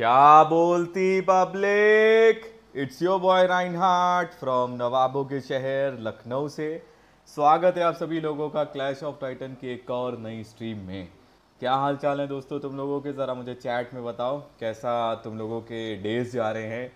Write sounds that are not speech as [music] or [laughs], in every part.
क्या बोलती public? It's your boy Rhine heart from नवाबों के शहर लखनऊ से। स्वागत है आप सभी लोगों का क्लैश ऑफ़ टाइटन की एक और नई स्ट्रीम में। क्या हाल चाल है दोस्तों तुम लोगों के? ज़रा मुझे चैट में बताओ, कैसा तुम लोगों के डेज़ जा रहे हैं?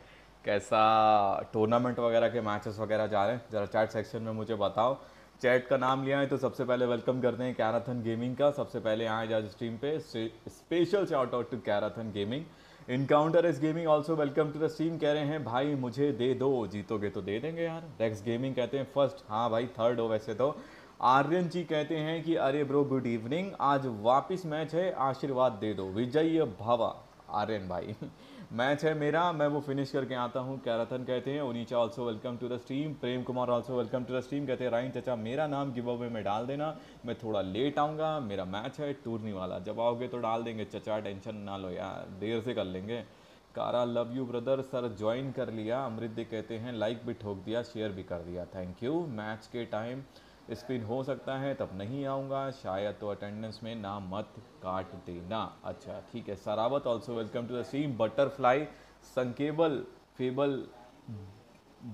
कैसा टूर्नामेंट वगैरह के मैचेस वगैरह जा रहे हैं? ज़रा चैट सेक्शन में मुझे बताओ। चैट का नाम लिया है तो सबसे पहले वेलकम करते हैं कैराथन गेमिंग का। सबसे पहले यहाँ जा स्ट्रीम पे। Special shout out to Karathon gaming encounter इस gaming also welcome to the stream कह रहे हैं, भाई, मुझे दे दो, जीतोगे तो दे देंगे यार. रेक्स गेमिंग कहते हैं फ़र्स्ट हाँ भाई थर्ड हो वैसे तो. आर्यन जी कहते हैं कि, अरे ब्रो गुड इवनिंग आज वापस मैच है, आशीर्वाद दे दो. विजय भावा आर्यन भाई। मैच है मेरा, मैं वो फिनिश करके आता हूँ, कैराथन कहते हैं ओनीचा also welcome to the stream Prem Kumar also welcome to the stream कहते हैं, राइन चचा, मेरा नाम गिव अवे में डाल देना, मैं थोड़ा लेट आऊँगा, मेरा मैच है टूर्नी वाला, जब आओगे तो डाल देंगे, चचा टेंशन ना लो यार, देर से कर लेंगे। कारा love you brother sir join कर लिया, अमृत कहते हैं लाइक भी ठोक दिया शेयर भी कर दिया थैंक यू मैच के टाइम स्पिन हो सकता है तब नहीं आऊँगा। शायद तो अटेंडेंस में ना मत काट देना। अच्छा ठीक है। Sarawat also welcome to the stream butterfly संकेबल fable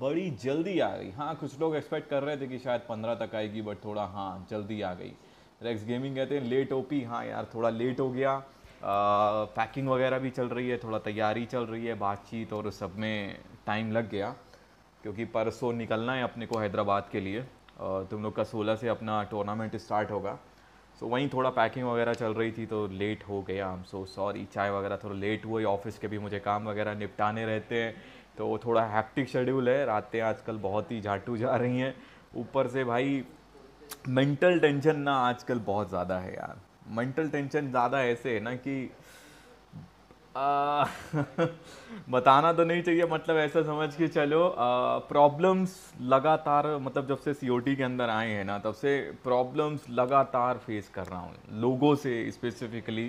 बड़ी जल्दी आ गई। हाँ कुछ लोग एक्सपेक्ट कर रहे थे कि शायद पंद्रह तक आएगी बट थोड़ा हाँ जल्दी आ गई। रेक्स गेमिंग कहते हैं लेट ओपी हाँ यार थोड़ा लेट हो गया। आ, पैकिंग वगैरह भी चल रही है थोड़ा तैयारी चल रही है बातचीत और सब में टाइम लग गया। क्योंकि परसों निकलना है अपने को हैदराबाद के लिए। तुम लोग का सोलह से अपना टूर्नामेंट स्टार्ट होगा। सो so, वहीं थोड़ा पैकिंग वगैरह चल रही थी तो लेट हो गया। हम सो सॉरी चाय वगैरह थोड़ा लेट हुई ऑफ़िस के भी मुझे काम वगैरह निपटाने रहते हैं। तो थोड़ा हैप्टिक शेड्यूल है रातें आजकल बहुत ही झाटू जा रही हैं। ऊपर से भाई मेंटल टेंशन ना आजकल बहुत ज़्यादा है यार। मेंटल टेंशन ज़्यादा ऐसे है ना कि [laughs] बताना तो नहीं चाहिए मतलब ऐसा समझ के चलो। प्रॉब्लम्स लगातार मतलब जब से सी के अंदर आए हैं ना, तब से प्रॉब्लम्स लगातार फेस कर रहा हूँ। लोगों से स्पेसिफिकली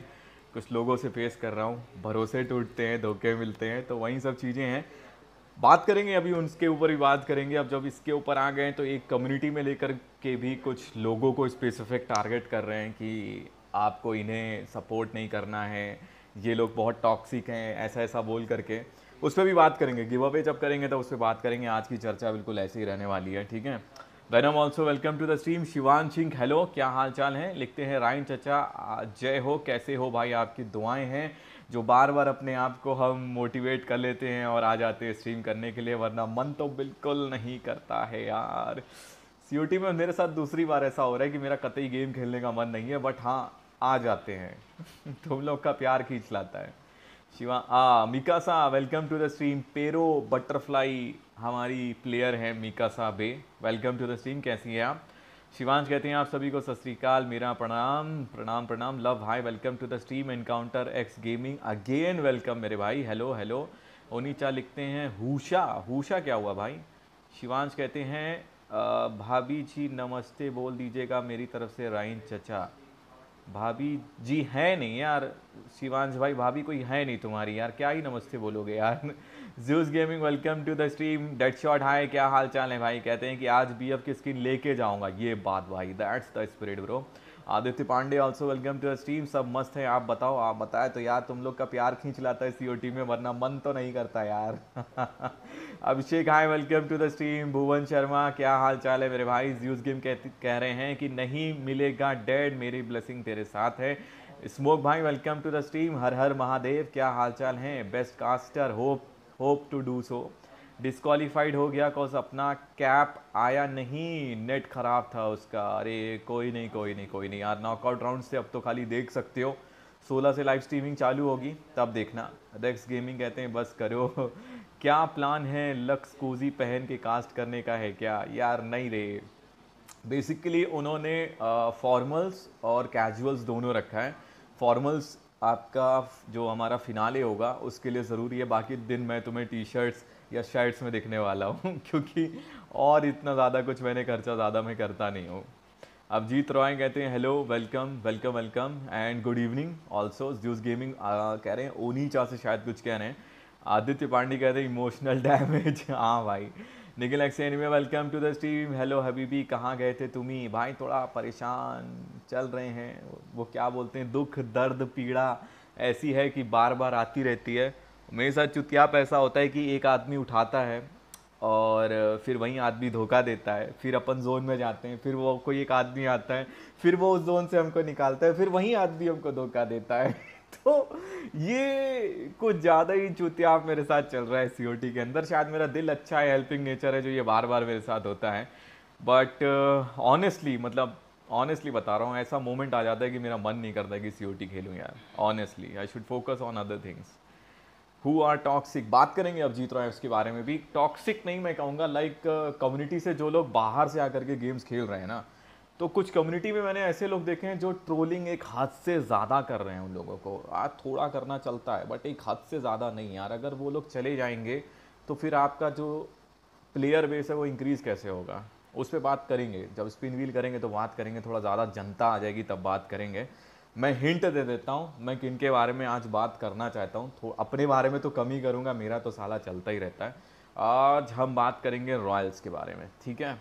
कुछ लोगों से फेस कर रहा हूँ। भरोसे टूटते हैं, धोखे मिलते हैं तो वही सब चीज़ें हैं। बात करेंगे अभी उनके ऊपर भी बात करेंगे। अब जब इसके ऊपर आ गए तो एक कम्युनिटी में लेकर के भी कुछ लोगों को स्पेसिफिक टारगेट कर रहे हैं कि आपको इन्हें सपोर्ट नहीं करना है। ये लोग बहुत टॉक्सिक हैं ऐसा ऐसा बोल करके। उस पर भी बात करेंगे गिव अवे जब करेंगे तो उस पर बात करेंगे। आज की चर्चा बिल्कुल ऐसी ही रहने वाली है, ठीक है? Venom also welcome to the stream Shivan Singh hello क्या हाल चाल है? लिखते हैं रायन चचा जय हो, कैसे हो भाई, आपकी दुआएँ हैं, जो बार बार अपने आप को हम मोटिवेट कर लेते हैं और आ जाते हैं स्ट्रीम करने के लिए, वरना मन तो बिल्कुल नहीं करता है यार। सीओटी में मेरे साथ दूसरी बार ऐसा हो रहा है कि मेरा कतई गेम खेलने का मन नहीं है बट हाँ आ जाते हैं। [laughs] तुम लोग का प्यार खींच लाता है। शिवा, आ Mikasa welcome to the stream पेरो butterfly हमारी प्लेयर है मिकासा बे। वेलकम टू द स्ट्रीम कैसी है आप? शिवांश कहते हैं, आप सभी को सत श्रीकाल मेरा प्रणाम प्रणाम प्रणाम love hi welcome to the stream encounter X gaming again welcome मेरे भाई हेलो हेलो ओनीचा लिखते हैं हुशा हुशा क्या हुआ भाई? शिवांश कहते हैं भाभी जी, नमस्ते, बोल दीजिएगा मेरी तरफ़ से, राइन चचा। भाभी जी है नहीं यार, शिवांश भाई, भाभी कोई है नहीं तुम्हारी यार, क्या ही नमस्ते बोलोगे यार। Juice gaming welcome to the stream deadshot hi क्या हाल चाल है भाई? कहते हैं कि आज बी एफ़ की स्क्रीन लेके जाऊँगा, ये बात भाई that's the spirit bro Aditya Pandey also welcome to the stream सब मस्त है आप बताओ आप बताए तो यार तुम लोग का प्यार खींच लाता है सीओटी में वरना मन तो नहीं करता यार। [laughs] Abhishek hi welcome to the stream Bhuvan Sharma क्या हाल चाल है मेरे भाई? यूज़ गेम कह, कह रहे हैं कि नहीं मिलेगा डेड मेरी ब्लेसिंग तेरे साथ है। स्मोक भाई वेलकम टू द स्ट्रीम हर हर महादेव क्या हाल चाल है? Best caster hope hope to do so disqualified हो गया कॉज अपना कैप आया नहीं। नेट ख़राब था उसका। अरे, कोई नहीं कोई नहीं कोई नहीं। यार नॉकआउट राउंड से अब तो खाली देख सकते हो। 16 से लाइव स्ट्रीमिंग चालू होगी, तब देखना। रेक्स गेमिंग कहते हैं, बस करो। [laughs] क्या प्लान है लक्स कूजी पहन के कास्ट करने का है क्या? यार, नहीं रे। बेसिकली उन्होंने फॉर्मल्स और कैजुअल्स दोनों रखा है। फॉर्मल्स आपका जो हमारा फिनाले होगा, उसके लिए ज़रूरी है। बाकी दिन मैं तुम्हें टी शर्ट्स या शर्ट्स में दिखने वाला हूँ, [laughs] क्योंकि और इतना ज़्यादा कुछ मैंने खर्चा ज़्यादा मैं करता नहीं हूँ। अब जीत रॉय कहते हैं, hello welcome welcome welcome and good evening also juice gaming कह रहे हैं, ओनी चा से शायद कुछ कह रहे हैं। आदित्य पांडे कहते हैं इमोशनल डैमेज [laughs] हाँ भाई। निखिल एक्सेन, में welcome to the stream hello Habibi कहाँ गए थे तुम ही? भाई, थोड़ा परेशान चल रहे हैं। वो क्या बोलते हैं, दुख, दर्द, पीड़ा ऐसी है कि बार बार आती रहती है। मेरे साथ चुतियाप ऐसा होता है कि एक आदमी उठाता है और फिर वही आदमी धोखा देता है फिर अपन जोन में जाते हैं फिर वो कोई एक आदमी आता है फिर वो उस जोन से हमको निकालता है फिर वही आदमी हमको धोखा देता है। [laughs] तो ये कुछ ज़्यादा ही चुतियाप मेरे साथ चल रहा है सीओटी के अंदर। शायद मेरा दिल अच्छा है हेल्पिंग नेचर है जो ये बार बार मेरे साथ होता है। बट ऑनेस्टली uh, मतलब ऑनेस्टली बता रहा हूँ ऐसा मोमेंट आ जाता है कि मेरा मन नहीं करता कि सी ओ टी खेलूँ यार। Honestly I should focus on other things who are toxic बात करेंगे अब जीत है उसके बारे में भी। टॉक्सिक नहीं मैं कहूँगा लाइक कम्युनिटी से जो लोग बाहर से आकर के गेम्स खेल रहे हैं ना तो कुछ कम्युनिटी में मैंने ऐसे लोग देखे हैं जो ट्रोलिंग एक हद से ज़्यादा कर रहे हैं उन लोगों को। आज थोड़ा करना चलता है बट एक हद से ज़्यादा नहीं यार। अगर वो लोग चले जाएँगे तो फिर आपका जो प्लेयर बेस है वो इंक्रीज़ कैसे होगा? उस पर बात करेंगे। जब स्पिन व्हील करेंगे तो बात करेंगे, थोड़ा ज़्यादा जनता आ जाएगी, तब बात करेंगे। मैं हिंट दे देता हूँ मैं किन के बारे में आज बात करना चाहता हूँ अपने बारे में तो कम ही करूँगा मेरा तो साला चलता ही रहता है। आज हम बात करेंगे रॉयल्स के बारे में ठीक है?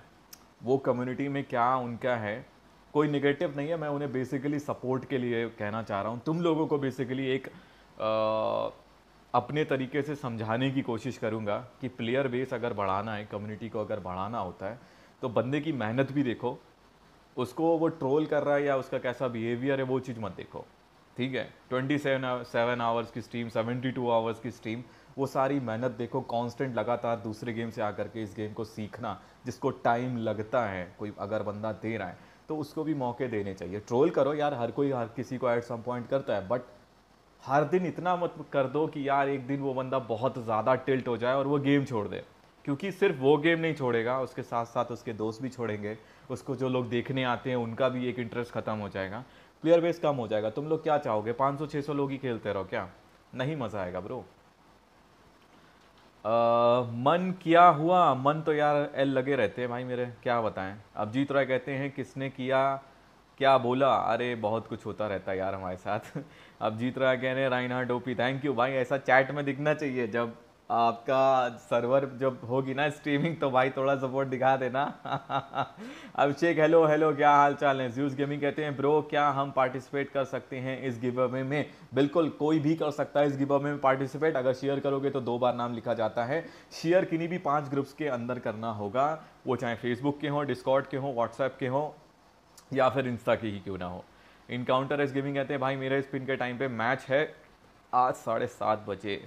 वो कम्युनिटी में क्या उनका है? कोई निगेटिव नहीं है मैं उन्हें बेसिकली सपोर्ट के लिए कहना चाह रहा हूँ। तुम लोगों को बेसिकली एक आ, अपने तरीके से समझाने की कोशिश करूँगा कि प्लेयर बेस अगर बढ़ाना है कम्युनिटी को अगर बढ़ाना होता है तो बंदे की मेहनत भी देखो उसको वो ट्रोल कर रहा है या उसका कैसा बिहेवियर है, वो चीज़ मत देखो। ठीक है? ट्वेंटी सेवन सेवन आवर्स की स्ट्रीम सेवेंटी टू आवर्स की स्ट्रीम वो सारी मेहनत देखो कांस्टेंट लगातार दूसरे गेम से आकर के इस गेम को सीखना, जिसको टाइम लगता है, कोई अगर बंदा दे रहा है तो उसको भी मौके देने चाहिए। ट्रोल करो यार, हर कोई हर किसी को एट सम पॉइंट करता है बट हर दिन इतना मत कर दो कि यार एक दिन वो बंदा बहुत ज़्यादा टिल्ट हो जाए और वो गेम छोड़ दे, क्योंकि सिर्फ़ वो गेम नहीं छोड़ेगा, उसके साथ साथ उसके दोस्त भी छोड़ेंगे। उसको जो लोग देखने आते हैं उनका भी एक इंटरेस्ट ख़त्म हो जाएगा। प्लेयर बेस कम हो जाएगा। तुम लोग क्या चाहोगे? 500-600 लोग ही खेलते रहो क्या? नहीं मज़ा आएगा ब्रो आ, मन क्या हुआ मन तो यार एल लगे रहते हैं भाई मेरे। क्या बताएँ? अब जीत राय कहते हैं किसने किया? क्या बोला? अरे बहुत कुछ होता रहता है यार हमारे साथ। अब जीत रहा कह रहे हैं राइना डोपी थैंक यू भाई। ऐसा चैट में दिखना चाहिए जब आपका सर्वर जब होगी ना स्ट्रीमिंग तो भाई थोड़ा सपोर्ट दिखा देना। [laughs] अभिषेक हेलो हेलो क्या हाल चाल है? ज्यूज गेमिंग कहते हैं ब्रो क्या हम पार्टिसिपेट कर सकते हैं इस गिव अवे में? बिल्कुल, कोई भी कर सकता है इस गिव अवे में पार्टिसिपेट अगर शेयर करोगे तो दो बार नाम लिखा जाता है। शेयर किन्हीं भी पाँच ग्रुप्स के अंदर करना होगा। वो चाहे फेसबुक के हों डिस्कॉट के हों व्हाट्सएप के हों, या फिर इंस्टा के ही क्यों ना हो। इनकाउंटर एस गेमिंग कहते हैं, भाई मेरे स्पिन के टाइम पे मैच है आज साढ़े सात बजे।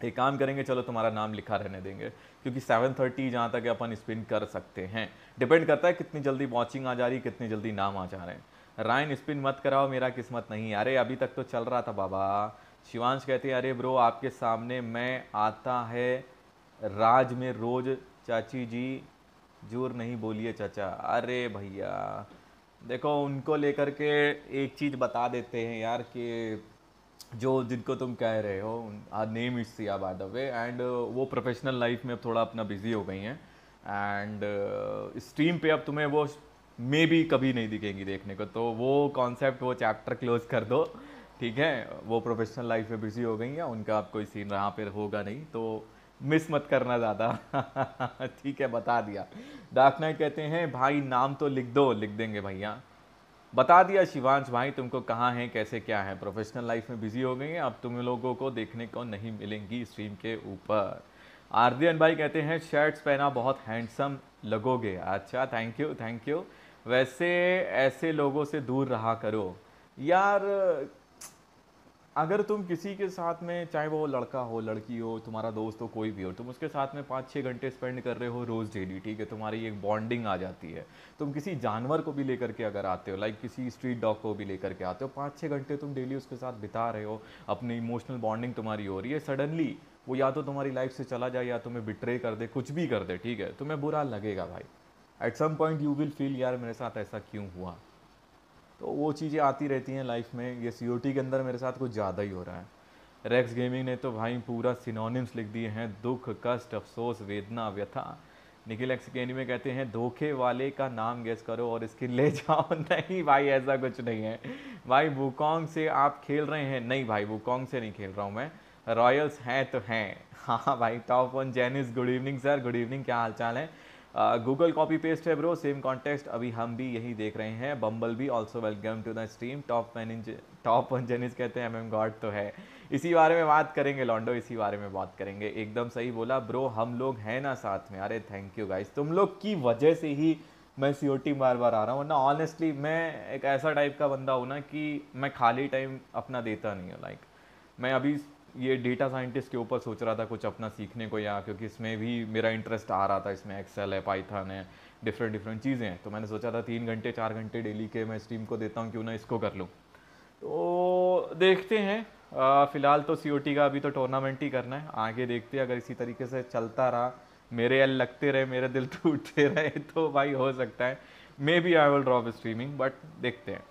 एक काम करेंगे, चलो तुम्हारा नाम लिखा रहने देंगे, क्योंकि सेवन थर्टी जहाँ तक अपन स्पिन कर सकते हैं। डिपेंड करता है कितनी जल्दी वॉचिंग आ जा रही, कितनी जल्दी नाम आ जा रहे हैं। रायन स्पिन मत कराओ, मेरा किस्मत नहीं अरे, अभी तक तो चल रहा था बाबा। शिवांश कहते हैं, अरे ब्रो आपके सामने मैं आता है राज में रोज। चाची जी, ज़ोर नहीं बोलिए चाचा। अरे भैया, देखो उनको लेकर के एक चीज़ बता देते हैं यार कि जो जिनको तुम कह रहे हो name is Siya by the way and वो प्रोफेशनल लाइफ में अब थोड़ा अपना बिज़ी हो गई हैं एंड स्ट्रीम uh, पे अब तुम्हें वो मे भी कभी नहीं दिखेंगी देखने को तो वो कॉन्सेप्ट वो चैप्टर क्लोज कर दो ठीक है? वो प्रोफेशनल लाइफ में बिज़ी हो गई हैं उनका अब कोई सीन यहाँ पर होगा नहीं तो मिस मत करना ज़्यादा [laughs] ठीक है? बता दिया। डार्क नाइट कहते हैं भाई नाम तो लिख दो लिख देंगे भैया। बता दिया शिवांश भाई, तुमको कहाँ हैं, कैसे क्या है? प्रोफेशनल लाइफ में बिज़ी हो गई हैं, अब तुम लोगों को देखने को नहीं मिलेंगी स्ट्रीम के ऊपर। आरदियन भाई कहते हैं शर्ट्स पहना बहुत हैंडसम लगोगे। अच्छा थैंक यू थैंक यू वैसे ऐसे लोगों से दूर रहा करो। यार अगर तुम किसी के साथ में, चाहे वो लड़का हो, लड़की हो, तुम्हारा दोस्त हो, कोई भी हो, तुम उसके साथ में पाँच छः घंटे स्पेंड कर रहे हो रोज़ डेली ठीक है? तुम्हारी एक बॉन्डिंग आ जाती है। तुम किसी जानवर को भी लेकर के अगर आते हो लाइक किसी स्ट्रीट डॉग को भी लेकर के आते हो, पाँच छः घंटे तुम डेली उसके साथ बिता रहे हो, अपनी इमोशनल बॉन्डिंग तुम्हारी हो रही है सडनली वो या तो तुम्हारी लाइफ से चला जाए या तुम्हें बिट्रे कर दे, कुछ भी कर दे, ठीक है? तुम्हें बुरा लगेगा भाई। At some point you will feel यार मेरे साथ ऐसा क्यों हुआ? तो वो चीज़ें आती रहती हैं लाइफ में। ये सी के अंदर मेरे साथ कुछ ज़्यादा ही हो रहा है। रेक्स गेमिंग ने तो भाई पूरा सिनोनिम्स लिख दिए हैं। दुख, कष्ट, अफसोस, वेदना, व्यथा। निखिल एक्सकेनी में कहते हैं, धोखे वाले का नाम गेस करो और इसकी ले [laughs] जाओ। नहीं भाई, ऐसा कुछ नहीं है। भाई वुकोंग से आप खेल रहे हैं? नहीं भाई वुकोंग से नहीं खेल रहा हूँ मैं। रॉयल्स हैं तो हैं। हाँ भाई top one Janice good evening sir good evening क्या हाल चाल है? गूगल कॉपी पेस्ट है ब्रो सेम कॉन्टेक्स्ट अभी हम भी यही देख रहे हैं। Bumblebee also welcome to the stream top man top one Janice कहते हैं एम एम गॉड तो है। इसी बारे में बात करेंगे लॉन्डो इसी बारे में बात करेंगे। एकदम सही बोला। ब्रो हम लोग हैं ना साथ में। अरे थैंक यू गाइस तुम लोग की वजह से ही मैं सी बार बार आ रहा हूँ। वरना ऑनेस्टली मैं एक ऐसा टाइप का बंदा हूँ ना कि मैं खाली टाइम अपना देता नहीं हूँ लाइक मैं अभी ये डेटा साइंटिस्ट के ऊपर सोच रहा था कुछ अपना सीखने को या, क्योंकि इसमें भी मेरा इंटरेस्ट आ रहा था, इसमें एक्सेल है पाइथन है डिफरेंट डिफरेंट चीज़ें हैं। तो मैंने सोचा था तीन घंटे, चार घंटे डेली के मैं स्ट्रीम को देता हूँ, क्यों ना इसको कर लूँ। तो देखते हैं। फ़िलहाल तो सीओटी का अभी तो टूर्नामेंट ही करना है। आगे देखते हैं, अगर इसी तरीके से चलता रहा, मेरे एल लगते रहे, मेरे दिल टूटते रहे तो भाई हो सकता है। Maybe I will drop streaming but देखते हैं।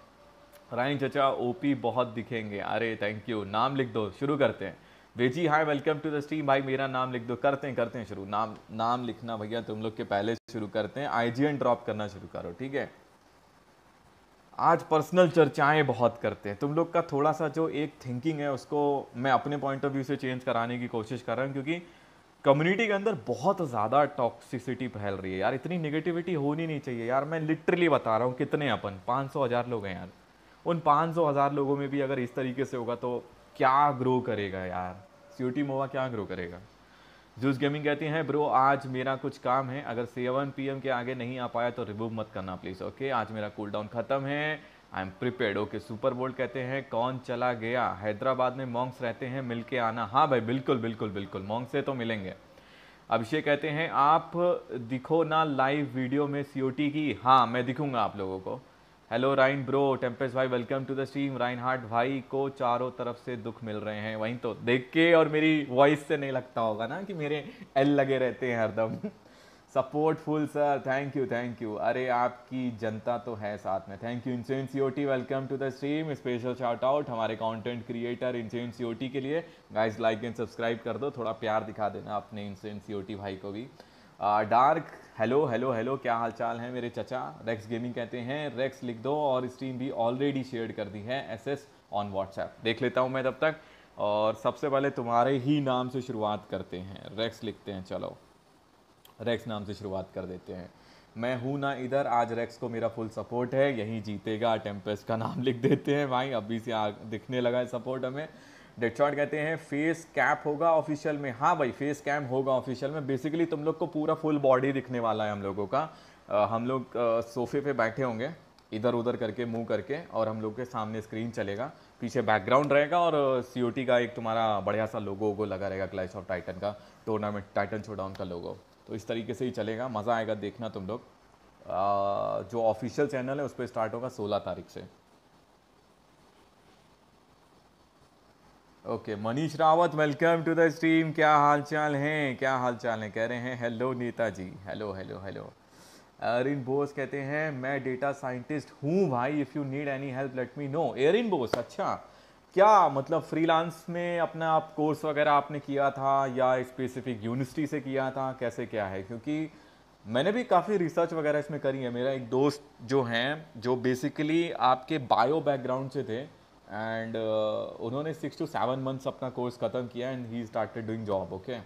राइन चचा ओपी बहुत दिखेंगे। अरे थैंक यू नाम लिख दो, शुरू करते हैं। Veggie hi welcome to the stream भाई, मेरा नाम लिख दो। करते हैं करते हैं शुरू। नाम नाम लिखना भैया, तुम लोग के पहले शुरू करते हैं। आईजीएन ड्रॉप करना शुरू करो, ठीक है? आज पर्सनल चर्चाएँ बहुत करते हैं। तुम लोग का थोड़ा सा जो एक थिंकिंग है, उसको मैं अपने पॉइंट ऑफ़ व्यू से चेंज कराने की कोशिश कर रहा हूँ, क्योंकि कम्युनिटी के अंदर बहुत ज़्यादा टॉक्सिसिटी फैल रही है। यार, इतनी नेगेटिविटी होनी नहीं चाहिए। यार, मैं लिटरली बता रहा हूँ, कितने अपन? पाँच सौ हज़ार लोग हैं यार। उन पाँच सौ हज़ार लोगों में भी अगर इस तरीके से होगा तो क्या ग्रो करेगा यार? सी मोवा क्या ग्रो करेगा? जूस गेमिंग कहती हैं ब्रो आज मेरा कुछ काम है। अगर सेवन पीएम के आगे नहीं आ पाया तो रिमूव मत करना प्लीज़ ओके आज मेरा कूल डाउन ख़त्म है। I am prepared okay super bolt कहते हैं, कौन चला गया? हैदराबाद में मॉन्क्स रहते हैं मिल के आना। हाँ भाई, बिल्कुल बिल्कुल बिल्कुल मॉन्ग से तो मिलेंगे। अभिषेक कहते हैं, आप दिखो ना लाइव वीडियो में सीओटी की। हाँ मैं दिखूँगा आप लोगों को। हेलो राइन ब्रो टेम्पेस भाई welcome to the stream Rhine heart भाई को चारों तरफ़ से दुख मिल रहे हैं। वहीं तो देख के और मेरी वॉइस से नहीं लगता होगा ना कि मेरे एल लगे रहते हैं हरदम। Support full sir thank you thank you अरे आपकी जनता तो है साथ में। Thank you insane C welcome to the stream special shout out हमारे कंटेंट क्रिएटर इंसेन सी के लिए। गाइस लाइक एंड सब्सक्राइब कर दो। थोड़ा प्यार दिखा देना अपने इंसेन सी भाई को भी। डार्क हेलो हेलो हेलो क्या हाल चाल है मेरे चचा? रेक्स गेमिंग कहते हैं रेक्स लिख दो और स्ट्रीम भी ऑलरेडी शेयर कर दी है एस एस ऑन व्हाट्सएप देख लेता हूँ मैं तब तक। और सबसे पहले तुम्हारे ही नाम से शुरुआत करते हैं। रेक्स लिखते हैं चलो। रेक्स नाम से शुरुआत कर देते हैं। मैं हूँ ना इधर आज रेक्स को मेरा फुल सपोर्ट है। यही जीतेगा टेम्पेस्ट का नाम लिख देते हैं। भाई अभी से आ, दिखने लगा है सपोर्ट हमें। डेटशॉट कहते हैं फेस कैप होगा ऑफिशियल में। हाँ भाई फेस कैम होगा ऑफिशियल में। बेसिकली तुम लोग को पूरा फुल बॉडी दिखने वाला है हम लोगों का। आ, हम लोग सोफे पे बैठे होंगे। इधर उधर करके मुँह करके और हम लोग के सामने स्क्रीन चलेगा। पीछे बैकग्राउंड रहेगा और सीओटी का एक तुम्हारा बढ़िया सा लोगो वोगो लगा रहेगा क्लैश ऑफ़ टाइटन का। टूर्नामेंट टाइटन शोडाउन का लोगो तो इस तरीके से ही चलेगा। मज़ा आएगा देखना तुम लोग। जो ऑफिशियल चैनल है उस पर स्टार्ट होगा सोलह तारीख से। Okay Manish Rawat welcome to the stream क्या हाल चाल हैं? क्या हाल चाल हैं? कह रहे हैं hello Netaji hello hello hello Erin Bose कहते हैं, मैं डेटा साइंटिस्ट हूँ भाई. If you need any help let me know Erin Bose अच्छा. क्या मतलब फ्रीलांस में अपना आप कोर्स वगैरह आपने किया था या स्पेसिफिक यूनिवर्सिटी से किया था? कैसे क्या है? क्योंकि मैंने भी काफ़ी रिसर्च वगैरह इसमें करी है. मेरा एक दोस्त जो हैं, जो बेसिकली आपके बायो बैकग्राउंड से थे एंड uh, उन्होंने सिक्स टू सेवन मंथ्स अपना कोर्स ख़त्म किया and he started doing job okay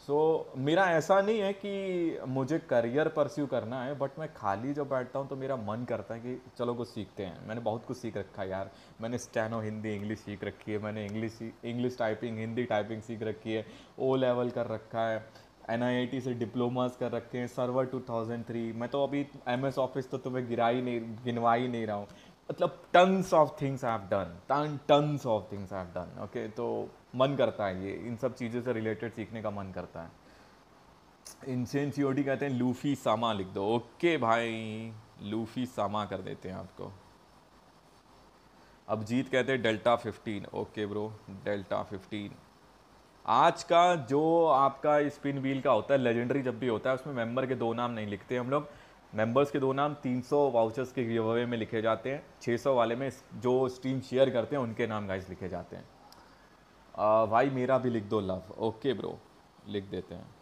so मेरा ऐसा नहीं है कि मुझे करियर परस्यू करना है बट मैं खाली जब बैठता हूँ तो मेरा मन करता है कि चलो कुछ सीखते हैं। मैंने बहुत कुछ सीख रखा है यार। मैंने स्टैनो हिंदी इंग्लिश सीख रखी है। मैंने English English typing Hindi typing सीख रखी है। ओ लेवल कर रखा है। एन से डिप्लोमास कर रखे हैं। सर्वर 2003 मैं तो अभी एम एस ऑफ़िस तो तुम्हें गिरा ही नहीं गिनवा ही नहीं रहा हूँ। मतलब tons of things I have done ton tons of things I have done okay तो मन करता है ये, इन सब चीज़ों से रिलेटेड सीखने का मन करता है। इंसेन सी कहते हैं, लूफी सामा लिख दो। ओके भाई, लूफी सामा कर देते हैं आपको। अब जीत कहते हैं, delta fifteen okay bro delta fifteen आज का जो आपका स्पिन व्हील का होता है लेजेंडरी जब भी होता है, उसमें मेंबर के दो नाम नहीं लिखते हम लोग। मेंबर्स के दो नाम 300 वाउचर्स के गिव में लिखे जाते हैं। 600 वाले में जो स्ट्रीम शेयर करते हैं उनके नाम गाइस लिखे जाते हैं। आ, भाई मेरा भी लिख दो लव ओके ब्रो लिख देते हैं।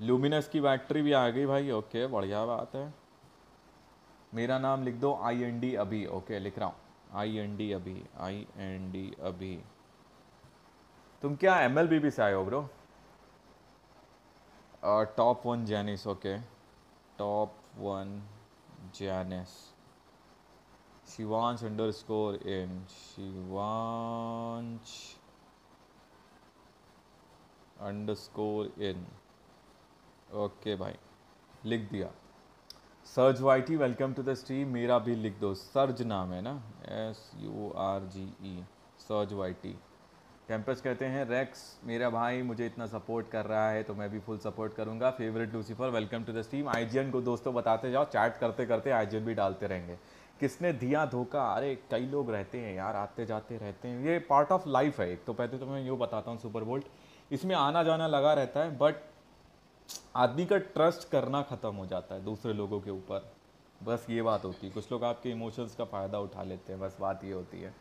लूमिनस की बैटरी भी आ गई भाई। ओके बढ़िया बात है। मेरा नाम लिख दो आई एन डी अभी। ओके लिख रहा हूँ। आई एन डी अभी आई एन डी अभी। तुम क्या एम एल बी से आए हो bro? Top one Janis okay. Top one Janis Shivansh underscore in Shivansh underscore in okay भाई लिख दिया Surge YT welcome to the stream मेरा भी लिख दो सर्ज नाम है ना S U R G E Surge YT campus कहते हैं रेक्स मेरा भाई मुझे इतना सपोर्ट कर रहा है तो मैं भी फुल सपोर्ट करूँगा। Favourite Lucifer welcome to the stream IGN को दोस्तों बताते जाओ चैट करते करते आईजीएन भी डालते रहेंगे। किसने दिया धोखा? अरे, कई लोग रहते हैं यार, आते जाते रहते हैं। ये पार्ट ऑफ़ लाइफ है एक तो पहले तो मैं यूँ बताता हूँ सुपर बोल्ट इसमें आना जाना लगा रहता है बट आदमी का ट्रस्ट करना ख़त्म हो जाता है दूसरे लोगों के ऊपर। बस ये बात होती है। कुछ लोग आपके इमोशंस का फ़ायदा उठा लेते हैं, बस बात ये होती है।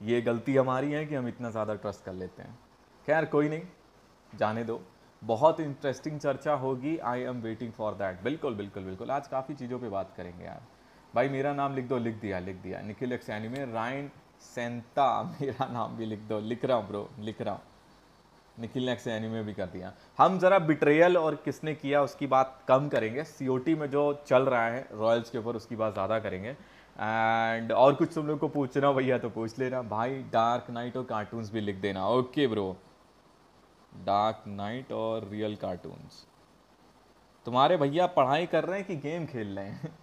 ये गलती हमारी है कि हम इतना ज़्यादा ट्रस्ट कर लेते हैं। खैर, कोई नहीं, जाने दो। बहुत इंटरेस्टिंग चर्चा होगी। I am waiting for that बिल्कुल बिल्कुल बिल्कुल। आज काफ़ी चीज़ों पे बात करेंगे यार। भाई, मेरा नाम लिख दो, लिख दिया लिख दिया। निखिल एक्सैनी में राइन सेंता [laughs] मेरा नाम भी लिख दो। लिख रहा हूँ ब्रो लिख रहा हूँ। निखिल ने एक्से एनिमे भी कर दिया। हम ज़रा बिट्रेयल और किसने किया उसकी बात कम करेंगे। सीओटी में जो चल रहा है रॉयल्स के ऊपर उसकी बात ज़्यादा करेंगे। एंड और कुछ तुम लोग को पूछना, भैया तो पूछ लेना। भाई डार्क नाइट और कार्टून्स भी लिख देना। ओके ब्रो डार्क नाइट और रियल कार्टून्स तुम्हारे भैया पढ़ाई कर रहे हैं कि गेम खेल रहे हैं?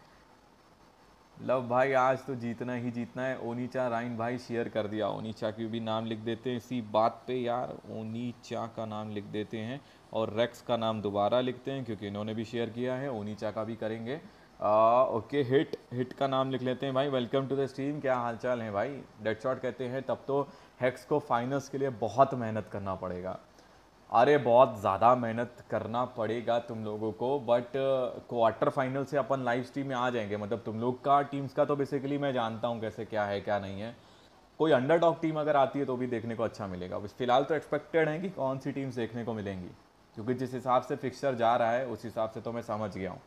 [laughs] लव भाई, आज तो जीतना ही जीतना है। ओनीचा राइन भाई शेयर कर दिया। ओनीचा की भी नाम लिख देते हैं। इसी बात पे यार ओनीचा का नाम लिख देते हैं और रेक्स का नाम दोबारा लिखते हैं, क्योंकि इन्होंने भी शेयर किया है। ओनीचा का भी करेंगे। ओके, हिट हिट का नाम लिख लेते हैं भाई। वेलकम टू द स्ट्रीम क्या हालचाल है भाई? डेड शॉट कहते हैं, तब तो हैक्स को फाइनल्स के लिए बहुत मेहनत करना पड़ेगा। अरे, बहुत ज़्यादा मेहनत करना पड़ेगा तुम लोगों को बट क्वार्टर फाइनल से अपन लाइव स्ट्रीम में आ जाएँगे। मतलब तुम लोग का टीम्स का तो बेसिकली मैं जानता हूँ कैसे क्या है, क्या नहीं है। कोई अंडरडॉग टीम अगर आती है तो भी देखने को अच्छा मिलेगा। फ़िलहाल तो एक्सपेक्टेड है कि कौन सी टीम्स देखने को मिलेंगी, क्योंकि जिस हिसाब से फिक्सर जा रहा है, उस हिसाब से तो मैं समझ गया हूँ।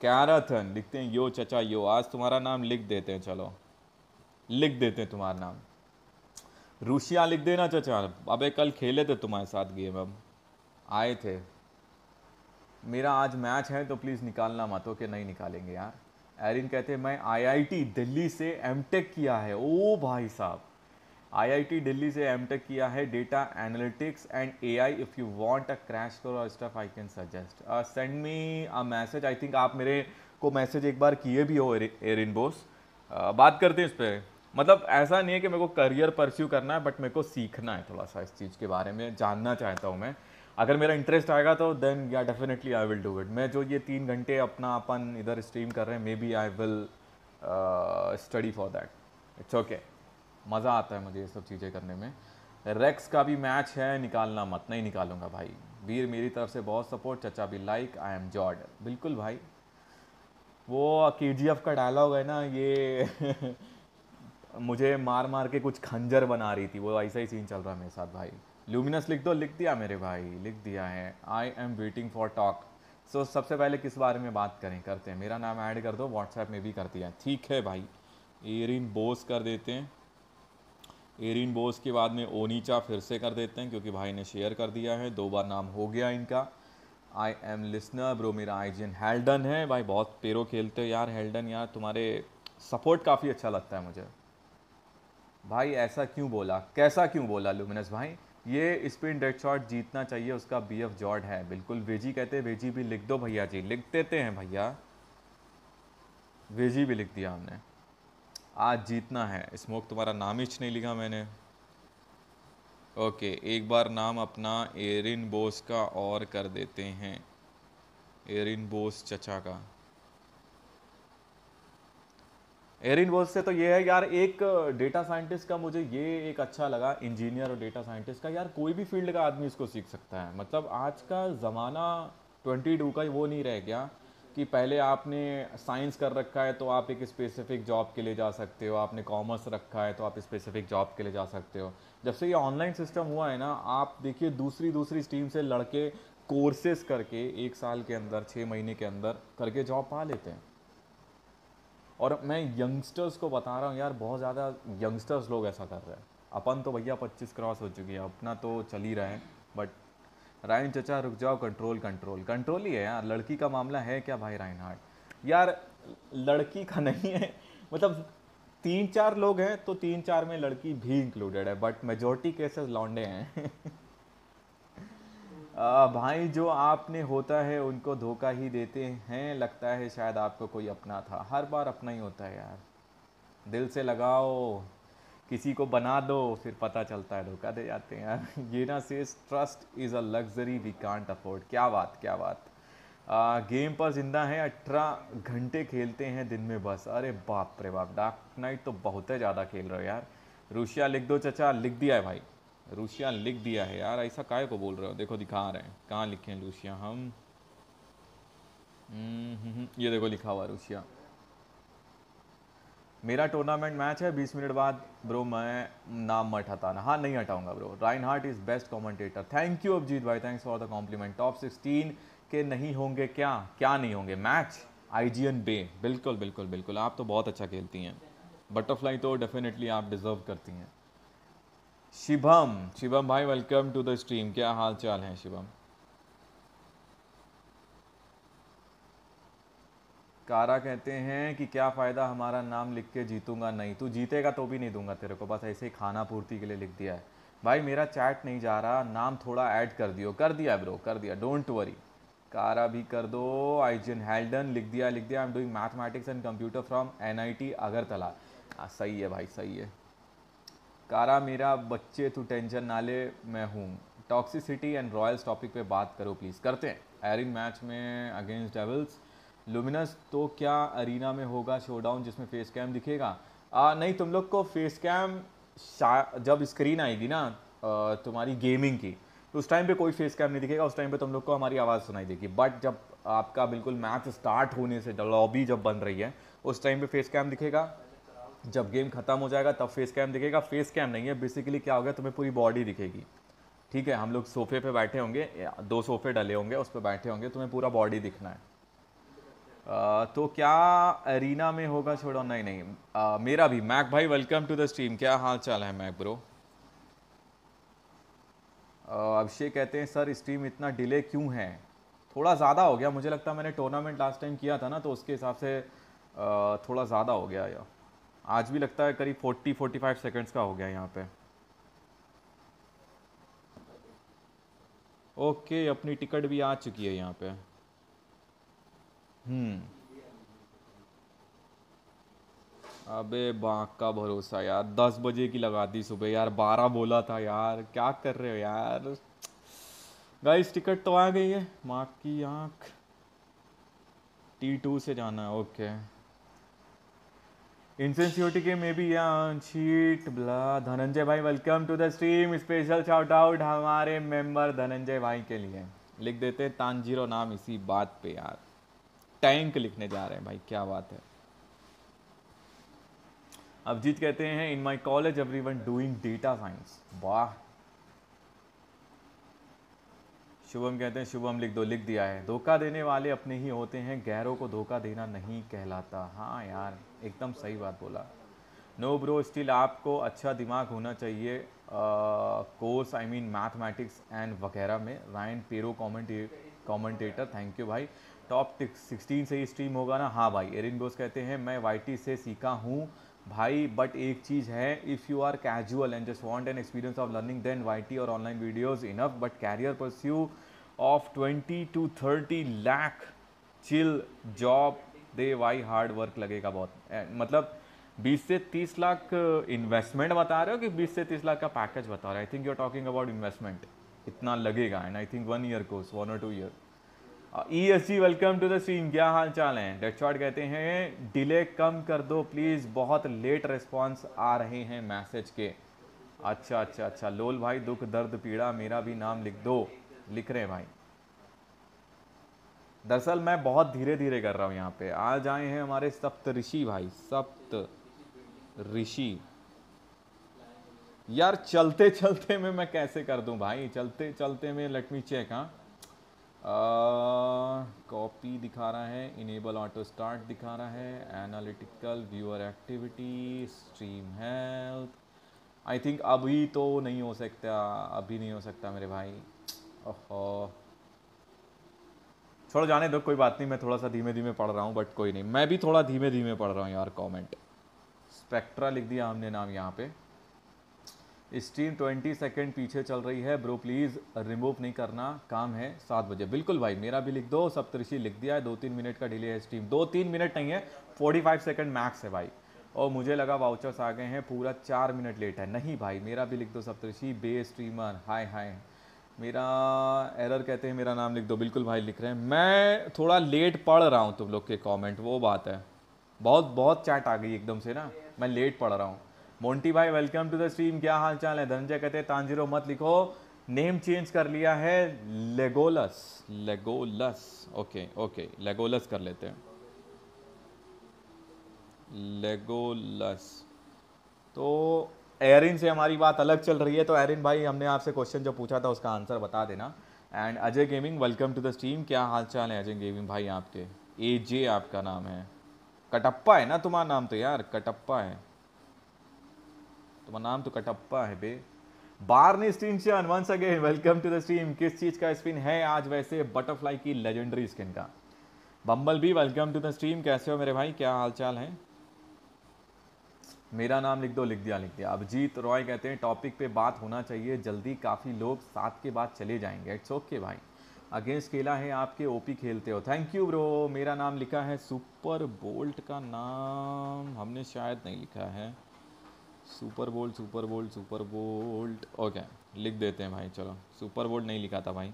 कैराथन लिखते हैं, यो चचा, यो, आज तुम्हारा नाम लिख देते हैं, चलो। लिख देते हैं तुम्हारा नाम। रूसिया लिख देना, चाचा। अबे, कल खेले थे तुम्हारे साथ गेम, अब आए थे। मेरा आज मैच है तो प्लीज़ निकालना मत हो कि नहीं निकालेंगे यार। एरिन कहते हैं, मैं आईआईटी दिल्ली से एमटेक किया है। ओ भाई साहब। आईआईटी दिल्ली से एमटेक किया है data analytics and AI if you want a crash core stuff I can suggest send me a message I think आप मेरे को मैसेज एक बार किए भी हो एरिन बोस uh, बात करते हैं इस पर मतलब ऐसा नहीं है कि मेरे को करियर परस्यू करना है बट मेरे को सीखना है थोड़ा सा इस चीज़ के बारे में. जानना चाहता हूँ मैं. अगर मेरा इंटरेस्ट आएगा तो देन या definitely I will do it मैं जो ये तीन घंटे अपना अपन इधर स्ट्रीम कर रहे हैं maybe I will study for that it's okay मज़ा आता है मुझे ये सब चीज़ें करने में। रेक्स का भी मैच है, निकालना मत, नहीं निकालूँगा भाई। वीर मेरी तरफ़ से बहुत सपोर्ट चचा भी लाइक आई एम जॉर्ड बिल्कुल भाई। वो के का डायलॉग है ना, ये [laughs] मुझे मार मार के कुछ खंजर बना रही थी। वो ऐसा ही सीन चल रहा है मेरे साथ भाई। ल्यूमिनस लिख दो, लिख दिया मेरे भाई, लिख दिया है। I am waiting for talk so सबसे पहले किस बारे में बात करें? करते हैं। मेरा नाम ऐड कर दो व्हाट्सएप में भी कर दिया ठीक है भाई। एरिन बोस कर देते हैं। एरिन बोस के बाद में ओनीचा फिर से कर देते हैं, क्योंकि भाई ने शेयर कर दिया है। दो बार नाम हो गया इनका। आई एम लिसनर ब्रो मेरा आई जी हेल्डन है। भाई, बहुत पेरो खेलते हो यार हेल्डन यार, तुम्हारे सपोर्ट काफ़ी अच्छा लगता है मुझे। भाई, ऐसा क्यों बोला? कैसा क्यों बोला लुमिनस भाई? ये स्पिन डेड शॉट जीतना चाहिए, उसका बी एफ़ जॉर्ड है। बिल्कुल वेजी कहते हैं वेजी भी लिख दो भैया जी। लिख देते हैं भैया। वेजी भी लिख दिया हमने। आज जीतना है। स्मोक तुम्हारा नाम ही नहीं लिखा मैंने। ओके, एक बार नाम अपना एरिन बोस का और कर देते हैं। एरिन बोस चचा का। एरिन बोस से तो ये है, यार, एक डेटा साइंटिस्ट का मुझे ये एक अच्छा लगा इंजीनियर और डेटा साइंटिस्ट का। यार, कोई भी फ़ील्ड का आदमी इसको सीख सकता है। मतलब आज का ज़माना ट्वेंटी टू का वो नहीं रह गया। कि पहले आपने साइंस कर रखा है तो आप एक स्पेसिफिक जॉब के लिए जा सकते हो, आपने कॉमर्स रखा है तो आप स्पेसिफिक जॉब के लिए जा सकते हो। जब से ये ऑनलाइन सिस्टम हुआ है ना, आप देखिए दूसरी दूसरी स्ट्रीम से लड़के कोर्सेज करके एक साल के अंदर छः महीने के अंदर करके जॉब पा लेते हैं। और मैं यंगस्टर्स को बता रहा हूँ, यार, बहुत ज़्यादा यंगस्टर्स लोग ऐसा कर रहे हैं। अपन तो भैया पच्चीस क्रॉस हो चुकी है, अपना तो चल ही रहा है बट रायन चचा रुक जाओ कंट्रोल कंट्रोल कंट्रोल ही है यार लड़की का मामला है क्या भाई रायन हार्ट यार लड़की का नहीं है मतलब तीन चार लोग हैं तो तीन चार में लड़की भी इंक्लूडेड है बट मेजोरिटी केसेस लौंडे हैं। [laughs] आ, भाई जो आपने होता है उनको धोखा ही देते हैं लगता है शायद आपको कोई अपना था। हर बार अपना ही होता है यार। दिल से लगाओ। किसी को बना दो फिर पता चलता है धोखा दे जाते हैं। यार [laughs] ये ना से trust is a luxury we can't afford क्या बात क्या बात। आ, गेम पर ज़िंदा है अठारह घंटे खेलते हैं दिन में बस। अरे बाप रे बाप डार्क नाइट तो बहुत ही ज़्यादा खेल रहे हो यार। रूशिया लिख दो चचा लिख दिया है भाई। रूशिया लिख दिया है यार ऐसा काय को बोल रहे हो? देखो दिखा रहे हैं। कहाँ लिखे हैं रूशिया हम? हम्म, हम्म, हम्म, ये देखो लिखा हुआ रूशिया मेरा टूर्नामेंट मैच है 20 मिनट बाद ब्रो मैं नाम मत हटाना। हाँ नहीं हटाऊँगा bro Reinhardt is best commentator thank you Abhijeet भाई. Thanks for the compliment top 16 के नहीं होंगे क्या? क्या नहीं होंगे? मैच आईजीएन बे बिल्कुल बिल्कुल बिल्कुल. आप तो बहुत अच्छा खेलती हैं। बटरफ्लाई तो डेफिनेटली आप डिज़र्व करती हैं। शिवम शिवम भाई वेलकम टू द स्ट्रीम क्या हाल चाल है शिवम कारा कहते हैं कि क्या फ़ायदा हमारा नाम लिख के जीतूँगा? नहीं, तू जीतेगा तो भी नहीं दूँगा तेरे को। बस ऐसे ही खाना पूर्ति के लिए लिख दिया है। भाई, मेरा चैट नहीं जा रहा। नाम थोड़ा ऐड कर दियो। कर दिया ब्रो, कर दिया। डोंट वरी कारा भी कर दो। आईजन हेल्डन लिख दिया लिख दिया। I am doing mathematics and computer from NIT Agartala. सही है भाई, सही है। कारा, मेरा बच्चे, तू टेंशन ना ले, मैं हूँ। टॉक्सिसिटी एंड रॉयल्स टॉपिक पे बात करो प्लीज़ करते हैं। एरिन मैच में अगेंस्ट डेविल्स लुमिनस तो क्या अरीना में होगा शोडाउन जिसमें फेस कैम दिखेगा? आ, नहीं तुम लोग को फेस कैम जब स्क्रीन आएगी ना तुम्हारी गेमिंग की तो उस टाइम पे कोई फेस कैम नहीं दिखेगा उस टाइम पे तुम लोग को हमारी आवाज़ सुनाई देगी। बट जब आपका बिल्कुल मैच स्टार्ट होने से लॉबी जब बन रही है उस टाइम पे फेस कैम दिखेगा। जब गेम खत्म हो जाएगा तब फेस कैम दिखेगा। फेस कैम नहीं है बेसिकली क्या होगा तुम्हें पूरी बॉडी दिखेगी। ठीक है हम लोग सोफे पे बैठे होंगे दो सोफे डले होंगे उस पर बैठे होंगे तुम्हें पूरा बॉडी दिखना है। तो क्या अरीना में होगा छोड़ो? नहीं नहीं। आ, मेरा भी। मैक भाई वेलकम टू द स्ट्रीम क्या हाल चाल है मैक ब्रो अभिषेक कहते हैं सर स्ट्रीम इतना डिले क्यों है? थोड़ा ज़्यादा हो गया। मुझे लगता है मैंने टूर्नामेंट लास्ट टाइम किया था ना तो उसके हिसाब से थोड़ा ज़्यादा हो गया यार आज भी लगता है करीब 40 45 सेकंड्स का हो गया यहाँ पे। ओके अपनी टिकट भी आ चुकी है यहाँ पे। हम्म। अबे बाक का भरोसा यार, दस बजे की लगा दी सुबह यार, बारह बोला था यार, क्या कर रहे हो यार? गाइस टिकट तो आ गई है, माँ की आँख। टी टू से जाना है ओके इंसेंसिटी के मे बी शीट ब्ला धनंजय भाई welcome to the stream special shout out हमारे मेंबर धनंजय भाई के लिए। लिख देते तानजीरो नाम इसी बात पे यार। टैंक लिखने जा रहे हैं, भाई, क्या बात है। अभिजीत कहते हैं in my college everyone doing data science वाह। शुभम कहते हैं, शुभम, लिख दो, लिख दिया है। धोखा देने वाले अपने ही होते हैं, गैरों को धोखा देना नहीं कहलाता। हाँ यार, एकदम सही बात बोला। नो ब्रो स्टिल आपको अच्छा दिमाग होना चाहिए course I mean mathematics and वगैरह में। रायन पेरो कॉमेंटे कॉमेंटेटर थैंक यू भाई। टॉप सिक्सटीन से ही स्ट्रीम होगा ना? हाँ भाई, एरिन बोस कहते हैं, मैं वाई से सीखा हूँ भाई बट एक चीज़ है if you are casual and just want an experience of learning then why और online videos enough but career pursue of twenty two thirty lakh chill job they why hard work लगेगा बहुत. मतलब 20 से 30 lakh investment बता रहे हो कि 20 से 30 लाख का पैकेज बता रहे हो? I think you are talking about investment इतना लगेगा and I think one year course one और two year E S G welcome to the क्या हाल चाल है? डेक्चॉट कहते हैं डिले कम कर दो प्लीज़ बहुत लेट रिस्पॉन्स आ रहे हैं मैसेज के। अच्छा अच्छा अच्छा। लोल भाई, दुख, दर्द, पीड़ा, मेरा भी नाम लिख दो। लिख रहे हैं भाई। दरअसल मैं बहुत धीरे धीरे कर रहा हूँ यहाँ पे। आज आए हैं हमारे सप्त ऋषि भाई। सप्त ऋषि। यार चलते चलते में मैं कैसे कर दूँ भाई? चलते चलते में लेट मी चेक हाँ। कॉपी uh, दिखा रहा है इनेबल ऑटो स्टार्ट दिखा रहा है analytical viewer activity stream health I think अभी तो नहीं हो सकता अभी नहीं हो सकता मेरे भाई। ओहो। छोड़ो जाने दो कोई बात नहीं मैं थोड़ा सा धीमे धीमे पढ़ रहा हूँ बट कोई नहीं। मैं भी थोड़ा धीमे धीमे पढ़ रहा हूँ यार कमेंट स्पेक्ट्रा लिख दिया हमने नाम यहाँ पे। स्ट्रीम 20 सेकंड पीछे चल रही है। ब्रो प्लीज़ रिमूव नहीं करना। काम है सात बजे। बिल्कुल भाई, मेरा भी लिख दो सप्तऋषि लिख दिया है। दो तीन मिनट का डिले है स्ट्रीम दो तीन मिनट नहीं है 45 सेकंड मैक्स है भाई। और मुझे लगा वाउचर्स आ गए हैं, पूरा चार मिनट लेट है। नहीं भाई, मेरा भी लिख दो सप्तऋषि बे स्ट्रीमर हाय हाय मेरा एरर कहते हैं, मेरा नाम लिख दो। बिल्कुल भाई लिख रहे हैं। मैं थोड़ा लेट पढ़ रहा हूँ तुम लोग के कॉमेंट वो बात है। बहुत बहुत चैट आ गई एकदम से ना। मैं लेट पढ़ रहा हूँ। मोंटी भाई वेलकम टू द स्ट्रीम क्या हाल चाल है? धनंजय कहते तांजिरो मत लिखो। नेम चेंज कर लिया है Legolas Legolas okay okay Legolas कर लेते हैं। लेगोलस तो एरिन से हमारी बात अलग चल रही है। तो एरिन भाई, हमने आपसे क्वेश्चन जो पूछा था, उसका आंसर बता देना। And Ajay gaming welcome to the stream क्या हाल चाल है अजय गेमिंग भाई आपके? ए जे आपका नाम है। कटप्पा है ना तुम्हारा नाम तो यार, कटप्पा है। तुम्हारा नाम तो कटप्पा है, बे। बार ने स्क्रीन शन once again welcome to the stream किस चीज़ का स्पिन है आज वैसे? बटरफ्लाई की लेजेंडरी स्किन का। बम्बल भी वेलकम टू द स्ट्रीम कैसे हो मेरे भाई? क्या हाल चाल है? मेरा नाम लिख दो, लिख दिया लिख दिया। अभिजीत रॉय कहते हैं टॉपिक पे बात होना चाहिए। जल्दी काफ़ी लोग साथ के बाद चले जाएँगे। इट्स ओके भाई। अगेंस्ट खेला है, आपके ओपी खेलते हो। थैंक यू ब्रो मेरा नाम लिखा है सुपर बोल्ट का नाम। हमने शायद नहीं लिखा है। Super bolt super bolt super bolt. Okay, लिख देते हैं भाई, चलो। सुपर बोल्ट नहीं लिखा था भाई।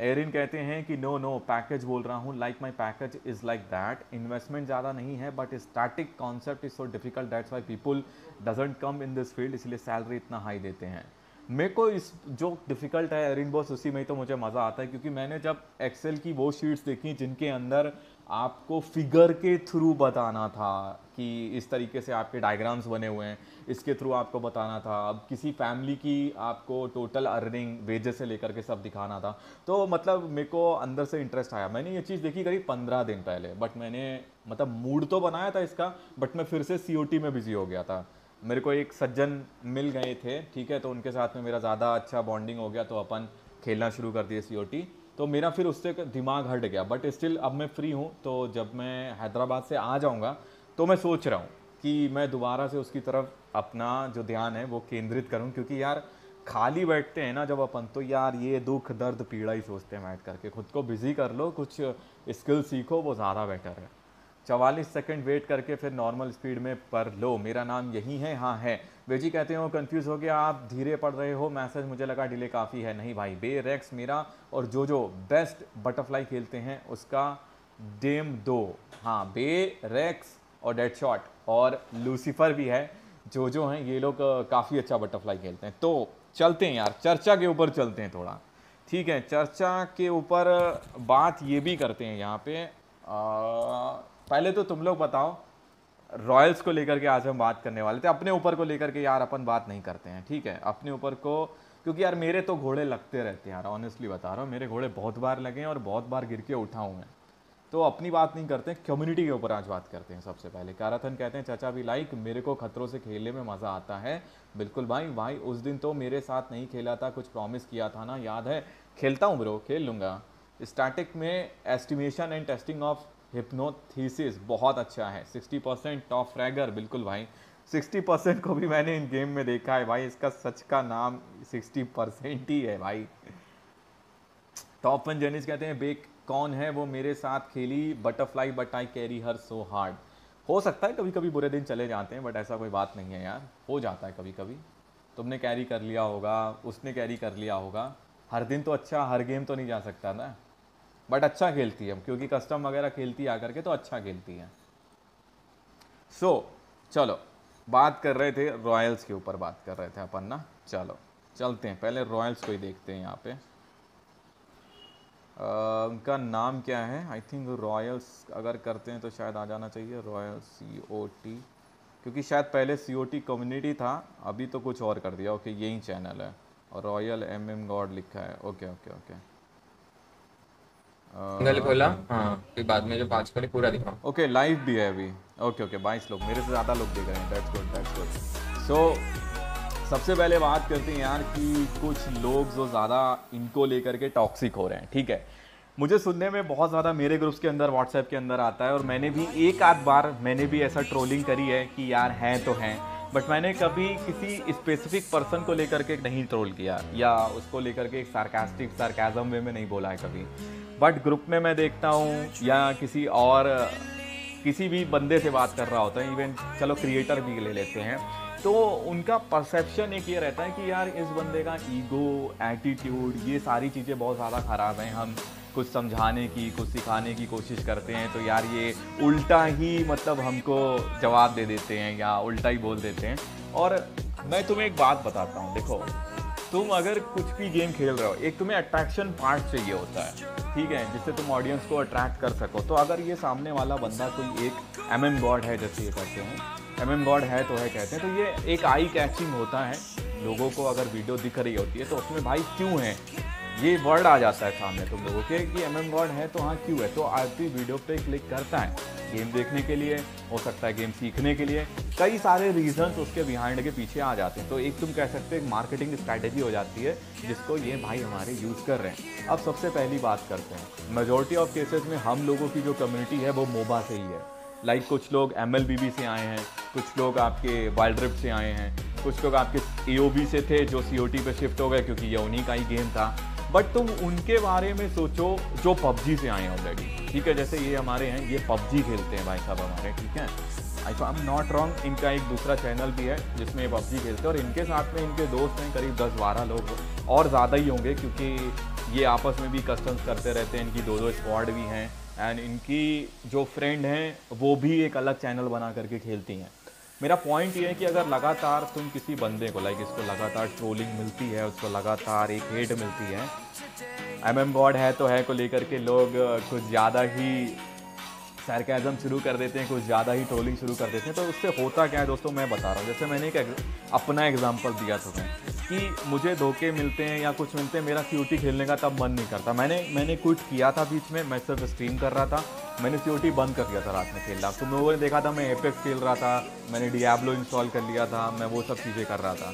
एरिन कहते हैं कि नो नो पैकेज बोल रहा हूँ। Like my package is like that investment ज़्यादा नहीं है but static concept is so difficult that's why people doesn't come in this field इसलिए सैलरी इतना हाई देते हैं। मेरे को इस, जो डिफ़िकल्ट है, एरिन बॉस उसी में ही तो मुझे मज़ा आता है, क्योंकि मैंने जब एक्सेल की वो शीट्स देखी जिनके अंदर आपको फिगर के थ्रू बताना था कि इस तरीके से आपके डायग्राम्स बने हुए हैं। इसके थ्रू आपको बताना था। अब किसी फैमिली की आपको टोटल अर्निंग वेजेस से लेकर के सब दिखाना था। तो मतलब मेरे को अंदर से इंटरेस्ट आया। मैंने ये चीज़ देखी करीब पंद्रह दिन पहले। बट मैंने मतलब मूड तो बनाया था इसका बट मैं फिर से सीओटी में बिज़ी हो गया था। मेरे को एक सज्जन मिल गए थे, ठीक है? तो उनके साथ में मेरा ज़्यादा अच्छा बॉन्डिंग हो गया। तो अपन खेलना शुरू कर दिए सीओटी तो मेरा फिर उससे दिमाग हट गया बट स्टिल अब मैं फ्री हूँ तो जब मैं हैदराबाद से आ जाऊँगा तो मैं सोच रहा हूँ कि मैं दोबारा से उसकी तरफ़ अपना जो ध्यान है, वो केंद्रित करूँ, क्योंकि यार खाली बैठते हैं ना जब अपन तो यार ये दुख, दर्द, पीड़ा ही सोचते हैं बैठ करके। खुद को बिज़ी कर लो, कुछ स्किल सीखो, वो ज़्यादा बेटर है। चवालीस सेकंड वेट करके फिर नॉर्मल स्पीड में पर लो। मेरा नाम यही है हाँ है। बेजी कहते हो कंफ्यूज हो गया, आप धीरे पढ़ रहे हो। मैसेज मुझे लगा डिले काफ़ी है। नहीं भाई बे रेक्स मेरा और जो जो बेस्ट बटरफ्लाई खेलते हैं, उसका डेम दो। हाँ बे रेक्स और डेड शॉट और लूसीफर भी है। जो जो हैं, ये लोग काफ़ी अच्छा बटरफ्लाई खेलते हैं। तो चलते हैं यार, चर्चा के ऊपर चलते हैं थोड़ा। ठीक है, चर्चा के ऊपर बात ये भी करते हैं यहाँ पे। पहले तो तुम लोग बताओ, रॉयल्स को लेकर के आज हम बात करने वाले थे। अपने ऊपर को लेकर के यार अपन बात नहीं करते हैं, ठीक है? अपने ऊपर को, क्योंकि यार मेरे तो घोड़े लगते रहते हैं यार ऑनेस्टली बता रहा हूँ, मेरे घोड़े बहुत बार लगे हैं और बहुत बार गिर के उठा हैं तो अपनी बात नहीं करते कम्युनिटी के ऊपर आज बात करते हैं सबसे पहले। काराथन कहते हैं, चाचा भी लाइक मेरे को खतरों से खेलने में मज़ा आता है। बिल्कुल भाई भाई, उस दिन तो मेरे साथ नहीं खेला था, कुछ प्रॉमिस किया था ना, याद है? खेलता हूँ ब्रो खेल लूँगा। स्टैटिक में estimation and testing of hypothesis बहुत अच्छा है। 60 परसेंट टॉप फ्रैगर बिल्कुल भाई। 60 परसेंट को भी मैंने इन गेम में देखा है भाई। इसका सच का नाम 60 परसेंट ही है भाई। टॉप वन जर्नीज कहते हैं, बेक, कौन है वो मेरे साथ खेली? Butterfly but I carry her so hard हो सकता है कभी कभी बुरे दिन चले जाते हैं बट ऐसा कोई बात नहीं है यार। हो जाता है कभी कभी तुमने कैरी कर लिया होगा, उसने कैरी कर लिया होगा। हर दिन तो अच्छा हर गेम तो नहीं जा सकता ना। बट अच्छा खेलती है क्योंकि कस्टम वगैरह खेलती है आकर के तो अच्छा खेलती है। सो so, चलो बात कर रहे थे रॉयल्स के ऊपर बात कर रहे थे अपन ना। चलो चलते हैं पहले रॉयल्स को ही देखते हैं यहाँ पे। uh, उनका नाम क्या है? आई थिंक रॉयल्स अगर करते हैं तो शायद आ जाना चाहिए रॉयल सी ओ टी क्योंकि शायद पहले सी ओ टी कम्युनिटी था अभी तो कुछ और कर दिया। ओके यही चैनल है। और रॉयल एम एम गॉड लिखा है। ओके ओके ओके सिंगल खोला? हाँ फिर बाद में जो पाँच खोले, पूरा दिखाओ ओके लाइव भी है अभी। ओके ओके बाईस लोग। मेरे से ज़्यादा लोग देख रहे हैं। That's good that's good so सबसे पहले बात करते हैं यार कि कुछ लोग जो ज़्यादा इनको लेकर के टॉक्सिक हो रहे हैं, ठीक है? मुझे सुनने में बहुत ज़्यादा मेरे ग्रुप्स के अंदर व्हाट्सएप के अंदर आता है और मैंने भी एक आध बार, मैंने भी ऐसा ट्रोलिंग करी है कि यार हैं तो हैं। बट मैंने कभी किसी स्पेसिफिक पर्सन को लेकर के नहीं ट्रोल किया, या उसको लेकर के एक सार्कास्टिक सार्काजम वे में नहीं बोला है कभी। बट ग्रुप में मैं देखता हूँ, या किसी और, किसी भी बंदे से बात कर रहा होता है इवन चलो क्रिएटर भी ले लेते हैं। तो उनका परसेप्शन एक ये रहता है कि यार, इस बंदे का ईगो एटीट्यूड ये सारी चीज़ें बहुत ज़्यादा ख़राब हैं। हम कुछ समझाने की, कुछ सिखाने की कोशिश करते हैं तो यार ये उल्टा ही मतलब हमको जवाब दे देते हैं या उल्टा ही बोल देते हैं। और मैं तुम्हें एक बात बताता हूँ, देखो, तुम अगर कुछ भी गेम खेल रहे हो, एक तुम्हें अट्रैक्शन पार्ट चाहिए होता है, ठीक है, जिससे तुम ऑडियंस को अट्रैक्ट कर सको। तो अगर ये सामने वाला बंदा कोई एक एम एम गॉड है, जैसे ये कहते हैं एम एम गॉड है तो है कहते हैं। तो ये एक आई कैचिंग होता है। लोगों को अगर वीडियो दिख रही होती है तो उसमें भाई क्यों है? ये वर्ड आ जाता है सामने तुम लोगों के कि एम एम गॉड है तो हाँ क्यों है? तो आदमी वीडियो पे क्लिक करता है। गेम देखने के लिए, हो सकता है गेम सीखने के लिए। कई सारे रीजंस उसके बिहाइंड के पीछे आ जाते हैं। तो एक तुम कह सकते हो, एक मार्केटिंग स्ट्रैटेजी हो जाती है, जिसको ये भाई हमारे यूज़ कर रहे हैं। अब सबसे पहली बात करते हैं। मेजोरिटी ऑफ़ केसेस में हम लोगों की जो कम्युनिटी है, वो मोबा से ही है। लाइक like कुछ लोग एमएलबीबी से आए हैं, कुछ लोग आपके वाइल्ड रिप से आए हैं, कुछ लोग आपके एओबी से थे जो सी ओ पे शिफ्ट हो गए क्योंकि ये उन्हीं का ही गेम था। बट तुम उनके बारे में सोचो जो पबजी से आए हैं ऑलरेडी ठीक है, जैसे ये हमारे हैं, ये पबजी खेलते हैं भाई साहब हमारे, ठीक है? I I am not wrong इनका एक दूसरा चैनल भी है जिसमें ये पबजी खेलते हैं और इनके साथ में इनके दोस्त हैं, करीब दस बारह लोग, और ज़्यादा ही होंगे क्योंकि ये आपस में भी कस्टम्स करते रहते हैं, इनकी दो दो स्क्वाड भी हैं। एंड इनकी जो फ्रेंड हैं, वो भी एक अलग चैनल बना करके खेलती हैं। मेरा पॉइंट ये है कि अगर लगातार तुम किसी बंदे को लाइक इसको लगातार ट्रोलिंग मिलती है, उसको लगातार एक हेट मिलती है एम एम गॉड है तो है को लेकर के लोग, कुछ ज़्यादा ही सैरकैज़म शुरू कर देते हैं, कुछ ज़्यादा ही ट्रोलिंग शुरू कर देते हैं। तो उससे होता क्या है दोस्तों, मैं बता रहा हूँ। जैसे मैंने एक अपना एग्जांपल दिया तुम्हें कि मुझे धोखे मिलते हैं या कुछ मिलते हैं, मेरा सी खेलने का तब मन नहीं करता। मैंने मैंने क्विट किया था बीच में, मैं सिर्फ़ स्ट्रीम कर रहा था। मैंने सी बंद कर दिया था रात में खेलना। तुम लोगों ने देखा था मैं एपेक्स खेल रहा था, मैंने डियाब्लो इंस्टॉल कर लिया था, मैं वो सब चीज़ें कर रहा था।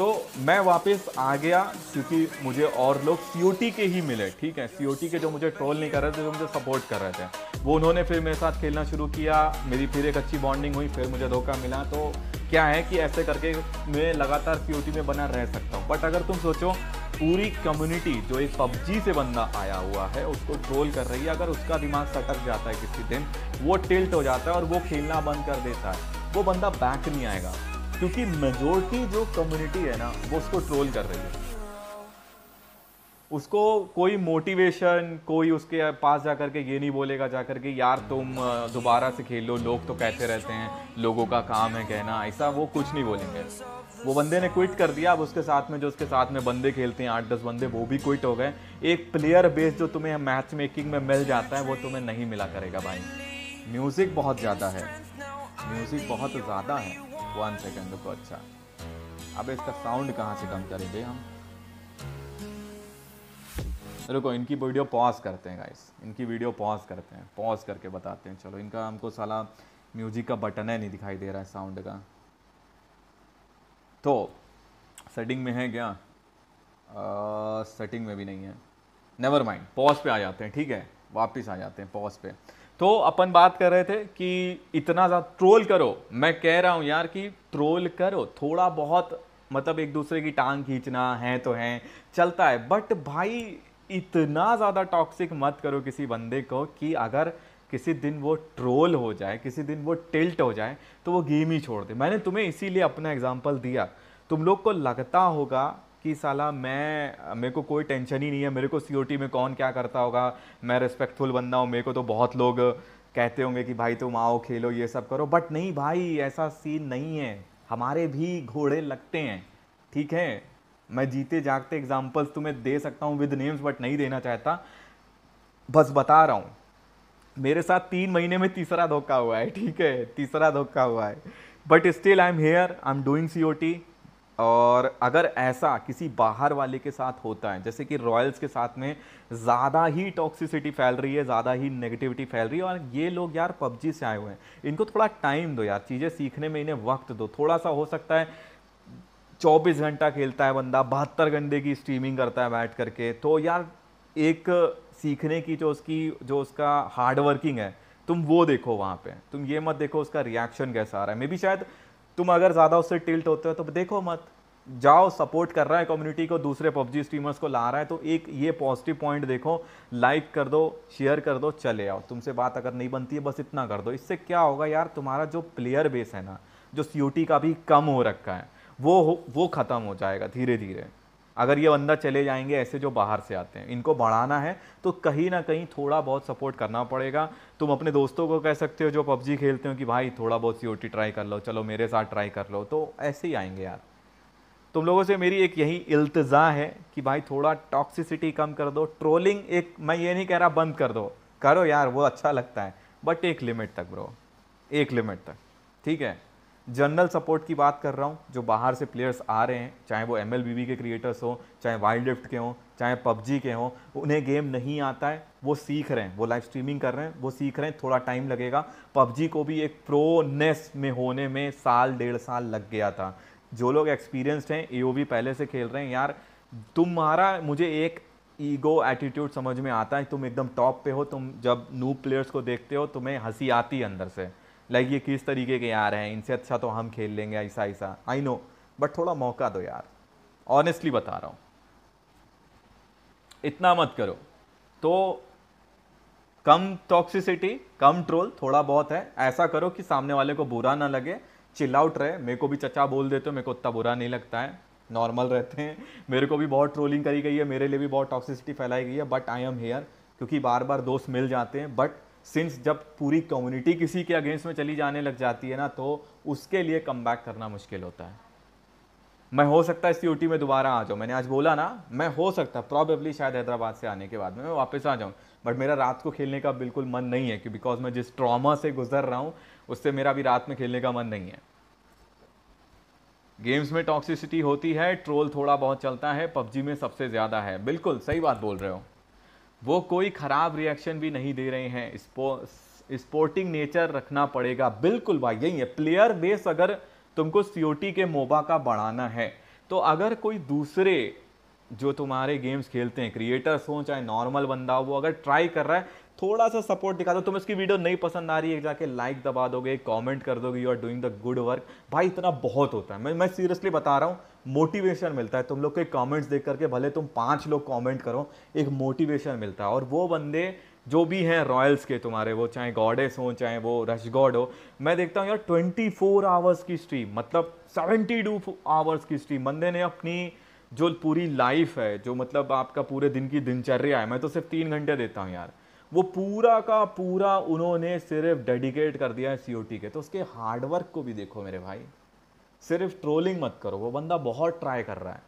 तो मैं वापस आ गया क्योंकि मुझे और लोग सीओटी के ही मिले, ठीक है? सीओटी के जो मुझे ट्रोल नहीं कर रहे थे, जो मुझे सपोर्ट कर रहे थे। वो उन्होंने फिर मेरे साथ खेलना शुरू किया, मेरी फिर एक अच्छी बॉन्डिंग हुई, फिर मुझे धोखा मिला। तो क्या है कि ऐसे करके मैं लगातार सीओटी में बना रह सकता हूँ। बट अगर तुम सोचो, पूरी कम्युनिटी जो एक पबजी से बंदा आया हुआ है, उसको ट्रोल कर रही है, अगर उसका दिमाग सटक जाता है किसी दिन, वो टिल्ट हो जाता है और वो खेलना बंद कर देता है। वो बंदा बैक नहीं आएगा। क्योंकि मेजोरिटी जो कम्युनिटी है ना, वो उसको ट्रोल कर रही है। उसको कोई मोटिवेशन कोई उसके पास जा कर के ये नहीं बोलेगा जा कर के, यार तुम दोबारा से खेलो लोग तो कहते रहते हैं, लोगों का काम है कहना, ऐसा वो कुछ नहीं बोलेंगे। वो बंदे ने क्विट कर दिया, अब उसके साथ में, जो उसके साथ में बंदे खेलते हैं, आठ दस बंदे, वो भी क्विट हो गए। एक प्लेयर बेस जो तुम्हें मैच मेकिंग में मिल जाता है, वो तुम्हें नहीं मिला करेगा भाई। म्यूज़िक बहुत ज़्यादा है। म्यूज़िक बहुत ज़्यादा है। वन सेकेंड रुको अच्छा। अब इसका साउंड कहाँ से कम करेंगे हम? रुको, इनकी वीडियो पॉज करते हैं गाइस इनकी वीडियो पॉज करते हैं। पॉज करके बताते हैं। चलो, इनका हमको साला म्यूज़िक का बटन है नहीं दिखाई दे रहा है साउंड का। तो सेटिंग में है क्या? सेटिंग में भी नहीं है। नेवर माइंड पॉज पे आ जाते हैं, ठीक है? वापस आ जाते हैं पॉज पे। तो अपन बात कर रहे थे कि इतना ज़्यादा ट्रोल करो। मैं कह रहा हूँ यार कि ट्रोल करो। थोड़ा बहुत मतलब एक दूसरे की टांग खींचना है तो है, चलता है। बट भाई, इतना ज़्यादा टॉक्सिक मत करो किसी बंदे को कि अगर किसी दिन वो ट्रोल हो जाए, किसी दिन वो टिल्ट हो जाए तो वो गेम ही छोड़ दे। मैंने तुम्हें इसीलिए अपना एग्ज़ाम्पल दिया। तुम लोग को लगता होगा कि साला मैं, मेरे को कोई टेंशन ही नहीं है, मेरे को सी में कौन क्या करता होगा? मैं रिस्पेक्टफुल बंदा हूँ, मेरे को तो बहुत लोग कहते होंगे कि भाई तुम आओ, खेलो, ये सब करो। बट नहीं भाई, ऐसा सीन नहीं है। हमारे भी घोड़े लगते हैं, ठीक है? मैं जीते जागते एग्जाम्पल्स तुम्हें दे सकता हूँ विद नेम्स बट नहीं देना चाहता। बस बता रहा हूँ, मेरे साथ तीन महीने में तीसरा धोखा हुआ है, ठीक है? तीसरा धोखा हुआ है। But still I am here I am doing C और अगर ऐसा किसी बाहर वाले के साथ होता है, जैसे कि रॉयल्स के साथ में ज़्यादा ही टॉक्सिसिटी फैल रही है, ज़्यादा ही नेगेटिविटी फैल रही है और ये लोग यार पबजी से आए हुए हैं। इनको थोड़ा टाइम दो यार, चीज़ें सीखने में इन्हें वक्त दो। थोड़ा सा हो सकता है चौबीस घंटा खेलता है बंदा, बहत्तर घंटे की स्ट्रीमिंग करता है बैठ करके। तो यार एक सीखने की जो उसकी, जो उसका हार्ड वर्किंग है, तुम वो देखो वहाँ पे। तुम ये मत देखो उसका रिएक्शन कैसा आ रहा है। मे बी शायद तुम अगर ज़्यादा उससे टिल्ट होते हो तो देखो मत। जाओ, सपोर्ट कर रहा है कम्युनिटी को, दूसरे पबजी स्ट्रीमर्स को ला रहा है तो एक ये पॉजिटिव पॉइंट देखो। लाइक कर दो शेयर कर दो, चले आओ। तुमसे बात अगर नहीं बनती है, बस इतना कर दो। इससे क्या होगा यार, तुम्हारा जो प्लेयर बेस है ना, जो सीओटी का भी कम हो रखा है, वो वो ख़त्म हो जाएगा धीरे धीरे अगर ये बंदा चले जाएँगे ऐसे जो बाहर से आते हैं, इनको बढ़ाना है तो कहीं ना कहीं थोड़ा बहुत सपोर्ट करना पड़ेगा। तुम अपने दोस्तों को कह सकते हो जो पबजी खेलते हो कि, भाई, थोड़ा बहुत सी ट्राई कर लो, चलो मेरे साथ ट्राई कर लो। तो ऐसे ही आएँगे यार। तुम लोगों से मेरी एक यही इल्तज़ा है कि, भाई, थोड़ा टॉक्सिसिटी कम कर दो। ट्रोलिंग एक, मैं ये नहीं कह रहा बंद कर दो। करो यार, वो अच्छा लगता है बट एक लिमिट तक ब्रो एक लिमिट तक, ठीक है? जनरल सपोर्ट की बात कर रहा हूँ, जो बाहर से प्लेयर्स आ रहे हैं, चाहे वो एमएलबीबी के क्रिएटर्स हों, चाहे वाइल्ड लिफ्ट के हों, चाहे पबजी के हों, उन्हें गेम नहीं आता है, वो सीख रहे हैं, वो लाइव स्ट्रीमिंग कर रहे हैं, वो सीख रहे हैं, थोड़ा टाइम लगेगा। पबजी को भी एक प्रोनेस में होने में साल, डेढ़ साल लग गया था। जो लोग एक्सपीरियंसड हैं ए पहले से खेल रहे हैं, यार, तुम्हारा, मुझे एक ईगो एटीट्यूड समझ में आता है, तुम एकदम टॉप पे हो, तुम जब न्यू प्लेयर्स को देखते हो, तुम्हें हँसी आती है अंदर से। लाइक ये किस तरीके के यार हैं? इनसे अच्छा तो हम खेल लेंगे, ऐसा ऐसा। आई नो बट थोड़ा मौका दो यार। ऑनेस्टली बता रहा हूँ। इतना मत करो। तो कम टॉक्सिसिटी कम ट्रोल थोड़ा बहुत है। ऐसा करो कि सामने वाले को बुरा ना लगे। चिल आउट रहे। मेरे को भी चचा बोल देते हो, मेरे को उतना बुरा नहीं लगता है। नॉर्मल रहते हैं। मेरे को भी बहुत ट्रोलिंग करी गई है। मेरे लिए भी बहुत टॉक्सिसिटी फैलाई गई है। बट आई एम हेयर क्योंकि बार बार दोस्त मिल जाते हैं। बट सिंस जब पूरी कम्युनिटी किसी के अगेंस्ट में चली जाने लग जाती है ना तो उसके लिए कम करना मुश्किल होता है। मैं हो सकता है इस यूटी में दोबारा आ जाऊँ। मैंने आज बोला ना, मैं हो सकता प्रॉबेबली शायद हैदराबाद से आने के बाद में मैं वापस आ जाऊँ। बट मेरा रात को खेलने का बिल्कुल मन नहीं है कि बिकॉज़ मैं जिस ट्रॉमा से गुजर रहा हूँ, उससे मेरा भी रात में खेलने का मन नहीं है। गेम्स में टॉक्सिसिटी होती है ट्रोल थोड़ा बहुत चलता है पबजी में सबसे ज़्यादा है। बिल्कुल, सही बात बोल रहे हो। वो कोई ख़राब रिएक्शन भी नहीं दे रहे हैं। स्पो, स्पोर्टिंग नेचर रखना पड़ेगा। बिल्कुल भाई यही है। प्लेयर बेस अगर तुमको सी के मोबा का बढ़ाना है तो अगर कोई दूसरे जो तुम्हारे गेम्स खेलते हैं क्रिएटर्स हो चाहे नॉर्मल बंदा हो अगर ट्राई कर रहा है थोड़ा सा सपोर्ट दिखा दो तुम इसकी वीडियो नहीं पसंद आ रही है जाके लाइक दबा दोगे कमेंट कर दोगे you are doing the good work भाई इतना बहुत होता है। मैं मैं सीरियसली बता रहा हूँ मोटिवेशन मिलता है। तुम लोग के कमेंट्स देख करके भले तुम पाँच लोग कमेंट करो, एक मोटिवेशन मिलता है। और वो बंदे जो भी हैं रॉयल्स के तुम्हारे, वो चाहे गॉडेस हो, चाहे वो रश गॉड हो, मैं देखता हूँ यार ट्वेंटी फोर आवर्स की स्ट्रीम मतलब सेवेंटी टू आवर्स की स्ट्रीम बंदे ने अपनी जो पूरी लाइफ है, जो मतलब आपका पूरे दिन की दिनचर्या है, मैं तो सिर्फ़ तीन घंटे देता हूँ यार। वो पूरा का पूरा उन्होंने सिर्फ़ डेडिकेट कर दिया है सीओटी के। तो उसके हार्डवर्क को भी देखो मेरे भाई। सिर्फ़ ट्रोलिंग मत करो, वो बंदा बहुत ट्राई कर रहा है।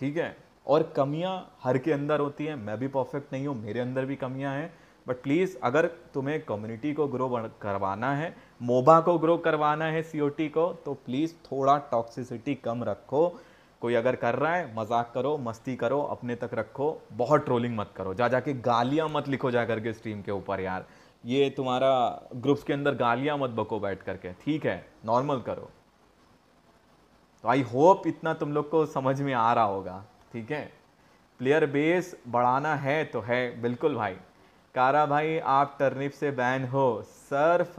ठीक है? और कमियाँ हर के अंदर होती हैं। मैं भी परफेक्ट नहीं हूँ, मेरे अंदर भी कमियाँ हैं। बट प्लीज़ अगर तुम्हें कम्युनिटी को ग्रो करवाना है, मोबा को ग्रो करवाना है सीओटी को तो प्लीज़ थोड़ा टॉक्सिसिटी कम रखो। कोई अगर कर रहा है, मज़ाक करो, मस्ती करो, अपने तक रखो। बहुत ट्रोलिंग मत करो। जा, जाके गालियाँ मत लिखो जा करके स्ट्रीम के ऊपर यार। ये तुम्हारा ग्रुप्स के अंदर गालियाँ मत बको बैठ करके। ठीक है? नॉर्मल करो। तो आई होप इतना तुम लोग को समझ में आ रहा होगा, ठीक है? प्लेयर बेस बढ़ाना है तो है, बिल्कुल भाई। कारा भाई, आप टर्निप से बैन हो। सर्फ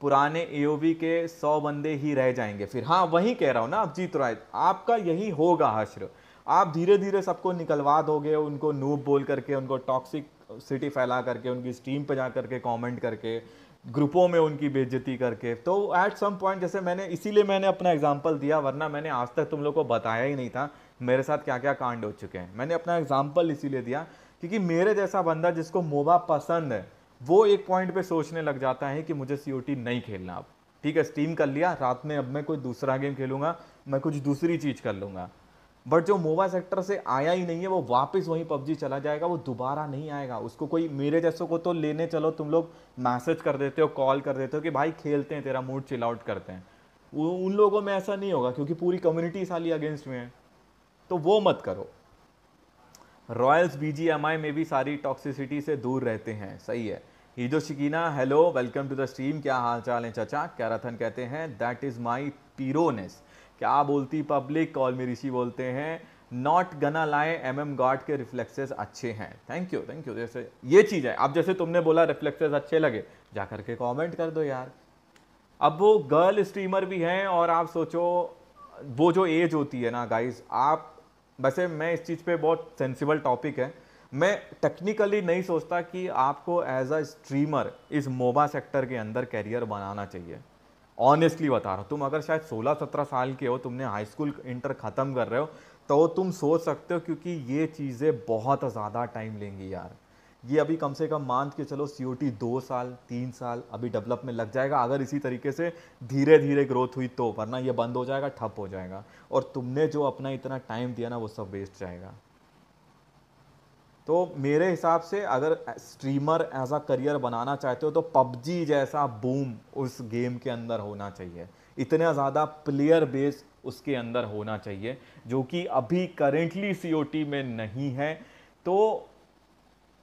पुराने एओबी के सौ बंदे ही रह जाएँगे फिर। हाँ वही कह रहा हूँ ना, आप जीत रहा है। आपका यही होगा हश्र। आप धीरे धीरे सबको निकलवा दोगे, उनको नूब बोल करके, उनको टॉक्सिक सिटी फैला करके, उनकी स्ट्रीम पे जा करके कमेंट करके। ग्रुपों में उनकी बेइज्जती करके। तो एट सम पॉइंट जैसे मैंने, इसीलिए मैंने अपना एग्ज़ाम्पल दिया, वरना मैंने आज तक तुम लोग को बताया ही नहीं था, मेरे साथ क्या क्या कांड हो चुके हैं। मैंने अपना एग्ज़ाम्पल इसीलिए दिया, क्योंकि मेरे जैसा बंदा जिसको मोबा पसंद है, वो एक पॉइंट पे सोचने लग जाता है कि मुझे सीओटी नहीं खेलना अब। ठीक है स्टीम कर लिया, रात में अब मैं कोई दूसरा गेम खेलूँगा, मैं कुछ दूसरी चीज़ कर लूँगा। बट जो मोबा सेक्टर से आया ही नहीं है, वो वापस वहीं पबजी चला जाएगा, वो दोबारा नहीं आएगा। उसको कोई, मेरे जैसों को तो लेने चलो, तुम लोग मैसेज कर देते हो, कॉल कर देते हो कि भाई खेलते हैं, तेरा मूड चिल आउट करते हैं। उन लोगों में ऐसा नहीं होगा, क्योंकि पूरी कम्युनिटी साली अगेंस्ट में है। तो वो मत करो। रॉयल्स बीजीएमआई में भी सारी टॉक्सिसिटी से दूर रहते हैं, सही है। हीजो शिकीना hello welcome to the stream क्या हाल चाल है चचा? कैराथन कहते हैं दैट इज़ माई पीरोनेस क्या बोलती पब्लिक कॉल में ऋषि बोलते हैं not gonna lie M M god के रिफ्लेक्सेस अच्छे हैं. थैंक यू थैंक यू जैसे ये चीज़ है। अब जैसे तुमने बोला रिफ्लेक्सेस अच्छे लगे जा करके कमेंट कर दो यार। अब वो गर्ल स्ट्रीमर भी हैं और आप सोचो, वो जो एज होती है ना गाइस आप, वैसे मैं इस चीज़ पे बहुत सेंसिबल टॉपिक है। मैं टेक्निकली नहीं सोचता कि आपको एज अ स्ट्रीमर इस मोबा सेक्टर के अंदर करियर बनाना चाहिए। ऑनेस्टली बता रहा हूँ। तुम अगर शायद 16-17 साल के हो, तुमने हाई स्कूल इंटर ख़त्म कर रहे हो तो तुम सोच सकते हो क्योंकि ये चीज़ें बहुत ज़्यादा टाइम लेंगी यार। ये अभी कम से कम मान के चलो सी ओ टी दो साल, तीन साल, अभी डेवलप में लग जाएगा। अगर इसी तरीके से धीरे धीरे ग्रोथ हुई तो वरना ये बंद हो जाएगा, ठप हो जाएगा। और तुमने जो अपना इतना टाइम दिया ना, वो सब वेस्ट जाएगा। तो मेरे हिसाब से अगर स्ट्रीमर एज अ करियर बनाना चाहते हो तो पबजी जैसा बूम उस गेम के अंदर होना चाहिए। इतना ज़्यादा प्लेयर बेस उसके अंदर होना चाहिए, जो कि अभी करेंटली सीओटी में नहीं है। तो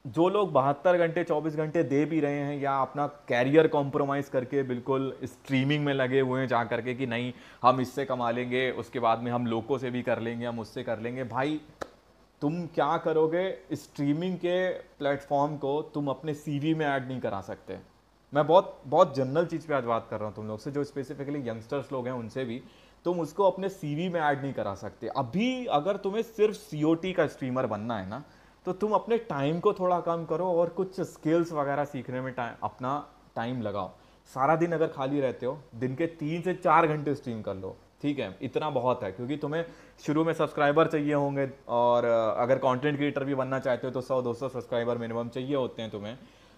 जो लोग बहत्तर घंटे 24 घंटे दे भी रहे हैं या अपना कैरियर कॉम्प्रोमाइज़ करके बिल्कुल स्ट्रीमिंग में लगे हुए हैं जा करके कि नहीं, हम इससे कमा लेंगे, उसके बाद में हम लोगों से भी कर लेंगे, हम उससे कर लेंगे। भाई तुम क्या करोगे स्ट्रीमिंग के प्लेटफॉर्म को, तुम अपने सीवी में ऐड नहीं करा सकते। मैं बहुत बहुत जनरल चीज़ पे आज बात कर रहा हूँ तुम लोग से, जो स्पेसिफिकली यंगस्टर्स लोग हैं उनसे भी। तुम उसको अपने सीवी में ऐड नहीं करा सकते। अभी अगर तुम्हें सिर्फ़ सीओटी का स्ट्रीमर बनना है ना तो तुम अपने टाइम को थोड़ा कम करो और कुछ स्किल्स वगैरह सीखने में टाइम अपना टाइम लगाओ। सारा दिन अगर खाली रहते हो, दिन के तीन से चार घंटे स्ट्रीम कर लो। ठीक है? इतना बहुत है, क्योंकि तुम्हें शुरू में सब्सक्राइबर चाहिए होंगे और अगर कंटेंट क्रिएटर भी बनना चाहते हो तो सौ, दो सौ सब्सक्राइबर मिनिमम चाहिए होते हैं तुम्हें।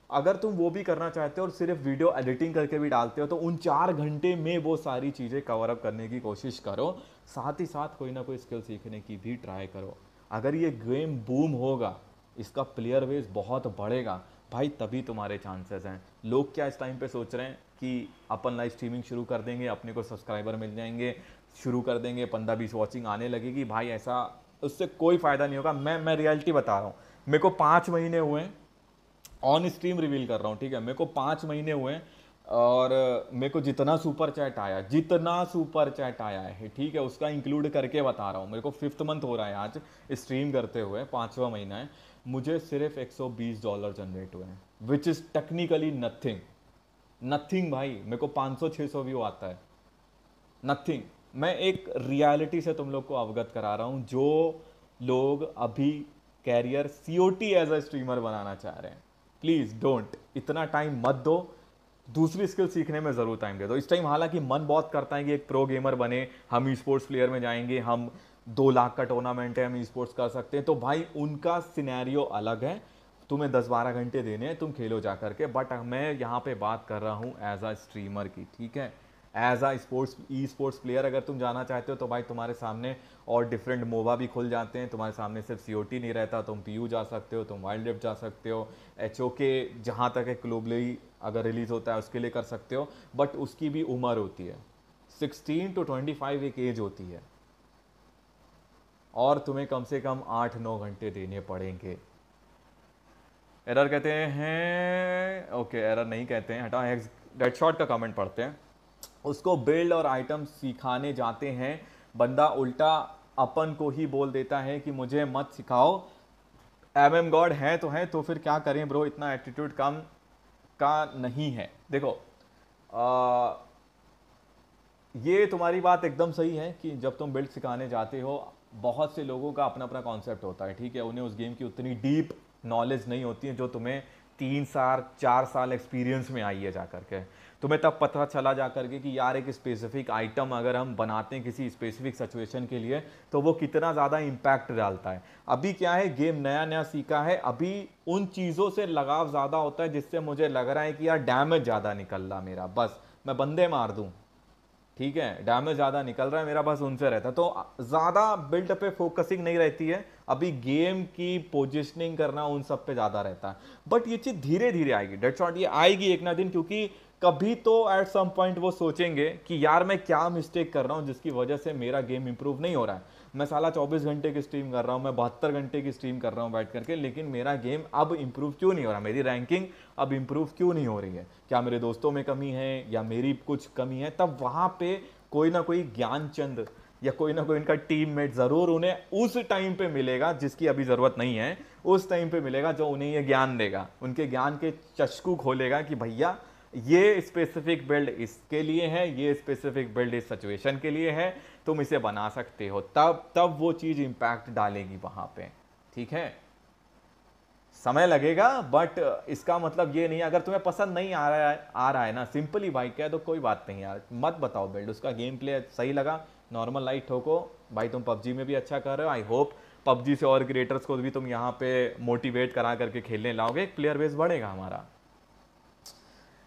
अगर तुम वो भी करना चाहते हो और सिर्फ़ वीडियो एडिटिंग करके भी डालते हो तो उन चार घंटे में वो सारी चीज़ें कवर अप करने की कोशिश करो। साथ ही साथ कोई ना कोई स्किल सीखने की भी ट्राई करो। अगर ये गेम बूम होगा, इसका प्लेयर बेस बहुत बढ़ेगा, भाई तभी तुम्हारे चांसेस हैं। लोग क्या इस टाइम पे सोच रहे हैं कि अपन लाइव स्ट्रीमिंग शुरू कर देंगे, अपने को सब्सक्राइबर मिल जाएँगे शुरू कर देंगे, पंद्रह बीस वॉचिंग आने लगेगी। भाई ऐसा उससे कोई फ़ायदा नहीं होगा। मैं मैं रियलिटी बता रहा हूँ। मेरे को पाँच महीने हुए ऑन स्ट्रीम रिवील कर रहा हूँ, ठीक है? मेरे को पाँच महीने हुए और मेरे को जितना सुपर चैट आया, जितना सुपर चैट आया है, ठीक है? उसका इंक्लूड करके बता रहा हूँ। मेरे को फिफ्थ मंथ हो रहा है आज स्ट्रीम करते हुए, पाँचवा महीना है। मुझे सिर्फ़ 120 डॉलर जनरेट हुए हैं which is technically nothing nothing भाई, मेरे को 500-600 व्यू आता है। नथिंग मैं एक रियलिटी से तुम लोग को अवगत करा रहा हूँ, जो लोग अभी career C O T as a streamer बनाना चाह रहे हैं। प्लीज़ डोंट इतना टाइम मत दो। दूसरी स्किल सीखने में ज़रूर टाइम दे दो। इस टाइम हालाँकि मन बहुत करता है कि एक प्रो गेमर बने, हम ई स्पोर्ट्स प्लेयर में जाएँगे, हम दो लाख का टूर्नामेंट है, हम ई स्पोर्ट्स कर सकते हैं। तो भाई, उनका सिनेरियो अलग है। तुम्हें दस बारह घंटे देने हैं, तुम खेलो जा करके। बट मैं यहाँ पे बात कर रहा हूँ एज अ स्ट्रीमर की, ठीक है? As a sports esports player अगर तुम जाना चाहते हो तो भाई तुम्हारे सामने और डिफरेंट मोबा भी खुल जाते हैं। तुम्हारे सामने सिर्फ़ सी नहीं रहता, तुम पीयू जा सकते हो, तुम वाइल्ड लिफ्ट जा सकते हो एच ओ के जहाँ तक है ग्लोबली अगर रिलीज़ होता है, उसके लिए कर सकते हो। बट उसकी भी उम्र होती है। सिक्सटीन टू ट्वेंटी फाइव एक एज होती है। और तुम्हें कम से कम आठ नौ घंटे देने पड़ेंगे। एरर कहते हैं ओके एरर नहीं कहते हैं हटा डेड शॉट का कमेंट पढ़ते हैं। उसको बिल्ड और आइटम सिखाने जाते हैं। बंदा उल्टा अपन को ही बोल देता है कि मुझे मत सिखाओ। एम एम गॉड है तो है तो फिर क्या करें ब्रो इतना एटीट्यूड कम का नहीं है। देखो आ, ये तुम्हारी बात एकदम सही है कि जब तुम बिल्ड सिखाने जाते हो बहुत से लोगों का अपना अपना कॉन्सेप्ट होता है ठीक है? उन्हें उस गेम की उतनी डीप नॉलेज नहीं होती है जो तुम्हें तीन साल, चार साल एक्सपीरियंस में आई है जा तो तुम्हें तब पता चला जा करके कि यार, एक स्पेसिफिक आइटम अगर हम बनाते हैं किसी स्पेसिफिक सिचुएशन के लिए तो वो कितना ज़्यादा इम्पैक्ट डालता है। अभी क्या है गेम नया नया सीखा है। अभी उन चीज़ों से लगाव ज़्यादा होता है जिससे मुझे लग रहा है कि यार डैमेज ज़्यादा निकल रहा मेरा। बस, मैं बंदे मार दूँ। ठीक है डैमेज ज़्यादा निकल रहा है, मेरा बस उनसे रहता है। तो ज़्यादा बिल्ड पे फोकसिंग नहीं रहती है, अभी गेम की पोजिशनिंग करना उन सब पे ज़्यादा रहता है। बट ये चीज़ धीरे धीरे आएगी डेट शॉट ये आएगी एक ना दिन, क्योंकि कभी तो एट सम पॉइंट वो सोचेंगे कि यार मैं क्या मिस्टेक कर रहा हूँ, जिसकी वजह से मेरा गेम इंप्रूव नहीं हो रहा है। मैं साला 24 घंटे की स्ट्रीम कर रहा हूँ, मैं बहत्तर घंटे की स्ट्रीम कर रहा हूँ बैठ करके, लेकिन मेरा गेम अब इंप्रूव क्यों नहीं हो रहा? मेरी रैंकिंग अब इंप्रूव क्यों नहीं हो रही है? क्या मेरे दोस्तों में कमी है या मेरी कुछ कमी है? तब वहाँ पे कोई ना कोई ज्ञानचंद या कोई ना कोई इनका टीममेट ज़रूर उन्हें उस टाइम पे मिलेगा जिसकी अभी ज़रूरत नहीं है, उस टाइम पे मिलेगा जो उन्हें ये ज्ञान देगा। उनके ज्ञान के चस्कू खोलेगा कि भैया, ये स्पेसिफिक बिल्ड इसके लिए है, ये स्पेसिफिक बिल्ड इस सिचुएशन के लिए है तुम इसे बना सकते हो, तब तब वो चीज़ इंपैक्ट डालेगी वहाँ पे। ठीक है? समय लगेगा बट इसका मतलब ये नहीं अगर तुम्हें पसंद नहीं आ रहा है, आ रहा है ना सिंपली बाइक है तो कोई बात नहीं यार, मत बताओ बिल्ड उसका गेम प्ले सही लगा नॉर्मल लाइट ठोको, भाई तुम पबजी में भी अच्छा कर रहे हो आई होप पबजी से और क्रिएटर्स को भी तुम यहाँ पे मोटिवेट करा करके खेलने लाओगे प्लेयर बेस बढ़ेगा हमारा।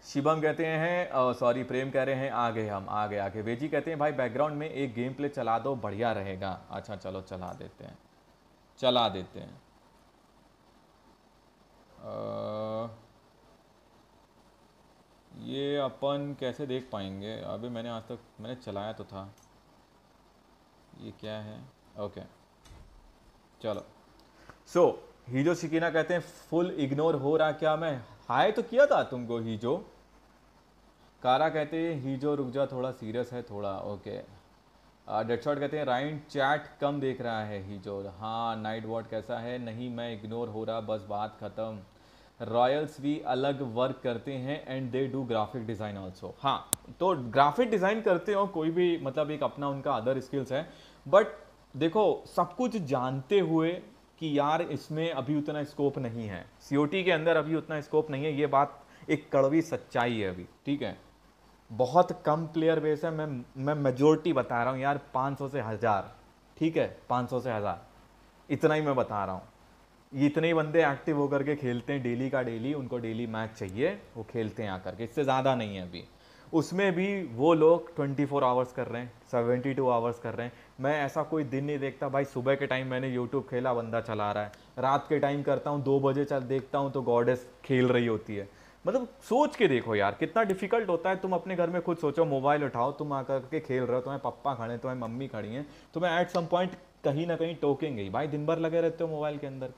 शिवम कहते हैं सॉरी प्रेम कह रहे हैं आ गए हम आ गए आगे वेजी कहते हैं भाई बैकग्राउंड में एक गेम प्ले चला दो बढ़िया रहेगा। अच्छा चलो चला देते हैं चला देते हैं। आ, ये अपन कैसे देख पाएँगे? अभी मैंने आज तक मैंने चलाया तो था। ये क्या है? ओके चलो। सो so, हीजो शिकीना कहते हैं फुल इग्नोर हो रहा क्या मैं? हाय तो किया था तुमको हीजो कारा कहते हैं हीजो रुक जा, थोड़ा सीरियस है, थोड़ा ओके डेडशॉट कहते हैं राइन चैट कम देख रहा है हीजो हाँ नाइट वॉट कैसा है? नहीं, मैं इग्नोर हो रहा, बस बात ख़त्म. रॉयल्स भी अलग वर्क करते हैं and they do graphic design also हाँ तो ग्राफिक डिज़ाइन करते हो, कोई भी मतलब एक अपना उनका अदर स्किल्स है बट देखो, सब कुछ जानते हुए कि यार इसमें अभी उतना स्कोप नहीं है। सीओटी के अंदर अभी उतना स्कोप नहीं है, ये बात एक कड़वी सच्चाई है अभी, ठीक है? बहुत कम प्लेयर बेस है, मैं मैं मेजोरिटी बता रहा हूँ यार 500 से हज़ार। ठीक है 500 से हज़ार। इतना ही मैं बता रहा हूँ। ये इतने ही बंदे एक्टिव होकर के खेलते हैं डेली का डेली उनको डेली मैच चाहिए, वो खेलते हैं आकर के। इससे ज़्यादा नहीं है अभी। उसमें भी वो लोग 24 फोर आवर्स कर रहे हैं 72 आवर्स कर रहे हैं। मैं ऐसा कोई दिन नहीं देखता, भाई सुबह के टाइम मैंने यूट्यूब खेला, बंदा चला रहा है। रात के टाइम करता हूँ, दो बजे चल, देखता हूँ तो गॉडेस खेल रही होती है। मतलब सोच के देखो यार, कितना डिफ़िकल्ट होता है, तुम अपने घर में खुद सोचो मोबाइल उठाओ, तुम आकर के खेल रहे हो तुम्हें पप्पा खड़े तुम्हें मम्मी खड़ी हैं, तुम्हें एट सम पॉइंट कहीं ना कहीं टोकेंगे भाई, दिन भर लगे रहते हो मोबाइल के अंदर,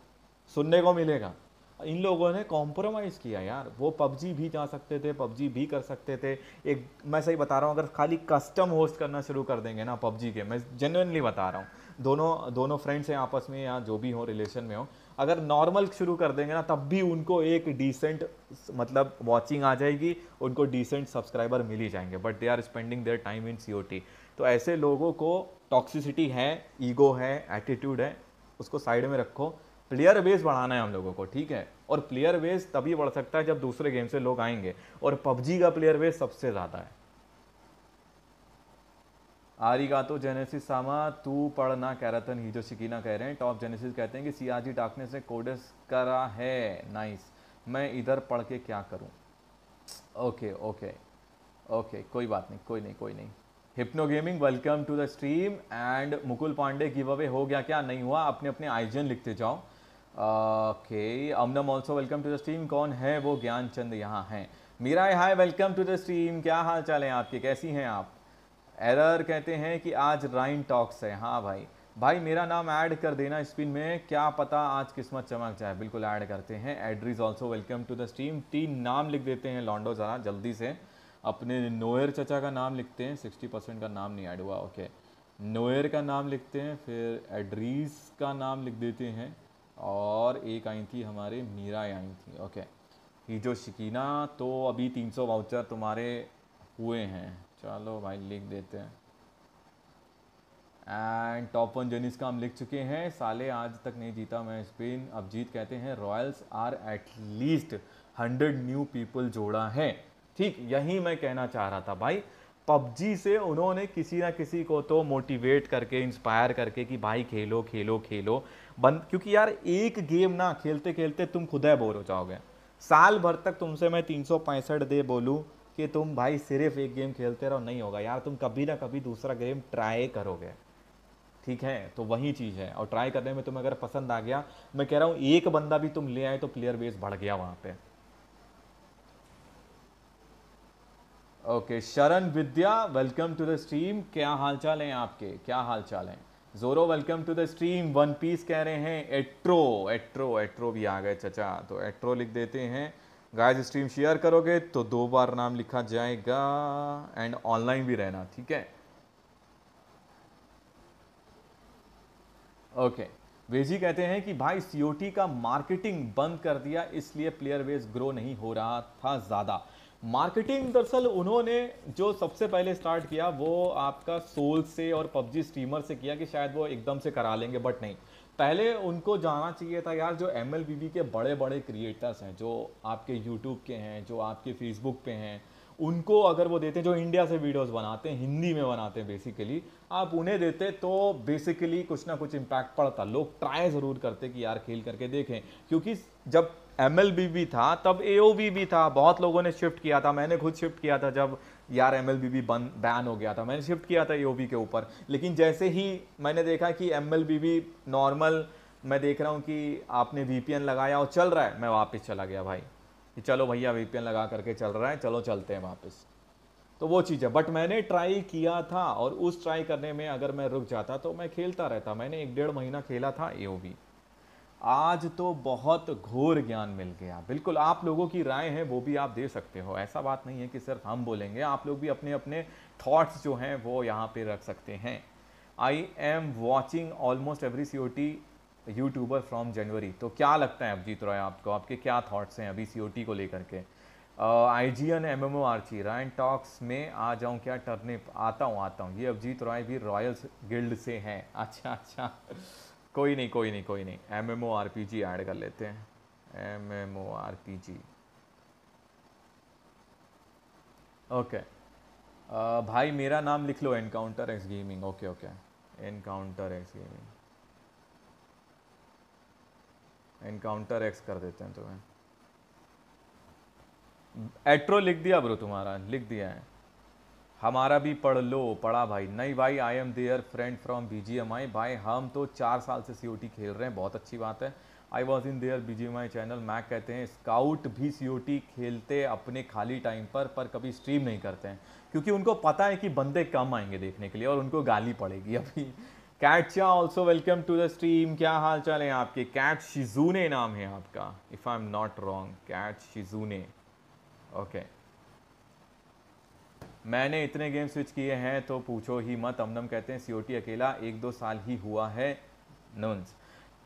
सुनने को मिलेगा। इन लोगों ने कॉम्प्रोमाइज़ किया यार। वो पबजी भी जा सकते थे पबजी भी कर सकते थे। एक, मैं सही बता रहा हूँ, अगर खाली कस्टम होस्ट करना शुरू कर देंगे ना पबजी के, मैं जेनुअनली बता रहा हूँ। दोनों दोनों फ्रेंड्स हैं आपस में या जो भी हो रिलेशन में हो अगर नॉर्मल शुरू कर देंगे ना, तब भी उनको एक डिसेंट मतलब वॉचिंग आ जाएगी, उनको डिसेंट सब्सक्राइबर मिल ही जाएँगे। But they are spending their time in C तो ऐसे लोगों को टॉक्सिसिटी है ईगो है एटीट्यूड है, उसको साइड में रखो। प्लेयर बेस बढ़ाना है हम लोगों को, ठीक है? और प्लेयर बेस तभी बढ़ सकता है जब दूसरे गेम से लोग आएँगे। और पबजी का प्लेयर बेस सबसे ज़्यादा है। आरी का तो जेनेसिस सामा तू पढ़ना कैराथन ही जो शिकीना कह रहे हैं। टॉप जेनेसिस कहते हैं कि सी आर डार्कनेस ने कोडस करा है। नाइस मैं इधर पढ़ के क्या करूँ? ओके ओके ओके कोई बात नहीं, कोई नहीं कोई नहीं। Hypno gaming welcome to the stream and Mukul Pandey giveaway हो गया क्या? नहीं हुआ। अपने अपने आइजन लिखते जाओ। Okay अमनम also welcome to the stream कौन है वो? ज्ञान चंद यहाँ है। Meera hi welcome to the stream क्या हाल चाल है आपके? कैसी हैं आप? एरर कहते हैं कि आज राइन टॉक्स है। हाँ भाई। भाई, मेरा नाम ऐड कर देना स्पिन में। क्या पता आज किस्मत चमक जाए। बिल्कुल ऐड करते हैं। एड्रीज also welcome to the stream तीन नाम लिख देते हैं लॉन्डो ज़रा जल्दी से। अपने नोयर चचा का नाम लिखते हैं। सिक्सटी परसेंट का नाम नहीं ऐड हुआ। ओके नोयर का नाम लिखते हैं। फिर एड्रीज का नाम लिख देते हैं। और एक आई थी हमारे मीरा आई थी। ओके ये जो शिकीना तो अभी 300 वाउचर तुम्हारे हुए हैं। चलो भाई लिख देते हैं। एंड टॉप वन जर्नीस का हम लिख चुके हैं। साले, आज तक नहीं जीता मैं स्पेन। अब जीत कहते हैं Royals are at least hundred new people जोड़ा है। ठीक, यही मैं कहना चाह रहा था भाई। पबजी से उन्होंने किसी ना किसी को तो मोटिवेट करके इंस्पायर करके कि भाई खेलो खेलो खेलो। बंद क्योंकि यार एक गेम ना खेलते खेलते तुम खुद बोर हो जाओगे। साल भर तक तुमसे मैं तीन सौ पैंसठ दे बोलूँ कि तुम भाई सिर्फ़ एक गेम खेलते रहो, नहीं होगा। यार, तुम कभी ना कभी दूसरा गेम ट्राई करोगे। ठीक है? तो वही चीज़ है। और ट्राई करने में तुम्हें अगर पसंद आ गया, मैं कह रहा हूँ, एक बंदा भी तुम ले आए तो प्लेयर बेस बढ़ गया वहाँ पे। Okay Sharan Vidya welcome to the stream क्या हालचाल है आपके? क्या हालचाल है? Zoro welcome to the stream one piece कह रहे हैं एट्रो एट्रो एट्रो भी आ गए, चचा। तो एट्रो लिख देते हैं। गाइस स्ट्रीम शेयर करोगे तो दो बार नाम लिखा जाएगा एंड ऑनलाइन भी रहना, ठीक है? ओके वेजी कहते हैं कि भाई सीओटी का मार्केटिंग बंद कर दिया, इसलिए प्लेयर बेस ग्रो नहीं हो रहा था ज़्यादा। मार्केटिंग दरअसल उन्होंने जो सबसे पहले स्टार्ट किया, वो आपका सोल से और पबजी स्ट्रीमर से किया कि शायद वो एकदम से करा लेंगे बट नहीं। पहले उनको जाना चाहिए था यार जो एम के बड़े बड़े क्रिएटर्स हैं, जो आपके यूट्यूब के हैं, जो आपके फेसबुक पे हैं, उनको अगर वो देते, जो इंडिया से वीडियोस बनाते हैं हिंदी में बनाते हैं बेसिकली आप उन्हें देते तो बेसिकली कुछ ना कुछ इम्पैक्ट पड़ता। लोग ट्राई ज़रूर करते कि यार खेल करके देखें, क्योंकि जब एम भी था, तब ए भी था। बहुत लोगों ने शिफ्ट किया था। मैंने खुद शिफ्ट किया था जब यार एम बी बन बैन हो गया था। मैंने शिफ्ट किया था ए के ऊपर। लेकिन जैसे ही मैंने देखा कि एम एल नॉर्मल मैं देख रहा हूँ कि आपने VPN लगाया और चल रहा है, मैं वापस चला गया भाई। कि चलो भैया VPN लगा करके चल रहा है, चलो चलते हैं वापस। तो वो चीज़ है। बट मैंने ट्राई किया था और उस ट्राई करने में अगर मैं रुक जाता तो मैं खेलता रहता। मैंने एक डेढ़ महीना खेला था ए आज तो बहुत घोर ज्ञान मिल गया। बिल्कुल, आप लोगों की राय है, वो भी आप दे सकते हो। ऐसा बात नहीं है कि सिर्फ़ हम बोलेंगे, आप लोग भी अपने अपने थॉट्स जो हैं, वो यहाँ पे रख सकते हैं। I am watching almost every C O T YouTuber from January तो क्या लगता है, अभिजीत रॉय, आपको? आपके क्या थॉट्स हैं अभी सीओटी को लेकर के? I G N M M O Archie Ryan talks में आ जाऊँ क्या? टर्निप आता हूँ आता हूँ। ये अभिजीत रॉय भी रॉयल्स गिल्ड से हैं। अच्छा अच्छा। कोई नहीं कोई नहीं कोई नहीं। M M O R P G add कर लेते हैं। M M O R P G okay भाई, मेरा नाम लिख लो encounter X gaming okay okay encounter X gaming encounter X कर देते हैं तुम्हें। एट्रो लिख दिया ब्रो तुम्हारा। लिख दिया है। हमारा भी पढ़ लो, पढ़ा भाई। नहीं भाई I am their friend from B G M I भाई, हम तो चार साल से सी ओ टी खेल रहे हैं, बहुत अच्छी बात है। I was in their B G M I channel Mac कहते हैं स्काउट भी सी ओ टी खेलते अपने खाली टाइम पर पर कभी स्ट्रीम नहीं करते हैं। क्योंकि उनको पता है कि बंदे कम आएँगे देखने के लिए और उनको गाली पड़ेगी [laughs] अभी। कैटचा also welcome to the stream क्या हाल चाल है आपके? कैट शिजूने नाम है आपका। If I am not wrong cat शिजूने okay मैंने इतने गेम स्विच किए हैं तो पूछो ही मत। अमनम कहते हैं सी अकेला एक दो साल ही हुआ है। नोन्स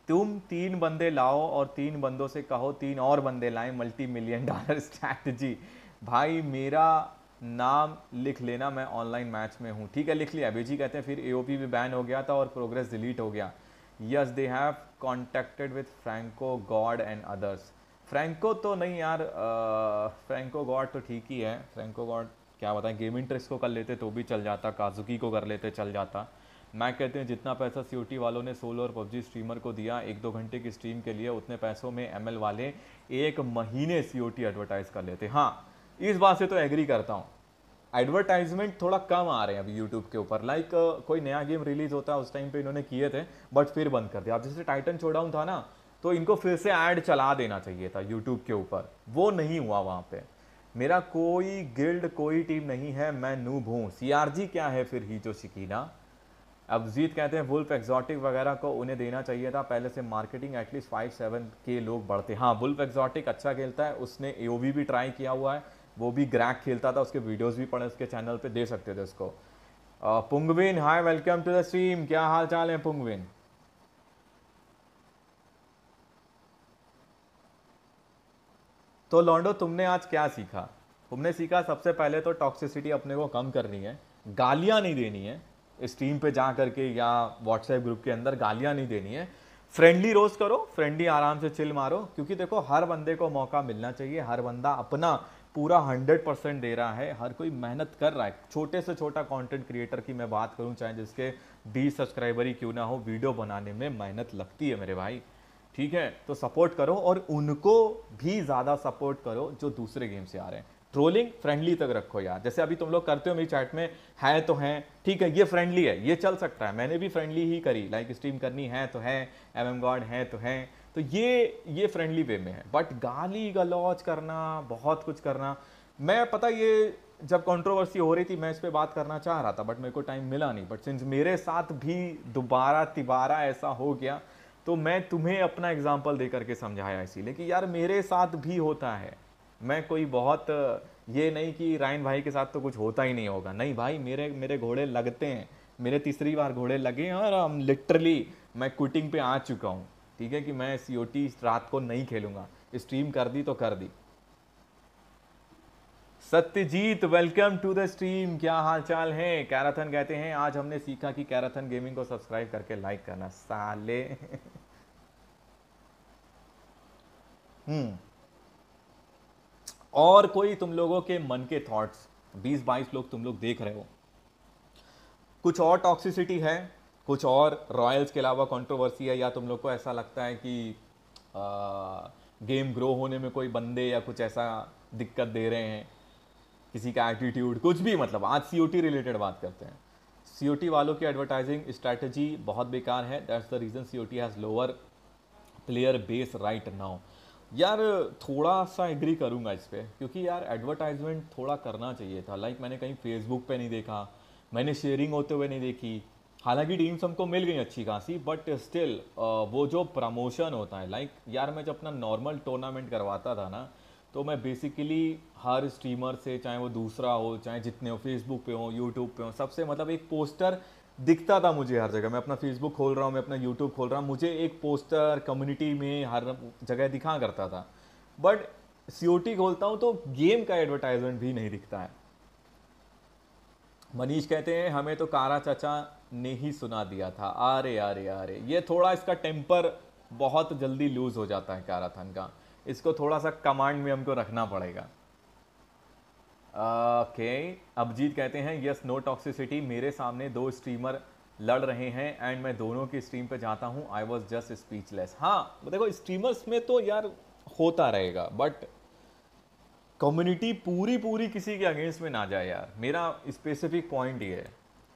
तुम तीन बंदे लाओ और तीन बंदों से कहो, तीन और बंदे लाएँ मल्टी मिलियन डॉलर स्ट्रैटेजी भाई, मेरा नाम लिख लेना, मैं ऑनलाइन मैच में हूँ। ठीक है, लिख लिया। अभी जी कहते हैं, फिर एओपी भी बैन हो गया था और प्रोग्रेस डिलीट हो गया। Yes they have contacted with Franco god and others Franco तो नहीं यार फ्रैंको गॉड तो ठीक ही है। फ्रैंको गॉड क्या बताएँ गेमिंग ट्रिक्स को कर लेते तो भी चल जाता काजुकी को कर लेते चल जाता। मैं कहते हैं जितना पैसा सीओटी वालों ने सोलो और पबजी स्ट्रीमर को दिया एक दो घंटे की स्ट्रीम के लिए उतने पैसों में एमएल वाले एक महीने सीओटी एडवर्टाइज कर लेते। हाँ इस बात से तो एग्री करता हूँ। एडवर्टाइजमेंट थोड़ा कम आ रहे हैं अभी यूट्यूब के ऊपर। लाइक like, कोई नया गेम रिलीज़ होता है उस टाइम पे इन्होंने किए थे बट फिर बंद कर दिया। अब जैसे टाइटन छोड़ाउन था ना तो इनको फिर से ऐड चला देना चाहिए था यूट्यूब के ऊपर। वो नहीं हुआ वहाँ पे। मेरा कोई गिल्ड, कोई टीम नहीं है, मैं नूब हूँ। सी क्या है फिर ही जो शिकीना? अब जीत कहते हैं, वुल्फ एक्जॉटिक वगैरह को उन्हें देना चाहिए था, पहले से मार्केटिंग एटलीस्ट फाइव सेवन के लोग बढ़ते। हाँ वुल्फ एक्जॉटिक अच्छा खेलता है, उसने ए भी ट्राई किया हुआ है, वो भी ग्रैक खेलता था, उसके वीडियोस भी पड़े, उसके चैनल पे दे सकते थे उसको। Penguin hi welcome to the stream क्या हाल चाल है पुंगविन? तो लॉन्डो, तुमने आज क्या सीखा? तुमने सीखा, सबसे पहले तो टॉक्सिसिटी अपने को कम करनी है, गालियाँ नहीं देनी है स्ट्रीम पे जा करके या व्हाट्सएप ग्रुप के अंदर गालियाँ नहीं देनी है। फ्रेंडली रोज करो फ्रेंडली आराम से चिल मारो, क्योंकि देखो, हर बंदे को मौका मिलना चाहिए, हर बंदा अपना पूरा हंड्रेड परसेंट दे रहा है, हर कोई मेहनत कर रहा है। छोटे से छोटा कंटेंट क्रिएटर की मैं बात करूँ, चाहे जिसके बीस सब्सक्राइबर ही क्यों ना हो, वीडियो बनाने में मेहनत लगती है मेरे भाई। ठीक है? तो सपोर्ट करो और उनको भी ज़्यादा सपोर्ट करो जो दूसरे गेम से आ रहे हैं। ट्रोलिंग फ्रेंडली तक रखो यार। जैसे अभी तुम लोग करते हो मेरी चैट में, है तो है, ठीक है, ये फ्रेंडली है, ये चल सकता है। मैंने भी फ्रेंडली ही करी लाइक स्ट्रीम करनी है तो है एम एम गॉड है तो है। तो ये ये फ्रेंडली वे में है। बट गाली गलौज करना, बहुत कुछ करना, मैं पता ये जब कंट्रोवर्सी हो रही थी, मैं इस पर बात करना चाह रहा था बट मेरे को टाइम मिला नहीं। बट सिंस मेरे साथ भी दोबारा तिबारा ऐसा हो गया तो मैं तुम्हें अपना एग्ज़ाम्पल दे करके समझाया इसीलिए कि यार मेरे साथ भी होता है। मैं कोई बहुत, ये नहीं कि रायन भाई के साथ तो कुछ होता ही नहीं होगा। नहीं भाई, मेरे मेरे घोड़े लगते हैं। मेरे तीसरी बार घोड़े लगे हैं और हम लिटरली मैं क्विटिंग पे आ चुका हूँ। ठीक है कि मैं सी रात को नहीं खेलूँगा। स्ट्रीम कर दी तो कर दी। Satyajit welcome to the stream क्या हाल चाल है? कैराथन कहते हैं, आज हमने सीखा कि कैराथन गेमिंग को सब्सक्राइब करके लाइक करना। साले हम्म और कोई तुम लोगों के मन के थॉट्स 20-22 लोग तुम लोग देख रहे हो। कुछ और टॉक्सिसिटी है कुछ और रॉयल्स के अलावा कंट्रोवर्सी है या तुम लोग को ऐसा लगता है कि आ, गेम ग्रो होने में कोई बंदे या कुछ ऐसा दिक्कत दे रहे हैं किसी का एटीट्यूड कुछ भी मतलब आज सीओटी रिलेटेड बात करते हैं। सी वालों की एडवर्टाइजिंग स्ट्रैटेजी बहुत बेकार है that's the reason she has lower player base right now यार, थोड़ा सा एग्री करूँगा इस पर क्योंकि यार एडवर्टाइजमेंट थोड़ा करना चाहिए था। लाइक मैंने कहीं फेसबुक पे नहीं देखा, मैंने शेयरिंग होते हुए नहीं देखी। हालाँकि टीम्स हमको मिल गई अच्छी खासी बट स्टिल वो जो प्रमोशन होता है लाइक यार मैं जब अपना नॉर्मल टूर्नामेंट करवाता था ना तो मैं बेसिकली हर स्ट्रीमर से, चाहे वो दूसरा हो, चाहे जितने हो फेसबुक पे हो यूट्यूब पे हो, सबसे मतलब एक पोस्टर दिखता था मुझे हर जगह। मैं अपना फेसबुक खोल रहा हूँ, मैं अपना यूट्यूब खोल रहा हूँ, मुझे एक पोस्टर कम्युनिटी में हर जगह दिखा करता था। बट सी खोलता हूँ तो गेम का एडवर्टाइजमेंट भी नहीं दिखता है। मनीष कहते हैं, हमें तो कारा चाचा ने ही सुना दिया था। अरे अरे अरे, ये थोड़ा इसका टेम्पर बहुत जल्दी लूज हो जाता है काराथन का। इसको थोड़ा सा कमांड में हमको रखना पड़ेगा। ओके, अभिजीत कहते हैं, यस नो टॉक्सिसिटी मेरे सामने दो स्ट्रीमर लड़ रहे हैं एंड मैं दोनों की स्ट्रीम पे जाता हूँ। आई वॉज़ जस्ट स्पीचलेस हाँ देखो स्ट्रीमर्स में तो यार होता रहेगा बट कम्युनिटी पूरी पूरी किसी के अगेंस्ट में ना जाए यार। मेरा स्पेसिफिक पॉइंट ये है।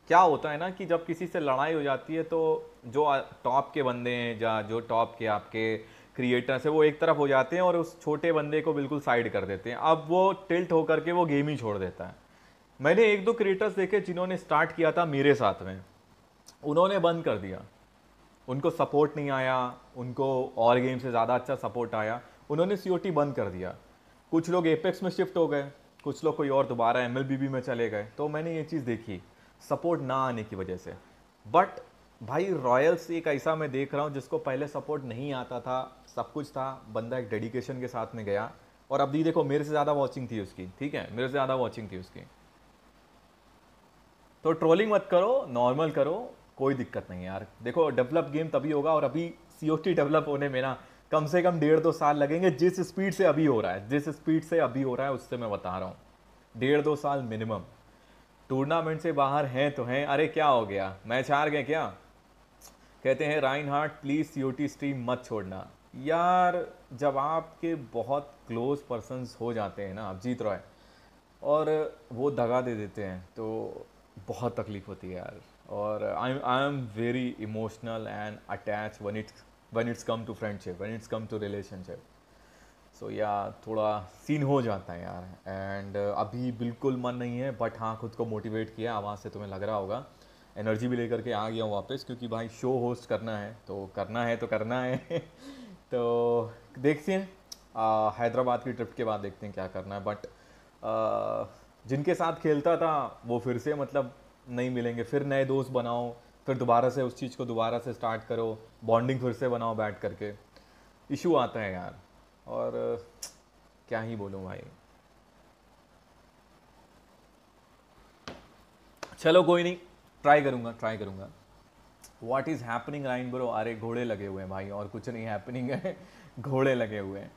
क्या होता है ना कि जब किसी से लड़ाई हो जाती है तो जो टॉप के बंदे हैं या जो टॉप के आपके क्रिएटर्स है वो एक तरफ़ हो जाते हैं और उस छोटे बंदे को बिल्कुल साइड कर देते हैं। अब वो टिल्ट होकर के वो गेम ही छोड़ देता है। मैंने एक दो क्रिएटर्स देखे जिन्होंने स्टार्ट किया था मेरे साथ में। उन्होंने बंद कर दिया। उनको सपोर्ट नहीं आया, उनको और गेम से ज़्यादा अच्छा सपोर्ट आया। उन्होंने सीओटी बंद कर दिया। कुछ लोग एपेक्स में शिफ्ट हो गए, कुछ लोग कोई और दोबारा एमएलबीबी में चले गए। तो मैंने ये चीज़ देखी सपोर्ट ना आने की वजह से। बट भाई रॉयल्स एक ऐसा मैं देख रहा हूँ जिसको पहले सपोर्ट नहीं आता था, सब कुछ था, बंदा एक डेडिकेशन के साथ में गया। और अब देखो, मेरे से ज़्यादा वॉचिंग थी उसकी, ठीक है? मेरे से ज़्यादा वॉचिंग थी उसकी। तो ट्रोलिंग मत करो नॉर्मल करो, कोई दिक्कत नहीं यार। देखो डेवलप गेम तभी होगा और अभी सी डेवलप होने में ना, कम से कम डेढ़ दो साल लगेंगे, जिस स्पीड से अभी हो रहा है, जिस स्पीड से अभी हो रहा है, उससे मैं बता रहा हूँ। डेढ़ दो साल मिनिमम टूर्नामेंट से बाहर हैं तो हैं, अरे क्या हो गया? मैच हार गए क्या? कहते हैं Rhine heart please C O T stream मत छोड़ना। यार, जब आपके बहुत क्लोज पर्सनस हो जाते हैं ना आप जीत रहे और वो दगा दे देते हैं तो बहुत तकलीफ़ होती है यार। और I I am very emotional and attach one it's one it's come to friendship one it's come to relationship so या थोड़ा सीन हो जाता है यार। एंड अभी बिल्कुल मन नहीं है बट हाँ खुद को मोटिवेट किया, आवाज़ से तुम्हें लग रहा होगा। एनर्जी भी लेकर के आ गया हूँ वापस, क्योंकि भाई शो होस्ट करना है तो करना है तो करना है। [laughs] तो देखते हैं हैदराबाद की ट्रिप के बाद देखते हैं क्या करना है बट जिनके साथ खेलता था, वो फिर से मतलब नहीं मिलेंगे। फिर नए दोस्त बनाओ, फिर दोबारा से उस चीज़ को दोबारा से स्टार्ट करो बॉन्डिंग फिर से बनाओ बैठ करके। इशू आता है यार, और, क्या ही बोलूँ भाई। चलो कोई नहीं ट्राई करूँगा ट्राई करूँगा। What is happening Rhine bro अरे, घोड़े लगे हुए हैं भाई, और कुछ नहीं हैपनिंग है। [laughs] घोड़े लगे हुए हैं।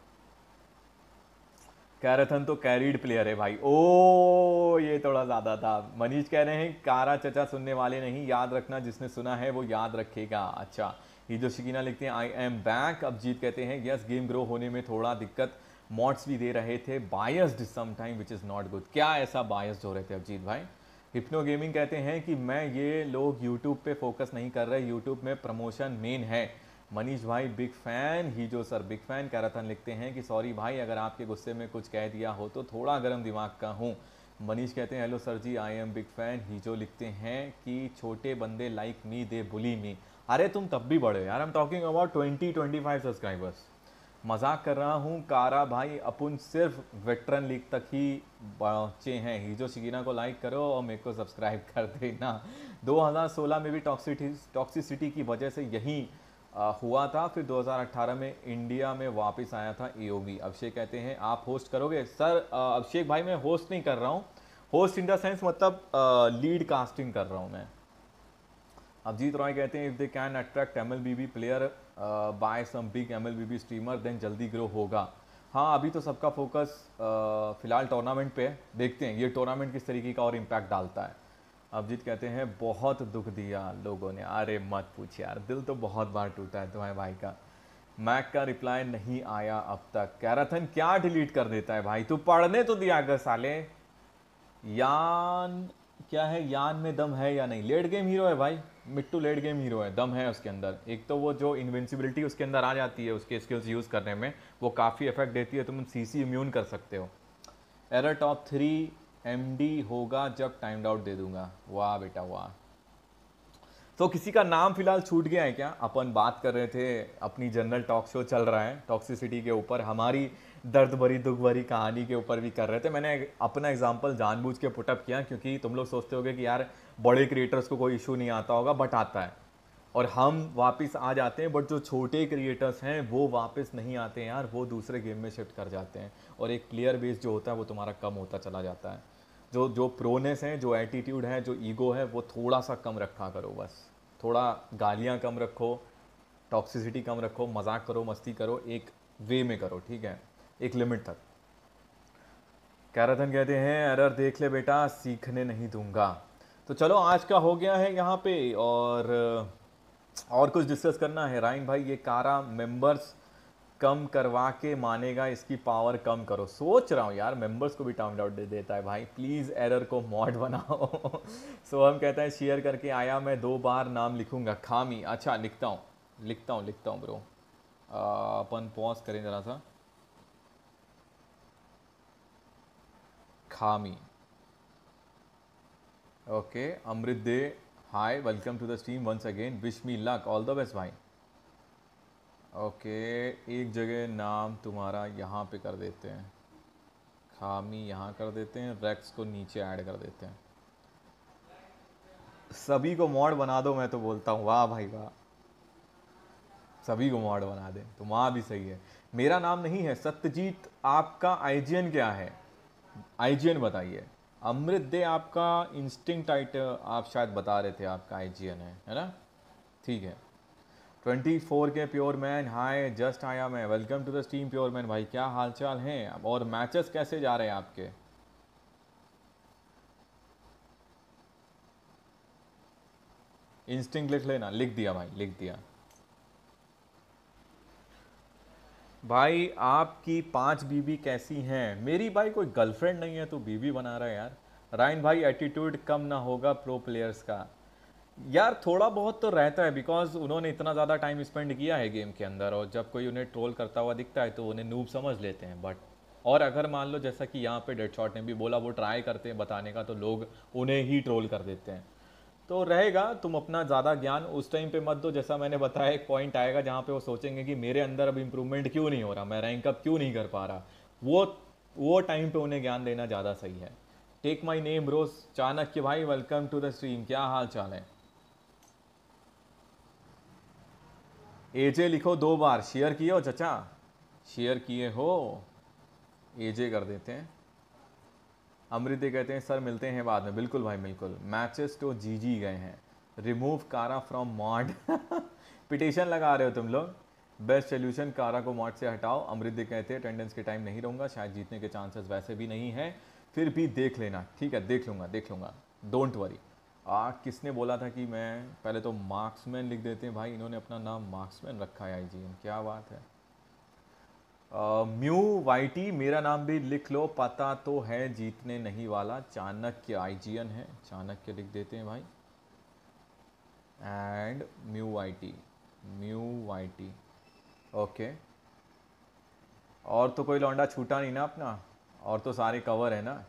कैरेथन तो कैरीड प्लेयर है भाई। ओ, ये थोड़ा ज़्यादा था। मनीष कह रहे हैं, कारा चचा सुनने वाले नहीं, याद रखना, जिसने सुना है वो याद रखेगा। अच्छा ये जो शिकीना लिखते हैं आई एम बैक अभिजीत कहते हैं यस गेम ग्रो होने में थोड़ा दिक्कत। मॉड्स भी दे रहे थे biased some time which is not good क्या ऐसा बायस्ड हो रहे थे अभिजीत भाई? हिप्नो गेमिंग कहते हैं कि मैं ये लोग यूट्यूब पे फोकस नहीं कर रहे यूट्यूब में प्रमोशन मेन है। मनीष भाई बिग फ़ैन ही जो सर बिग फ़ैन कैराथन लिखते हैं कि सॉरी भाई, अगर आपके गुस्से में कुछ कह दिया हो तो थोड़ा गर्म दिमाग का हूँ। मनीष कहते हैं hello sir ji I am big fan ही जो लिखते हैं कि छोटे बंदे लाइक मी दे बुली मी अरे तुम तब भी बड़े यार am talking about twenty twenty five subscribers मज़ाक कर रहा हूँ, कारा भाई अपुन सिर्फ़ वेटरन लीग तक ही पहुँचे हैं। हीजो शिकीना को लाइक करो और मेरे को सब्सक्राइब [laughs] कर देना। 2016 में भी टॉक्सिटी टॉक्सिसिटी की वजह से यही हुआ था। फिर 2018 में इंडिया में वापस आया था एओबी अभिषेक कहते हैं, आप होस्ट करोगे? सर अभिषेक भाई, मैं होस्ट नहीं कर रहा हूँ। होस्ट इन द सेंस मतलब लीड कास्टिंग कर रहा हूँ मैं. अभिजीत रॉय कहते हैं if they can attract M L B B player by some big M streamer then जल्दी ग्रो होगा। हाँ अभी तो सबका फोकस फ़िलहाल टूर्नामेंट पे है। देखते हैं, ये टूर्नामेंट किस तरीके का और इम्पैक्ट डालता है। अभिजीत कहते हैं, बहुत दुख दिया लोगों ने। अरे, मत पूछ यार, दिल तो बहुत बार टूटा है तुम्हारे भाई का। मैक का रिप्लाई नहीं आया अब तक। कैराथन क्या डिलीट कर देता है भाई? तू पढ़ने तो दिया अगर साले। यान क्या है, यान में दम है या नहीं? लेट गेम हीरो है भाई। मिट्टू लेट गेम हीरो है, दम है उसके अंदर। एक तो वो जो इन्विंसिबिलिटी उसके अंदर आ जाती है, उसके स्किल्स यूज़ करने में, वो काफ़ी इफ़ेक्ट देती है, तुम सी सी इम्यून कर सकते हो। एरर टॉप थ्री एमडी होगा जब टाइम आउट दे दूँगा। वाह बेटा, वाह। तो किसी का नाम फ़िलहाल छूट गया है क्या? अपन बात कर रहे थे, अपनी जनरल टॉक शो चल रहा है टॉक्सिसिटी के ऊपर। हमारी दर्द भरी, दुख भरी कहानी के ऊपर भी कर रहे थे। मैंने अपना एग्ज़ाम्पल जानबूझ के पुटअप किया, क्योंकि तुम लोग सोचते होगे कि यार, बड़े क्रिएटर्स को कोई इशू नहीं आता होगा बट आता है। और हम वापस आ जाते हैं बट जो छोटे क्रिएटर्स हैं, वो वापस नहीं आते हैं यार, वो दूसरे गेम में शिफ्ट कर जाते हैं। और एक प्लेयर बेस जो होता है, वो तुम्हारा कम होता चला जाता है। जो जो प्रोनेस हैं, जो एटीट्यूड है, जो ईगो है, वो थोड़ा सा कम रखा करो बस। थोड़ा गालियाँ कम रखो टॉक्सिसिटी कम रखो, मज़ाक करो, मस्ती करो, एक वे में करो, ठीक है? एक लिमिट तक। कैराथन कहते हैं एरर देख ले बेटा, सीखने नहीं दूँगा। तो चलो, आज का हो गया है यहाँ पे और और कुछ डिस्कस करना है। राइन भाई, ये कारा मेंबर्स कम करवा के मानेगा, इसकी पावर कम करो। सोच रहा हूँ यार मेंबर्स को भी टाउन आउट दे देता है भाई। प्लीज़ एरर को मॉड [laughs] बनाओ। सो हम कहते हैं शेयर करके आया मैं, दो बार नाम लिखूँगा। खामी। अच्छा लिखता हूँ। लिखता हूँ लिखता हूँ ब्रो अपन पॉज करें ज़रा सा। खामी okay Amrit they hi welcome to the stream once again wish me luck all the best भाई ओके एक जगह नाम तुम्हारा यहाँ पे कर देते हैं। खामी यहाँ कर देते हैं रेक्स को नीचे ऐड कर देते हैं। सभी को मॉड बना दो, मैं तो बोलता हूँ, वाह भाई वाह। सभी को मॉड बना दें तो वहाँ भी सही है। मेरा नाम नहीं है, सत्यजीत, आपका आईजीएन क्या है? आईजीएन बताइए। अमृत दे आपका इंस्टिंग टाइट आप शायद बता रहे थे आपका आईजीएन है है ना? ठीक है। 24 के प्योर मैन हाय जस्ट आया मैं। Welcome to the steam pure man भाई, क्या हालचाल हैं? और मैचेस कैसे जा रहे हैं आपके? इंस्टिंग लिख लेना। लिख दिया भाई, लिख दिया। भाई, आपकी पाँच बीबी कैसी हैं? मेरी भाई कोई गर्लफ्रेंड नहीं है तो बीबी बना रहा है यार। राइन भाई एटीट्यूड कम ना होगा प्रो प्लेयर्स का। यार, थोड़ा बहुत तो रहता है बिकॉज़ उन्होंने इतना ज़्यादा टाइम स्पेंड किया है गेम के अंदर, और जब कोई उन्हें ट्रोल करता हुआ दिखता है तो उन्हें नूब समझ लेते हैं। बट और अगर मान लो, जैसा कि यहाँ पे डेड शॉट ने भी बोला, वो ट्राई करते हैं बताने का तो लोग उन्हें ही ट्रोल कर देते हैं। तो रहेगा, तुम अपना ज़्यादा ज्ञान उस टाइम पे मत दो। जैसा मैंने बताया, एक पॉइंट आएगा जहाँ पे वो सोचेंगे कि मेरे अंदर अब इम्प्रूवमेंट क्यों नहीं हो रहा? मैं रैंक अप क्यों नहीं कर पा रहा? वो वो टाइम पे उन्हें ज्ञान देना ज़्यादा सही है। टेक माई नेम रोज चाणक्य भाई वेलकम टू द स्ट्रीम क्या हाल चाल है एजे लिखो दो बार। शेयर किए हो, चचा? शेयर किए हो? एजे कर देते हैं। अमृत कहते हैं, सर, मिलते हैं बाद में। बिल्कुल भाई, बिल्कुल। मैचेस तो जी जी गए हैं। रिमूव कारा फ्रॉम मॉड पिटिशन लगा रहे हो तुम लोग। बेस्ट सोल्यूशन कारा को मॉड से हटाओ। अमृत कहते हैं अटेंडेंस के टाइम नहीं रहूँगा। शायद जीतने के चांसेस वैसे भी नहीं है। फिर भी देख लेना। ठीक है, देख लूँगा देख लूँगा। डोंट वरी आ, किसने बोला था कि मैं, पहले तो मार्क्समैन लिख देते हैं भाई। इन्होंने अपना नाम मार्क्समैन रखा है आई जी क्या बात है। म्यू वाईटी मेरा नाम भी लिख लो, पता तो है जीतने नहीं वाला, चाणक्य आईजीएन है, चाणक्य लिख देते हैं भाई। And mu YT mu YT okay. और तो कोई लौंडा छूटा नहीं ना अपना, और तो सारे कवर है ना।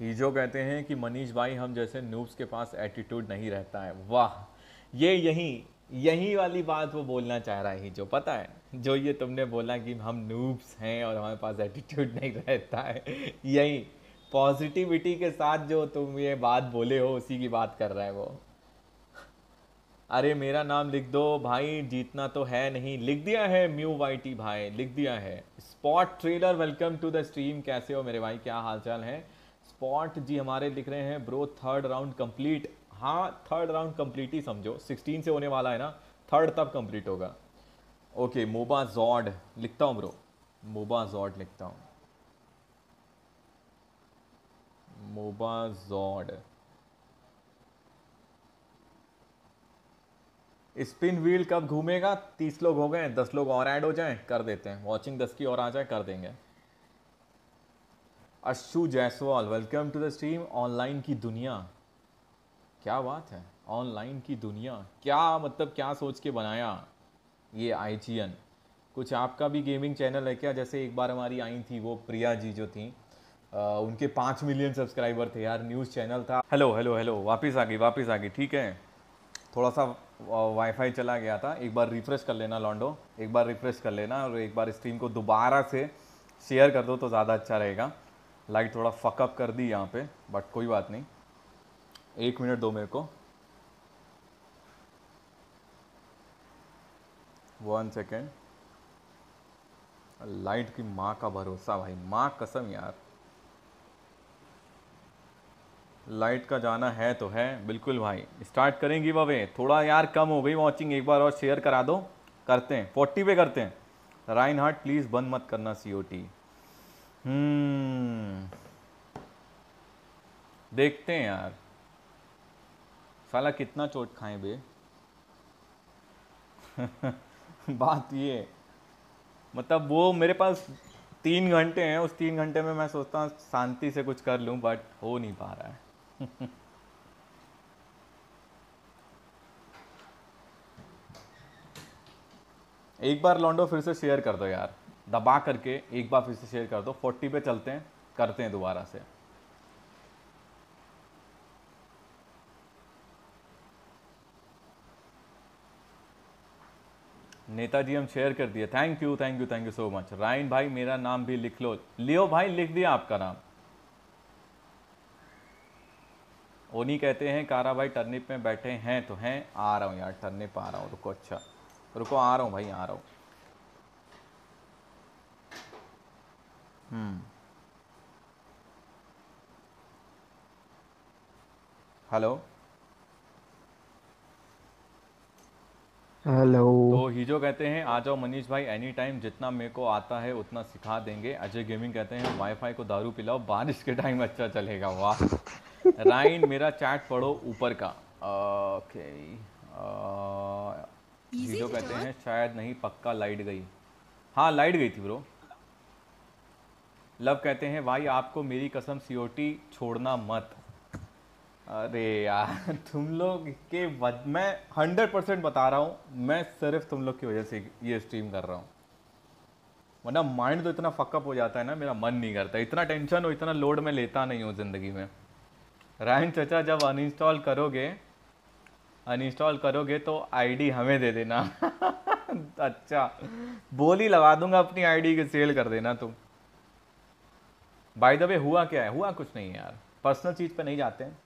हीजो कहते हैं कि मनीष भाई, हम जैसे न्यूब्स के पास एटीट्यूड नहीं रहता है। वाह! ये यही यही वाली बात वो बोलना चाह रहा है जो पता है, जो ये तुमने बोला कि हम नूब्स हैं और हमारे पास एटीट्यूड नहीं रहता है, यही पॉजिटिविटी के साथ जो तुम ये बात बोले हो, उसी की बात कर रहा है वो। अरे मेरा नाम लिख दो, भाई, जीतना तो है नहीं। लिख दिया है, म्यू वाई भाई, लिख दिया है। Spot trailer welcome to the stream कैसे हो मेरे भाई, क्या हालचाल है? स्पॉट जी हमारे लिख रहे हैं, ब्रो थर्ड राउंड कंप्लीट हाँ थर्ड राउंड कंप्लीट ही समझो। 16 से होने वाला है ना थर्ड तब कंप्लीट होगा। ओके मोबा जॉड लिखता हूँ ब्रो मोबा जॉड लिखता हूँ। मोबा जॉड स्पिन व्हील कब घूमेगा? तीस लोग हो गए दस लोग और ऐड हो जाएँ, कर देते हैं। वॉचिंग दस की और आ जाए, कर देंगे। Ashu Jaiswal welcome to the stream online की दुनिया। क्या बात है? ऑनलाइन की दुनिया। क्या मतलब क्या सोच के बनाया ये आईजीएन कुछ आपका भी गेमिंग चैनल है क्या? जैसे एक बार हमारी आई थी वो प्रिया जी जो थी आ, उनके पाँच मिलियन सब्सक्राइबर थे यार न्यूज़ चैनल था। हेलो हेलो हेलो वापस आ गई वापस आ गई ठीक है? थोड़ा सा वाईफाई चला गया था। एक बार रिफ़्रेश कर लेना लॉन्डो एक बार रिफ़्रेश कर लेना और एक बार स्ट्रीम को दोबारा से शेयर कर दो तो ज़्यादा अच्छा रहेगा। लाइट थोड़ा फकअप कर दी यहाँ पे बट कोई बात नहीं। एक मिनट दो मेरे को। वन सेकेंड लाइट की माँ का भरोसा भाई, माँ कसम यार। लाइट का जाना है तो है, बिल्कुल भाई। स्टार्ट करेंगी बाबे थोड़ा यार कम हो गई वॉचिंग एक बार और शेयर करा दो। करते हैं। फोर्टी पे करते हैं। राइन हार्ट प्लीज़ बंद मत करना सी ओ टी देखते हैं यार। साला कितना चोट खाएँ बे? [laughs] बात ये मतलब वो मेरे पास तीन घंटे हैं, उस तीन घंटे में मैं सोचता हूँ शांति से कुछ कर लूँ बट हो नहीं पा रहा है। [laughs] एक बार लॉन्डो फिर से शेयर कर दो यार। दबा करके एक बार फिर से शेयर कर दो। फोर्टी पे चलते हैं, करते हैं दोबारा से। नेताजी हम शेयर कर दिए। Thank you thank you thank you so much Rhine भाई, मेरा नाम भी लिख लो। लियो भाई, लिख दिया आपका नाम। ओनी कहते हैं, कारा भाई टर्निप में बैठे हैं तो हैं, आ रहा हूँ यार टर्निप आ रहा हूँ। रुको अच्छा। रुको, आ रहा हूँ भाई, आ रहा हूँ। हम्म। Hello hello. तो हीजो कहते हैं आ जाओ मनीष भाई एनी टाइम जितना मेरे को आता है उतना सिखा देंगे। अजय गेमिंग कहते हैं वाईफाई को दारू पिलाओ बारिश के टाइम अच्छा चलेगा। वाह। राइन मेरा चैट पढ़ो ऊपर का। ओके हीजो कहते हैं शायद नहीं पक्का लाइट गई। हाँ लाइट गई थी ब्रो लव कहते हैं भाई आपको मेरी कसम सीओटी छोड़ना मत। अरे यार, [laughs] तुम लोग के वज... मैं हंड्रेड परसेंट बता रहा हूँ, मैं सिर्फ़ तुम लोग की वजह से ये स्ट्रीम कर रहा हूँ। वरना माइंड तो इतना फकअप हो जाता है ना, मेरा मन नहीं करता। इतना टेंशन हो इतना लोड मैं लेता नहीं हूँ ज़िंदगी में। रैन चचा, जब अनइंस्टॉल करोगे अनइंस्टॉल करोगे तो आईडी हमें दे देना। [laughs] अच्छा बोली लगा दूँगा अपनी आईडी के सेल कर देना तुम। बाय द वे हुआ क्या है? हुआ कुछ नहीं यार। पर्सनल चीज़ पे नहीं जाते हैं।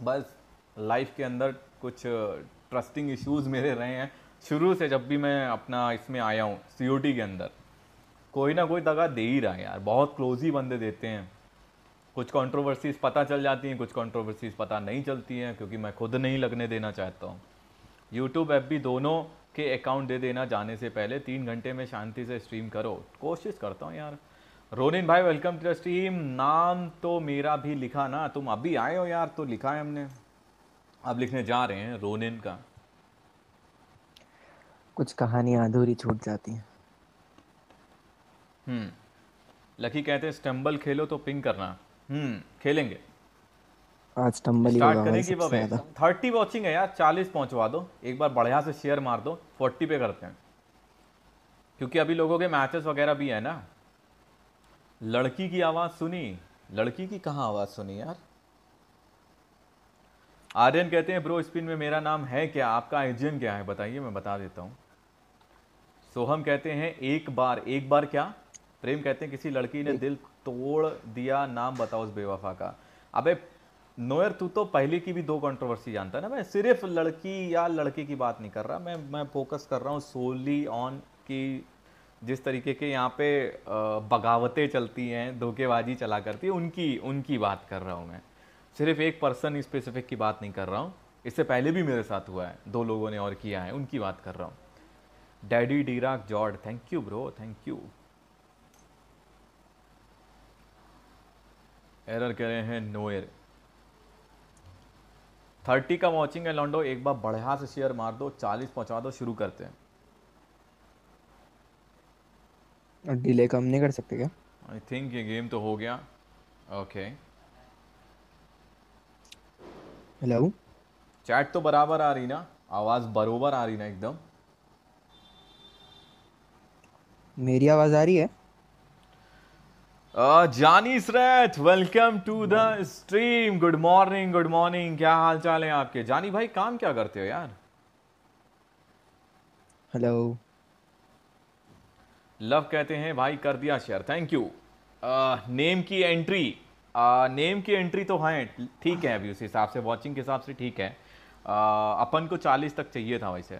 बस लाइफ के अंदर कुछ ट्रस्टिंग इश्यूज़ मेरे रहे हैं। शुरू से जब भी मैं अपना इसमें आया हूँ सी के अंदर, कोई ना कोई दगा दे ही रहा है यार। बहुत क्लोज ही बंदे देते हैं। कुछ कंट्रोवर्सीज पता चल जाती हैं, कुछ कंट्रोवर्सीज पता नहीं चलती हैं, क्योंकि मैं खुद नहीं लगने देना चाहता हूँ। यूट्यूब ऐप भी दोनों के अकाउंट दे देना जाने से पहले तीन घंटे में शांति से स्ट्रीम करो। कोशिश करता हूँ यार। रोनिन भाई वेलकम टू स्ट्रीम नाम तो मेरा भी लिखा ना तुम अभी आए हो यार तो लिखा है हमने। अब लिखने जा रहे हैं रोनिन का। कुछ कहानियाँ अधूरी छूट जाती हैं। हम्म लकी कहते हैं स्टम्बल खेलो तो पिंग करना। हम्म खेलेंगे। आज स्टम्बल ही स्टार्ट होगा भाई करें कि सबसे बाबे ज़्यादा। थर्टी वॉचिंग है यार चालीस पहुंचवा दो। एक बार बढ़िया से शेयर मार दो फोर्टी पे करते हैं। क्योंकि अभी लोगों के मैचेस वगैरह भी है ना। लड़की की आवाज़ सुनी। लड़की की कहाँ आवाज़ सुनी यार? आर्यन कहते हैं ब्रो स्पिन में मेरा नाम है क्या? आपका आयोजन क्या है? बताइए मैं बता देता हूँ। सोहम कहते हैं एक बार एक बार क्या? प्रेम कहते हैं किसी लड़की ने दिल तोड़ दिया नाम बताओ उस बेवफा का। अबे नोयर तू तो पहले की भी दो कंट्रोवर्सी जानता है ना? मैं सिर्फ़ लड़की या लड़के की बात नहीं कर रहा। मैं मैं फोकस कर रहा हूँ सोली ऑन की जिस तरीके के यहाँ पे बगावतें चलती हैं, धोखेबाजी चला करती है, उनकी उनकी बात कर रहा हूँ मैं। सिर्फ़ एक पर्सन स्पेसिफिक की बात नहीं कर रहा हूँ। इससे पहले भी मेरे साथ हुआ है। दो लोगों ने और किया है, उनकी बात कर रहा हूँ। डैडी डीराक जॉर्ड thank you bro thank you error कह रहे हैं नो नोएर थर्टी का वॉचिंग है, लॉन्डो, एक बार बढ़िया से शेयर मार दो, चालीस पहुँचा दो, शुरू करते हैं और डिले कम नहीं कर सकते क्या? आई थिंक ये गेम तो हो गया। ओके हेलो चैट तो बराबर आ रही ना? आवाज़ बरोबर आ रही ना एकदम? मेरी आवाज़ आ रही है? जानी श्रेथ welcome to the stream good morning good morning क्या हाल चाल है आपके? जानी भाई काम क्या करते हो यार? हेलो लव कहते हैं भाई कर दिया शेयर थैंक यू नेम की एंट्री नेम की एंट्री तो है ठीक है अभी उस हिसाब से वॉचिंग के हिसाब से ठीक है। अपन को 40 तक चाहिए था वैसे।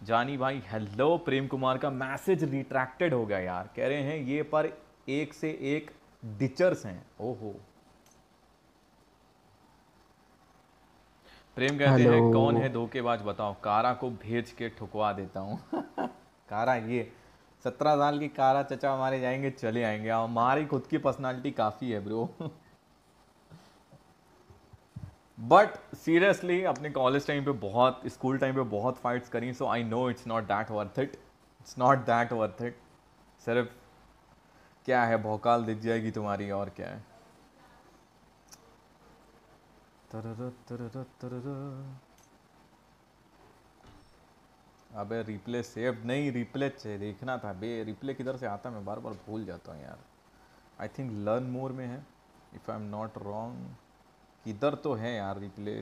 जानी भाई हेलो प्रेम कुमार का मैसेज रिट्रैक्टेड हो गया यार। कह रहे हैं ये पर एक से एक डिचर्स हैं। ओहो। प्रेम कहते हैं कौन है धोखेबाज बताओ? कारा को भेज के ठुकवा देता हूँ। [laughs] कारा ये सत्रह साल की कारा चचा हमारे जाएँगे चले आएँगे। हमारी खुद की पर्सनालिटी काफ़ी है ब्रो बट सीरियसली अपने कॉलेज टाइम पे बहुत स्कूल टाइम पे बहुत फाइट्स करी so I know it's not that worth it it's not that worth it सिर्फ़ क्या है भौकाल दिख जाएगी तुम्हारी और क्या है। तरर, तरर, तरर। अबे रिप्ले सेव नहीं रिप्ले देखना था। बे रिप्ले किधर से आता मैं बार बार भूल जाता हूँ यार। आई थिंक लर्न मोर में है। If I am not wrong किधर तो है यार replay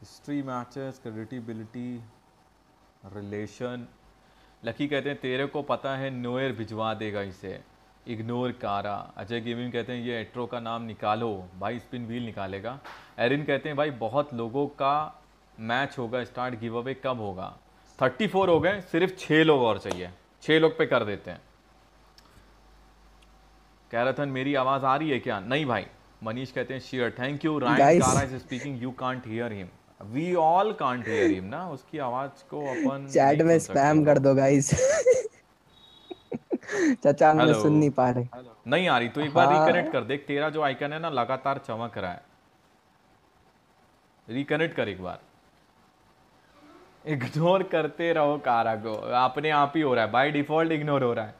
history matches credibility relation lucky कहते हैं, तेरे को पता है नोएर भिजवा देगा इसे। इग्नोर कारा अजय गेमिंग कहते हैं, ये एट्रो का नाम निकालो। भाई स्पिन व्हील निकालेगा। एरिन कहते हैं, भाई, बहुत लोगों का मैच होगा स्टार्ट गिव अवे कब होगा? 34 हो गए सिर्फ़ छः लोग और चाहिए। छः लोग पे कर देते हैं। कैराथन मेरी आवाज़ आ रही है क्या? नहीं भाई। मनीष कहते हैं share thank you is speaking you can't hear him we all can't hear him ना उसकी आवाज़ को अपन [laughs] चैट में स्पैम कर दो गाइस [laughs] चाचा हम सुन नहीं पा रहे। नहीं आ रही तो एक बार हाँ। रिकनेक्ट कर देख तेरा जो आइकन है ना लगातार चमक रहा है। रिकनेक्ट कर एक बार। इग्नोर करते रहो कारा को। अपने आप ही हो रहा है। बाय डिफ़ॉल्ट इग्नोर हो रहा है।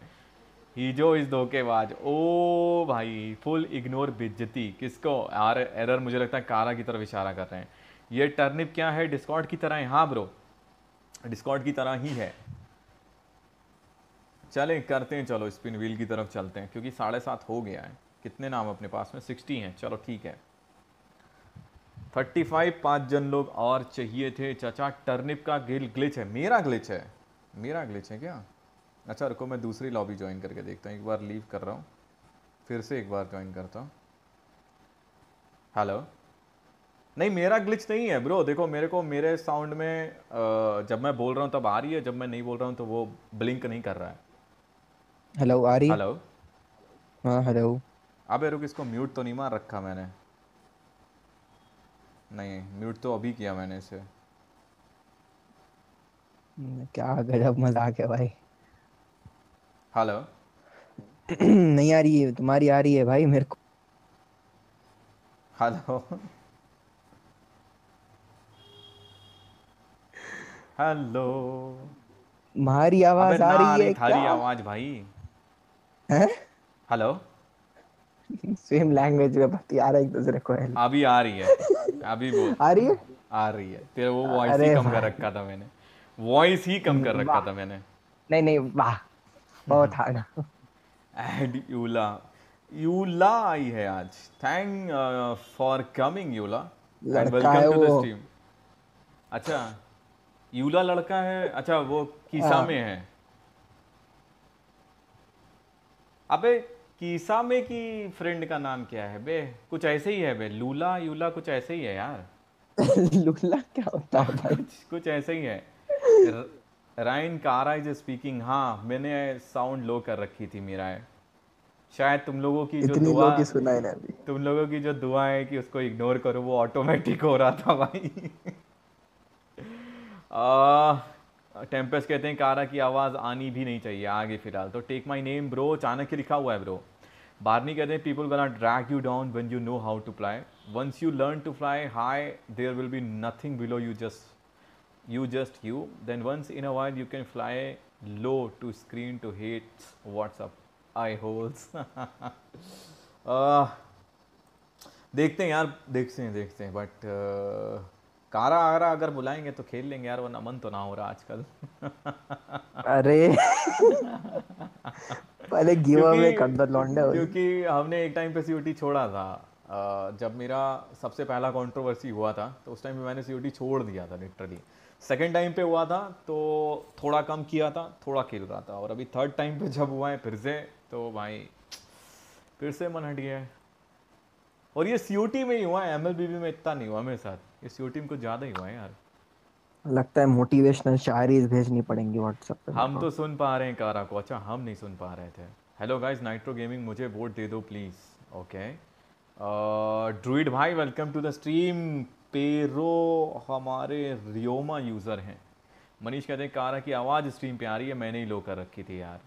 ही जो इस धोखेबाज। ओ भाई फुल इग्नोर बेइज्जती। किसको? यार एरर मुझे लगता है कारा की तरफ़ इशारा कर रहे हैं। ये टर्निप क्या है? डिस्कॉर्ड की तरह है। हाँ ब्रो डिस्कॉर्ड की तरह ही है। चले, करते हैं। चलो स्पिन व्हील की तरफ़ चलते हैं। क्योंकि साढ़े सात हो गया है। कितने नाम अपने पास में? सिक्सटी हैं। चलो, ठीक है। थर्टी फाइव पाँच जन लोग और चाहिए थे। चाचा टर्निप का गिल ग्लिच है। मेरा ग्लिच है। मेरा ग्लिच है क्या? अच्छा रुको मैं दूसरी लॉबी ज्वाइन करके देखता हूँ। एक बार लीव कर रहा हूँ। फिर से एक बार ज्वाइन करता हूँ। हेलो नहीं मेरा ग्लिच नहीं है ब्रो देखो मेरे को मेरे साउंड में जब मैं बोल रहा हूँ तब आ रही है। जब मैं नहीं बोल रहा हूँ तो वो ब्लिंक नहीं कर रहा है। हेलो आ रही हेलो हाँ हेलो अबे रुक इसको म्यूट तो नहीं मार रखा मैंने। नहीं म्यूट तो अभी किया मैंने इसे। क्या गजब मज़ाक है भाई। हेलो [clears throat] नहीं आ रही है तुम्हारी आ रही है भाई मेरे को। हेलो हेलो तुम्हारी आवाज़ आ रही है थारी आवाज़ भाई। हैं? हेलो सेम लैंग्वेज में बतिया रहे एक दूसरे को अभी आ रही है। [laughs] अभी बोल आ रही है? आ रही है। तेरा वो वॉइस ही कम कर रखा था मैंने। वॉइस ही कम कर रखा था मैंने। नहीं नहीं वाह। बहुत हार्ड। एड यूला यूला आई है आज। थैंक फॉर कमिंग यूला लड़का है वो। अच्छा यूला लड़का है। अच्छा वो कीसा हाँ। में है। अबे कीसा में की फ्रेंड का नाम क्या है? बे कुछ ऐसे ही है बे। लूला यूला कुछ ऐसे ही है यार। [laughs] लूला क्या होता है भाई? कुछ कुछ ऐसे ही है। राइन कारा इज़ स्पीकिंग हाँ मैंने साउंड लो कर रखी थी मेरा। है शायद तुम लोगों की जो दुआ की सुना है तुम लोगों की जो दुआ है कि उसको इग्नोर करो वो ऑटोमेटिक हो रहा था भाई। [laughs] टेम्पेस कहते हैं कारा की आवाज़ आनी भी नहीं चाहिए आगे फ़िलहाल। तो take my name bro Chanakya लिखा हुआ है bro बारनी कहते हैं people gonna drag you down when you know how to fly once you learn to fly high there will be nothing below you just you just you then once in a while you can fly low to screen to hate whatsapp eye holes [laughs] uh, देखते हैं यार देखते हैं देखते हैं but कारा आरा अगर बुलाएँगे तो खेल लेंगे यार वरना मन तो ना हो रहा आजकल। अरे। पहले गिव अवे क्योंकि कर दो लौंडे क्योंकि हमने एक टाइम पे सीओटी छोड़ा था। जब मेरा सबसे पहला कंट्रोवर्सी हुआ था तो उस टाइम पे मैंने सीओटी छोड़ दिया था लिटरली सेकंड टाइम पे हुआ था तो थोड़ा कम किया था थोड़ा खेल रहा था। और अभी थर्ड टाइम पे जब हुआ है फिर से तो भाई फिर से मन हट गया है। और ये सीओटी में ही हुआ है एमएलबी में इतना नहीं हुआ मेरे साथ। ये सीओटी में कुछ ज़्यादा ही हुआ है यार। लगता है मोटिवेशनल शायरीज भेजनी पड़ेंगी व्हाट्सएप पे। हम तो सुन पा रहे हैं कारा को। अच्छा हम नहीं सुन पा रहे थे। हेलो गाइस नाइट्रो गेमिंग मुझे वोट दे दो प्लीज़ ओके ड्रूइड भाई वेलकम टू द स्ट्रीम पेरो हमारे रियोमा यूज़र हैं। मनीष कहते हैं कारा की आवाज़ स्ट्रीम पे आ रही है मैंने ही लो कर रखी थी यार।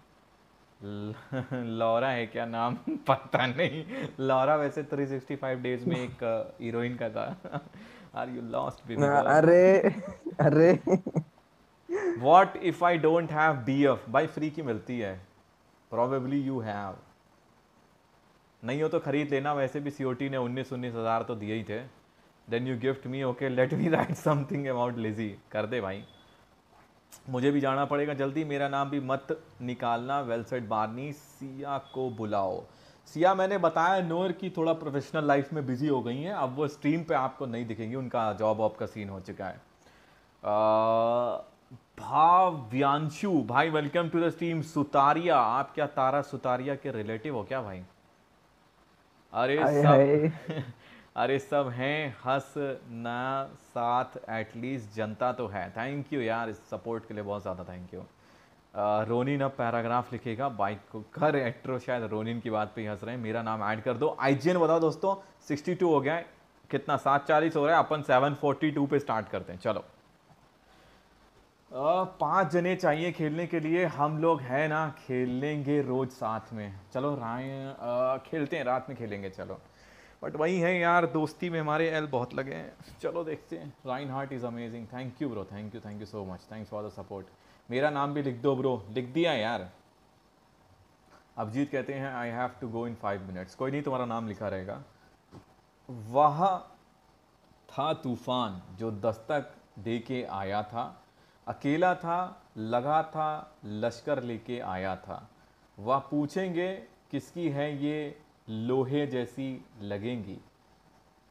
[laughs] लौरा है क्या नाम? [laughs] पता नहीं। लौरा वैसे 365 डेज़ में एक हीरोइन का था। आर यू लॉस्ट अरे अरे What if I don't have BF? भाई फ्री की मिलती है. Probably you have. नहीं हो तो खरीद लेना वैसे भी सीओटी ने उन्नीस उन्नीस हज़ार तो दिए ही थे. Then you gift me okay let me write something about lazy कर दे भाई. मुझे भी जाना पड़ेगा जल्दी मेरा नाम भी मत निकालना. वेलसेट बारनी सिया को बुलाओ. सिया मैंने बताया नोर की थोड़ा प्रोफेशनल लाइफ में बिज़ी हो गई हैं। अब वो स्ट्रीम पे आपको नहीं दिखेंगी उनका जॉब वॉब का सीन हो चुका है। भाव्यांशु भाई welcome to the stream Sutaria आप क्या तारा सुतारिया के रिलेटिव हो क्या भाई? अरे हाय सब [laughs] अरे सब हैं हंस ना साथ एटलीस्ट जनता तो है। थैंक यू यार इस सपोर्ट के लिए बहुत ज़्यादा थैंक यू रोनिन अब पैराग्राफ लिखेगा। बाइक को कर एट्रो शायद रोनिन की बात पे हंस रहे हैं। मेरा नाम ऐड कर दो। आईजीएन बताओ दोस्तों 62 हो गया है। कितना? सात चालीस हो रहा है। अपन 742 पे स्टार्ट करते हैं। चलो। पाँच जने चाहिए खेलने के लिए। हम लोग हैं ना खेल लेंगे रोज साथ में। चलो, राय खेलते हैं। रात में खेलेंगे, चलो। बट वही है यार, दोस्ती में हमारे एल बहुत लगे हैं। चलो देखते हैं। Rhine heart is amazing thank you bro thank you thank you so much thanks for the support मेरा नाम भी लिख दो ब्रो। लिख दिया यार। अभिजीत कहते हैं I have to go in five minutes कोई नहीं, तुम्हारा नाम लिखा रहेगा। वह था तूफ़ान जो दस्तक दे के आया था। अकेला था, लगा था, लश्कर लेके आया था। वह पूछेंगे, किसकी है ये लोहे जैसी लगेंगी?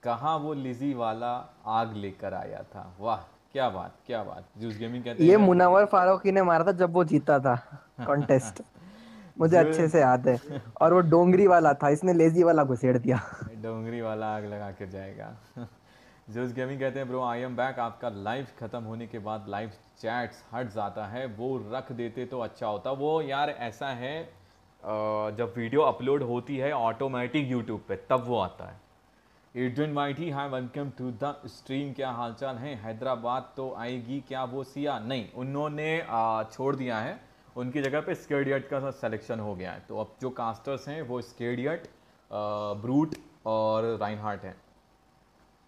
कहाँ वो लिजी वाला आग लेकर आया था। वाह। क्या बात क्या बात। जूस गेमिंग कहते ये मुनव्वर फारूकी ने मारा था जब वो जीता था [laughs] कॉन्टेस्ट मुझे अच्छे से याद है। और वो डोंगरी वाला था इसने लेजी वाला घुसेड़ दिया। डोंगरी वाला आग लगा के जाएगा। [laughs] जूस गेमिंग कहते हैं ब्रो आई एम बैक आपका लाइव खत्म होने के बाद लाइव चैट्स हट जाता है। वो रख देते तो अच्छा होता। वो यार ऐसा है जब वीडियो अपलोड होती है ऑटोमेटिक यूट्यूब पे तब वो आता है। Adrian mighty hi welcome to the stream क्या हालचाल है? हैदराबाद तो आएगी, क्या वो सिया? नहीं, उन्होंने छोड़ दिया है। उनकी जगह पे स्केडियट का सिलेक्शन हो गया है। तो अब जो कास्टर्स हैं, वो स्केडियट ब्रूट और राइन हार्ट हैं।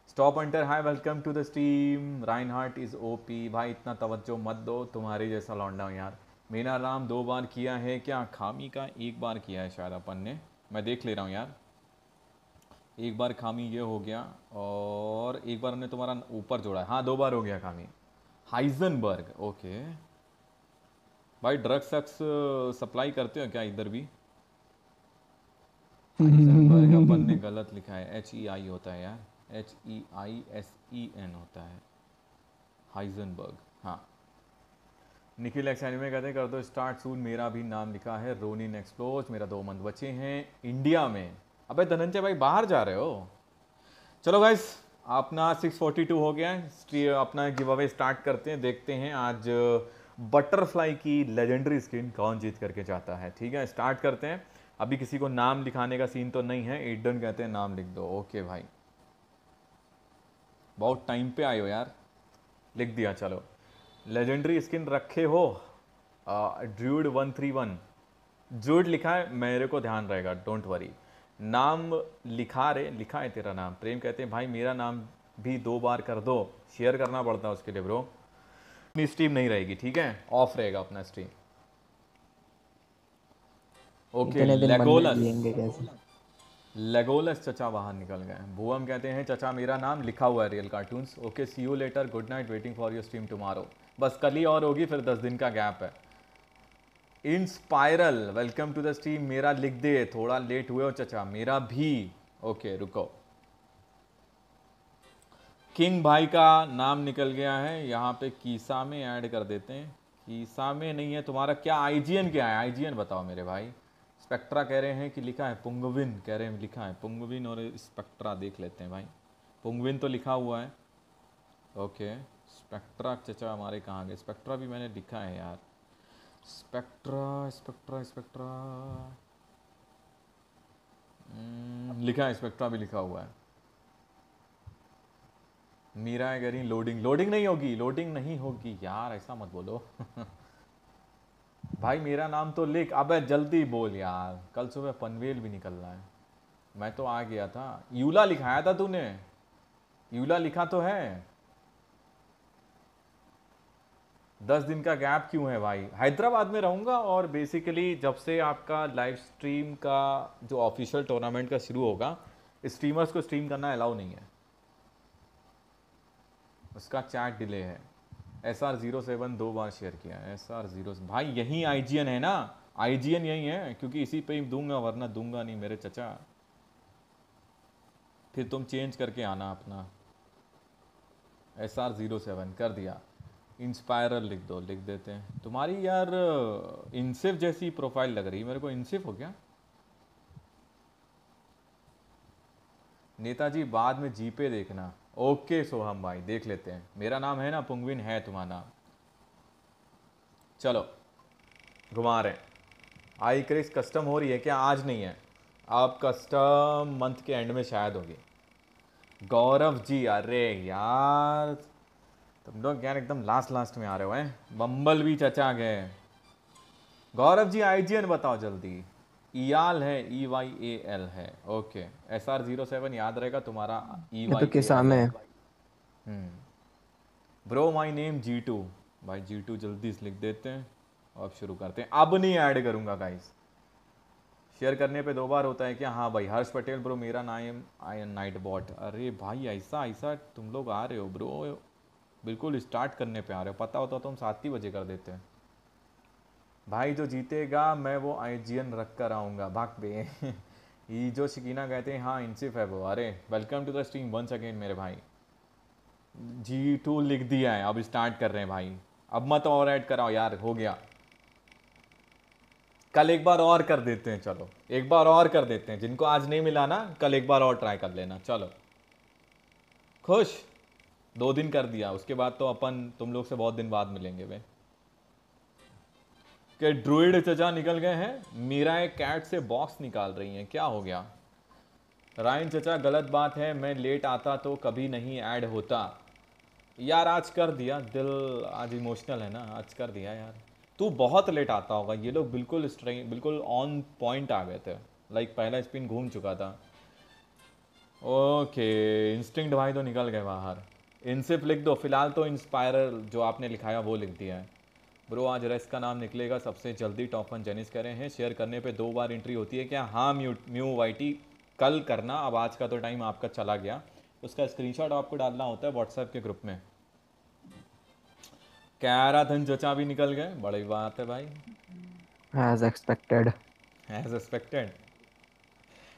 Stop अंटर hi welcome to the stream Rhine heart is OP भाई, इतना तवज्जो मत दो, तुम्हारे जैसा लौंडा यार। मेरा राम दो बार किया है, क्या खामी का एक बार किया है शायद अपन ने? मैं देख ले रहा हूँ यार। एक बार खामी ये हो गया और एक बार हमने तुम्हारा ऊपर जोड़ा है। हाँ दो बार हो गया खामी। Heisenberg okay. भाई ड्रग सक्स सप्लाई करते हो क्या इधर भी? [laughs] हाइजनबर्ग अपन ने गलत लिखा है। एच ई आई होता है यार। H E I S E N होता है। हाइजनबर्ग हाँ। निखिल एक्साइड में कहते हैं कर दो स्टार्ट सून मेरा भी नाम लिखा है। रोनिन एक्सप्लोज मेरा दो मंथ बचे हैं। इंडिया में अबे धनंजय भाई, बाहर जा रहे हो। चलो गाइस अपना 642 हो गया है। अपना गिव अवे स्टार्ट करते हैं, देखते हैं आज बटरफ्लाई की लेजेंडरी स्किन कौन जीत करके जाता है। ठीक है स्टार्ट करते हैं। अभी किसी को नाम लिखाने का सीन तो नहीं है एडन कहते हैं, नाम लिख दो। ओके भाई। बहुत टाइम पे आए हो यार। लिख दिया, चलो। लेजेंडरी स्किन रखे हो druid one three one druid लिखा है, मेरे को ध्यान रहेगा डोंट वरी नाम लिखा रे लिखा है तेरा नाम। प्रेम कहते हैं भाई मेरा नाम भी दो बार कर दो। शेयर करना पड़ता है उसके लिए ब्रो अपनी स्ट्रीम नहीं रहेगी ठीक है? ऑफ़ रहेगा अपना स्ट्रीम ओके लेगोलस लेगोलस चचा बाहर निकल गए भुवम कहते हैं चचा मेरा नाम लिखा हुआ है real cartoons okay see you later good night waiting for your stream tomorrow बस कल ही और होगी फिर दस दिन का गैप है। In spiral welcome to the stream मेरा लिख दे, थोड़ा लेट हुए हो चचा। मेरा भी। ओके रुको। किंग भाई का नाम निकल गया है। यहाँ पे कीसा में ऐड कर देते हैं। कीसा में नहीं है। तुम्हारा क्या आईजीएन क्या है? आईजीएन बताओ मेरे भाई। स्पेक्ट्रा कह रहे हैं कि लिखा है पुंगविन कह रहे हैं लिखा है पुंगविन और स्पेक्ट्रा देख लेते हैं भाई। पुंगविन तो लिखा हुआ है। ओके स्पेक्ट्रा चचा हमारे कहाँ गए? स्पेक्ट्रा भी मैंने लिखा है यार। स्पेक्ट्रा स्पेक्ट्रा स्पेक्ट्रा लिखा है स्पेक्ट्रा भी लिखा हुआ है। मीरा है, कह रही लोडिंग लोडिंग नहीं होगी लोडिंग नहीं होगी। यार, ऐसा मत बोलो। [laughs] भाई, मेरा नाम तो लिख। अबे जल्दी बोल यार। कल सुबह पनवेल भी निकलना है। मैं तो आ गया था। यूला लिखाया था तूने? यूला लिखा तो है। दस दिन का गैप क्यों है भाई? हैदराबाद में रहूँगा और बेसिकली जब से आपका लाइव स्ट्रीम का जो ऑफिशियल टूर्नामेंट का शुरू होगा स्ट्रीमर्स को स्ट्रीम करना अलाउ नहीं है। उसका चैट डिले है। एस आर ज़ीरो सेवन दो बार शेयर किया है। एस आर ज़ीरो भाई, यही आईजीएन है ना? आईजीएन यही है, क्योंकि इसी पे ही दूँगा, वरना दूँगा नहीं मेरे चचा। फिर तुम चेंज करके आना अपना। एस आर ज़ीरो सेवन कर दिया। इंस्पायरल लिख दो, लिख देते हैं। तुम्हारी यार इंसिफ जैसी प्रोफ़ाइल लग रही है, मेरे को इंसिफ हो गया? नेताजी, बाद में जीपे देखना। ओके सोहम भाई, देख लेते हैं। मेरा नाम है ना, पुंगविन है तुम्हारा चलो, घुमा रहे हैं। आई क्रिस कस्टम हो रही है क्या? आज नहीं है। आप कस्टम मंथ के एंड में शायद होगी। गौरव जी, अरे यार तुम लोग यार एकदम लास्ट लास्ट में आ रहे हो हैं? बम्बल भी चचा गए। गौरव जी आईजीएन बताओ जल्दी। ईयाल है ई वाई ए एल है। Okay S R zero seven याद रहेगा तुम्हारा ई तो वाई किसा में है। Bro my name G two भाई जी टू जल्दी से लिख देते हैं अब शुरू करते हैं। अब नहीं ऐड करूँगा गाइस शेयर करने पे दो बार होता है क्या? हाँ भाई हर्ष पटेल ब्रो मेरा नाम आई एन नाइट बॉट अरे भाई ऐसा ऐसा तुम लोग आ रहे हो ब्रो बिल्कुल स्टार्ट करने पे आ रहे हो। पता होता तो हम सात ही बजे कर देते हैं। भाई, जो जीतेगा, मैं वो आई आईजीएन रख कर आऊँगा। भाग बे। [laughs] ये जो शिकीना कहते हैं हाँ इंसिफ है। वो अरे welcome to the stream once again मेरे भाई। जी टू लिख दिया है, अब स्टार्ट कर रहे हैं भाई। अब मत और ऐड कराओ, यार, हो गया। कल एक बार और कर देते हैं, चलो। एक बार और कर देते हैं। जिनको आज नहीं मिला ना, कल एक बार और ट्राई कर लेना। चलो। खुश? दो दिन कर दिया, उसके बाद तो अपन, तुम लोग से बहुत दिन बाद मिलेंगे वे। कि ड्रूइड चचा निकल गए हैं, मीरा एक कैट से बॉक्स निकाल रही हैं, क्या हो गया? रायन चचा, गलत बात है, मैं लेट आता तो कभी नहीं ऐड होता। यार, आज कर दिया, दिल आज इमोशनल है ना, आज कर दिया यार। तू बहुत लेट आता होगा, ये लोग बिल्कुल स्ट्रेंग बिल्कुल ऑन पॉइंट आ गए थे। लाइक पहला स्पिन घूम चुका था। ओके इंस्टिंक्ट भाई तो निकल गए बाहर। इनसिप लिख दो फ़िलहाल तो इंस्पायरर जो आपने लिखाया वो लिख दिया है। ब्रो आज रेस का नाम निकलेगा सबसे जल्दी टॉप वन जेनिस कह रहे हैं। शेयर करने पे दो बार एंट्री होती है क्या? हाँ म्यू म्यू वाईटी कल करना अब आज का तो टाइम आपका चला गया। उसका स्क्रीनशॉट आपको डालना होता है व्हाट्सएप के ग्रुप में। कैरा धन जचा भी निकल गए। बड़ी बात है भाई। एज एक्सपेक्टेड एज एक्सपेक्टेड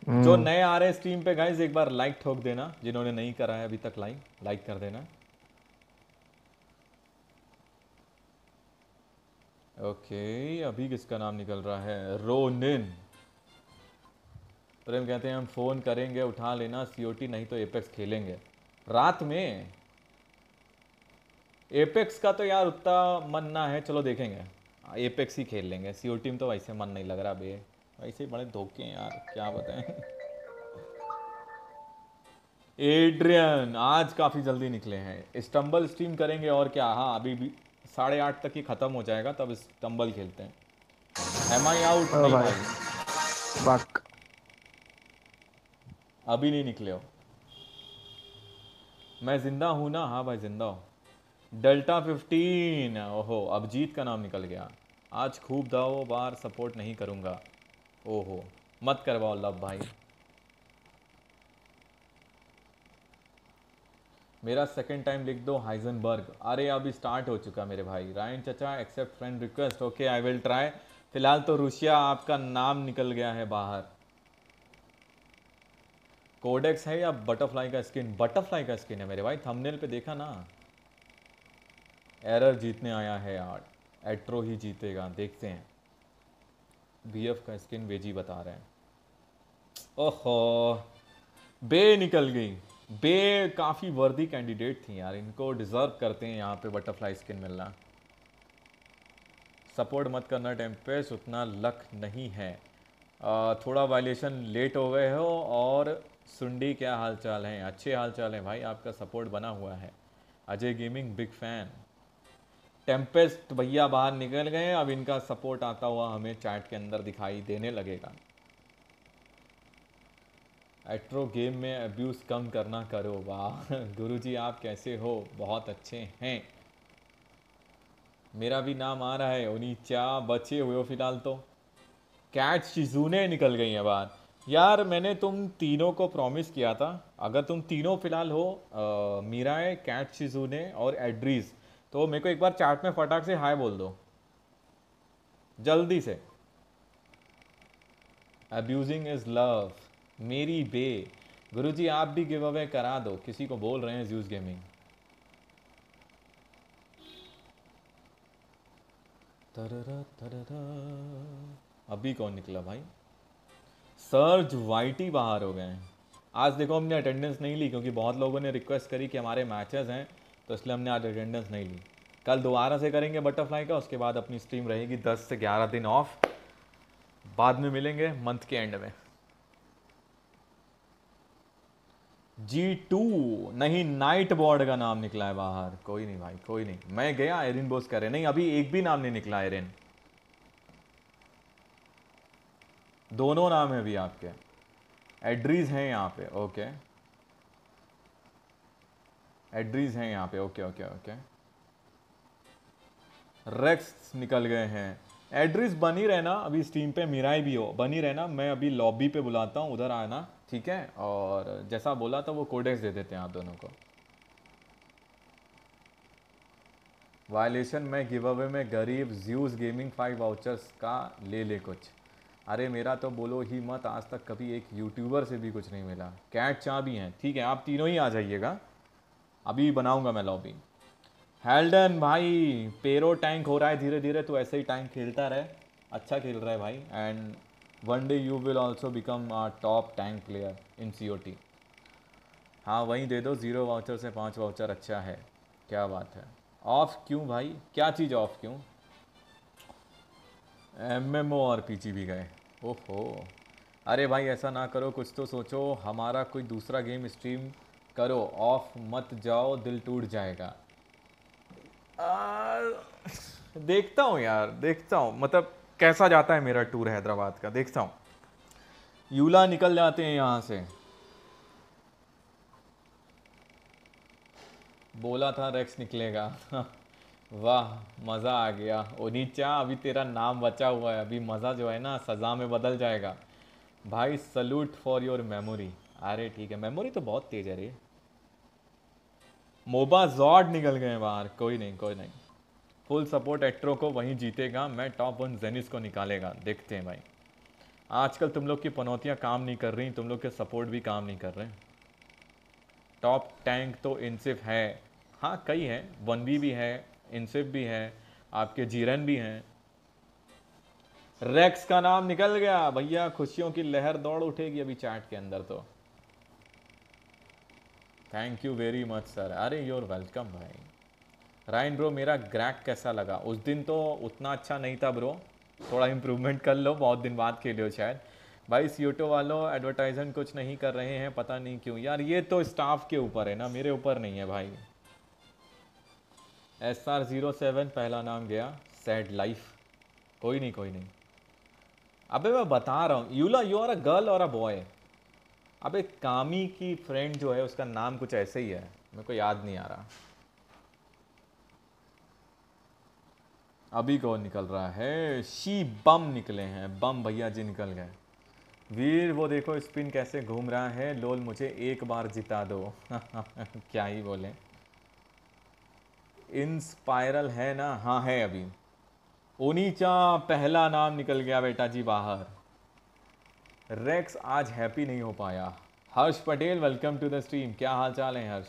जो नए आ रहे स्ट्रीम पे गाइस एक बार लाइक ठोक देना जिन्होंने नहीं करा है अभी तक लाइक लाइक कर देना। ओके अभी किसका नाम निकल रहा है? रोनिन। प्रेम कहते हैं हम फ़ोन करेंगे उठा लेना सीओटी नहीं तो एपेक्स खेलेंगे। रात में एपेक्स का तो यार उतना मन ना है चलो देखेंगे। एपेक्स ही खेल लेंगे। सीओटी में तो वैसे मन नहीं लग रहा बे। वैसे ही बड़े धोखे हैं यार क्या बताएँ। एड्रियन आज काफ़ी जल्दी निकले हैं। स्टम्बल स्ट्रीम करेंगे और क्या? हाँ अभी भी साढ़े आठ तक ही ख़त्म हो जाएगा तब स्टम्बल खेलते हैं। एम आई आउट नहीं भाई। भाई। बक अभी नहीं निकले हो। मैं ज़िंदा हूँ ना? हाँ भाई ज़िंदा हूँ। डेल्टा फिफ्टीन ओहो अभिजीत का नाम निकल गया। आज खूब दाओ बार सपोर्ट नहीं करूँगा। ओहो, मत करवाओ लव भाई। मेरा सेकंड टाइम लिख दो, हाइजनबर्ग। अरे, अभी स्टार्ट हो चुका मेरे भाई। रायन चचा accept friend request okay I will try फ़िलहाल तो रुशिया आपका नाम निकल गया है बाहर। कोडेक्स है या बटरफ्लाई का स्किन बटरफ्लाई का स्किन है मेरे भाई। थंबनेल पे देखा ना। एरर जीतने आया है यार। एट्रो ही जीतेगा। देखते हैं। बीएफ का स्किन वेजी बता रहे हैं। ओहो, बे निकल गई। बे काफ़ी वर्दी कैंडिडेट थी यार। इनको डिजर्व करते हैं यहाँ पे बटरफ्लाई स्किन मिलना। सपोर्ट मत करना टेम्पेस उतना लक नहीं है। थोड़ा वायलेशन लेट हो गए हो और सुंडी क्या हाल चाल है? अच्छे हाल चाल है भाई, आपका सपोर्ट बना हुआ है। Ajay gaming big fan tempest भैया बाहर निकल गए, अब इनका सपोर्ट आता हुआ हमें चैट के अंदर दिखाई देने लगेगा। एट्रो गेम में अब्यूज़ कम करना करो, वाह। [laughs] गुरुजी आप कैसे हो? बहुत अच्छे हैं। मेरा भी नाम आ रहा है, ओनीचा, बचे हुए हो फ़िलहाल तो। कैट शिजूने निकल गई हैं बाहर। यार, मैंने तुम तीनों को प्रॉमिस किया था। अगर तुम तीनों फ़िलहाल हो मीराए कैट शिजूने और एड्रीज तो मेरे को एक बार चैट में फटाक से हाय बोल दो। जल्दी से। अब्यूजिंग इज़ लव मेरी बे। गुरु जी आप भी गिव अवे करा दो। किसी को बोल रहे हैं जूस गेमिंग तररा तररा। अभी कौन निकला भाई? सर्ज वाइटी बाहर हो गए हैं। आज देखो, हमने अटेंडेंस नहीं ली क्योंकि बहुत लोगों ने रिक्वेस्ट करी कि हमारे मैचेस हैं। तो इसलिए हमने आज अटेंडेंस नहीं ली। कल दोबारा से करेंगे बटरफ्लाई का, उसके बाद अपनी स्ट्रीम रहेगी 10 से 11 दिन ऑफ़ बाद में मिलेंगे मंथ के एंड में। जी टू नहीं नाइट बोर्ड का नाम निकला है बाहर। कोई नहीं भाई, कोई नहीं। मैं गया एरिन बोस करे नहीं, अभी एक भी नाम नहीं निकला एरिन दोनों नाम है अभी आपके। एड्रीज हैं यहाँ पे ओके एड्रीज हैं यहाँ पे ओके ओके ओके रेक्स निकल गए हैं। एड्रेस बनी रहना, अभी स्टीम पे मिराई भी हो। बनी रहना, मैं अभी लॉबी पे बुलाता हूँ, उधर आना, ठीक है? और जैसा बोला था, वो कोडेक्स दे देते हैं आप दोनों को। वायलेशन में गिव अवे में गरीब ज्यूज गेमिंग फाइव वाउचर्स का ले ले कुछ। अरे मेरा तो बोलो ही मत, आज तक कभी एक यूट्यूबर से भी कुछ नहीं मिला। कैट चाह भी हैं, ठीक है? आप तीनों ही आ जाइएगा। अभी बनाऊँगा मैं लॉबी हेल्डन भाई पेरो टैंक हो रहा है धीरे धीरे तो ऐसे ही टैंक खेलता रहे। अच्छा खेल रहा है भाई। And one day you will also become a top tank player in C O T हाँ वहीं दे दो ज़ीरो वाउचर से पाँच वाउचर अच्छा है। क्या बात है। ऑफ़ क्यों भाई? क्या चीज़ ऑफ़ क्यों? एम एम ओ और पीची भी गए। ओहो। अरे भाई, ऐसा ना करो, कुछ तो सोचो। हमारा कोई दूसरा गेम स्ट्रीम करो ऑफ़ मत जाओ दिल टूट जाएगा। आ, देखता हूँ यार देखता हूँ। मतलब कैसा जाता है मेरा टूर हैदराबाद का देखता हूँ। यूला निकल जाते हैं यहाँ से। बोला था रेक्स निकलेगा। [laughs] वाह मज़ा आ गया। ओनीचा अभी तेरा नाम बचा हुआ है। अभी मज़ा जो है ना सज़ा में बदल जाएगा। भाई सल्यूट फॉर योर मेमोरी अरे ठीक है मेमोरी तो बहुत तेज है रे। मोबा जॉड निकल गए बाहर। कोई नहीं कोई नहीं। फुल सपोर्ट एक्ट्रो को वहीं जीतेगा। मैं टॉप वन जेनिस को निकालेगा। देखते हैं भाई। आजकल तुम लोग की पनौतियाँ काम नहीं कर रही, तुम लोग के सपोर्ट भी काम नहीं कर रहे टॉप टैंक तो इनसिफ है। हाँ कई हैं। वन बी भी है इनसिफ भी है, आपके जीरन भी हैं। रेक्स का नाम निकल गया। भैया, खुशियों की लहर दौड़ उठेगी अभी चैट के अंदर तो। Thank you very much sir अरे योर वेलकम भाई। राइन ब्रो मेरा ग्रैक कैसा लगा? उस दिन तो उतना अच्छा नहीं था ब्रो थोड़ा इम्प्रूवमेंट कर लो, बहुत दिन बाद खेले हो शायद। भाई सीओटो वालों एडवर्टाइजमेंट कुछ नहीं कर रहे हैं, पता नहीं क्यों। यार, ये तो स्टाफ के ऊपर है ना, मेरे ऊपर नहीं है, भाई। एस आर ज़ीरो सेवन पहला नाम गया। सैड लाइफ कोई नहीं कोई नहीं। अबे, मैं बता रहा हूँ। यूला यू आर अ गर्ल और अ बॉय अबे कामी की फ्रेंड जो है, उसका नाम कुछ ऐसे ही है। मेरे को याद नहीं आ रहा। अभी कौन निकल रहा है? शी बम निकले हैं। बम भैया जी निकल गए। वीर, वो देखो स्पिन कैसे घूम रहा है। लोल, मुझे एक बार जिता दो। [laughs] क्या ही बोले। इंस्पायरल है ना? हाँ है अभी। ओनीचा पहला नाम निकल गया बेटा जी बाहर। रेक्स आज हैप्पी नहीं हो पाया। Harsh Patel welcome to the stream क्या हाल चाल है हर्ष?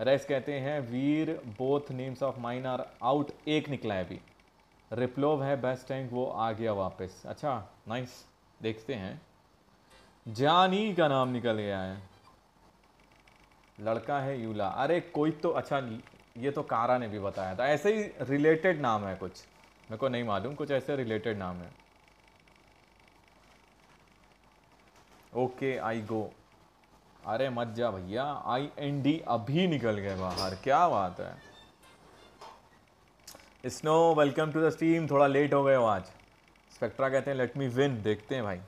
रेक्स कहते हैं, वीर both names of mine are out एक निकला है अभी। रिप्लोव है बेस्ट टैंक वो आ गया वापस। अच्छा नाइस देखते हैं। जानी का नाम निकल गया है। लड़का है यूला अरे, कोई तो अच्छा ये तो कारा ने भी बताया था। ऐसे ही रिलेटेड नाम है कुछ। मेरे को नहीं मालूम, कुछ ऐसे रिलेटेड नाम है। ओके आई गो अरे मत जा भैया आई एन डी अभी निकल गए बाहर, क्या बात है? Snow welcome to the stream थोड़ा लेट हो गए हो आज। स्पेक्ट्रा कहते हैं लेट मी विन देखते हैं भाई।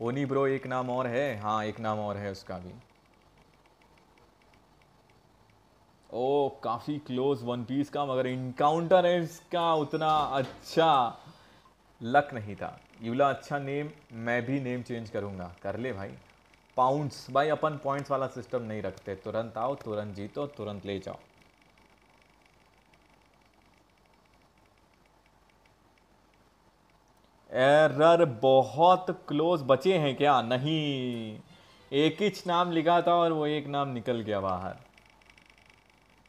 ओनी ब्रो एक नाम और है? हाँ एक नाम और है उसका भी। ओ काफ़ी क्लोज वन पीस का, मगर इनकाउंटर है इसका उतना अच्छा लक नहीं था। यूला अच्छा नेम मैं भी नेम चेंज करूँगा। कर ले भाई। पाउंड्स भाई अपन पॉइंट्स वाला सिस्टम नहीं रखते। तुरंत आओ, तुरंत जीतो, तुरंत ले जाओ। एरर बहुत क्लोज बचे हैं क्या? नहीं। एक ही नाम लिखा था और वो एक नाम निकल गया बाहर।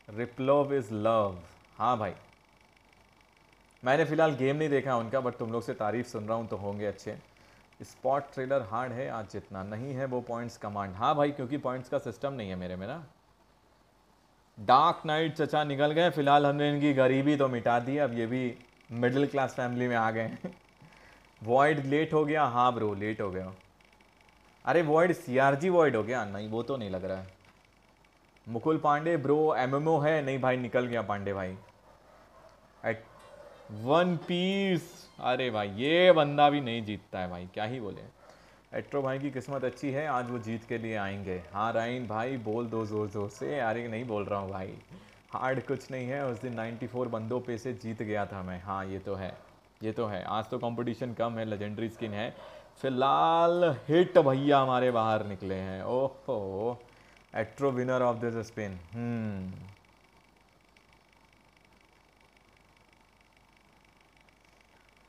रिप्लोव इज़ लव हाँ भाई। मैंने फ़िलहाल गेम नहीं देखा उनका, बट तुम लोग से तारीफ़ सुन रहा हूँ तो होंगे अच्छे। स्पॉट ट्रेलर हार्ड है, आज जितना नहीं है वो पॉइंट्स कमांड हाँ भाई, क्योंकि पॉइंट्स का सिस्टम नहीं है मेरे में ना। डार्क नाइट चचा निकल गए, फ़िलहाल हमने इनकी गरीबी तो मिटा दी, अब ये भी मिडिल क्लास फैमिली में आ गए। वॉइड लेट हो गया। हाँ ब्रो लेट हो गया। अरे वॉइड सीआरजी वॉइड हो गया? नहीं, वो तो नहीं लग रहा है। मुकुल पांडे ब्रो एमएमओ है? नहीं भाई, निकल गया पांडे भाई। वन पीस अरे भाई, ये बंदा भी नहीं जीतता है भाई, क्या ही बोले। एट्रो भाई की किस्मत अच्छी है, आज वो जीत के लिए आएँगे। हाँ राइन भाई, बोल दो ज़ोर ज़ोर से। अरे नहीं बोल रहा हूँ भाई। हार्ड कुछ नहीं है, उस दिन 94 बंदों पे से जीत गया था मैं। हाँ ये तो है, ये तो है। आज तो कंपटीशन कम है लेजेंडरी स्किन है। फ़िलहाल हिट भैया हमारे बाहर निकले हैं। ओहो एट्रो winner of this spin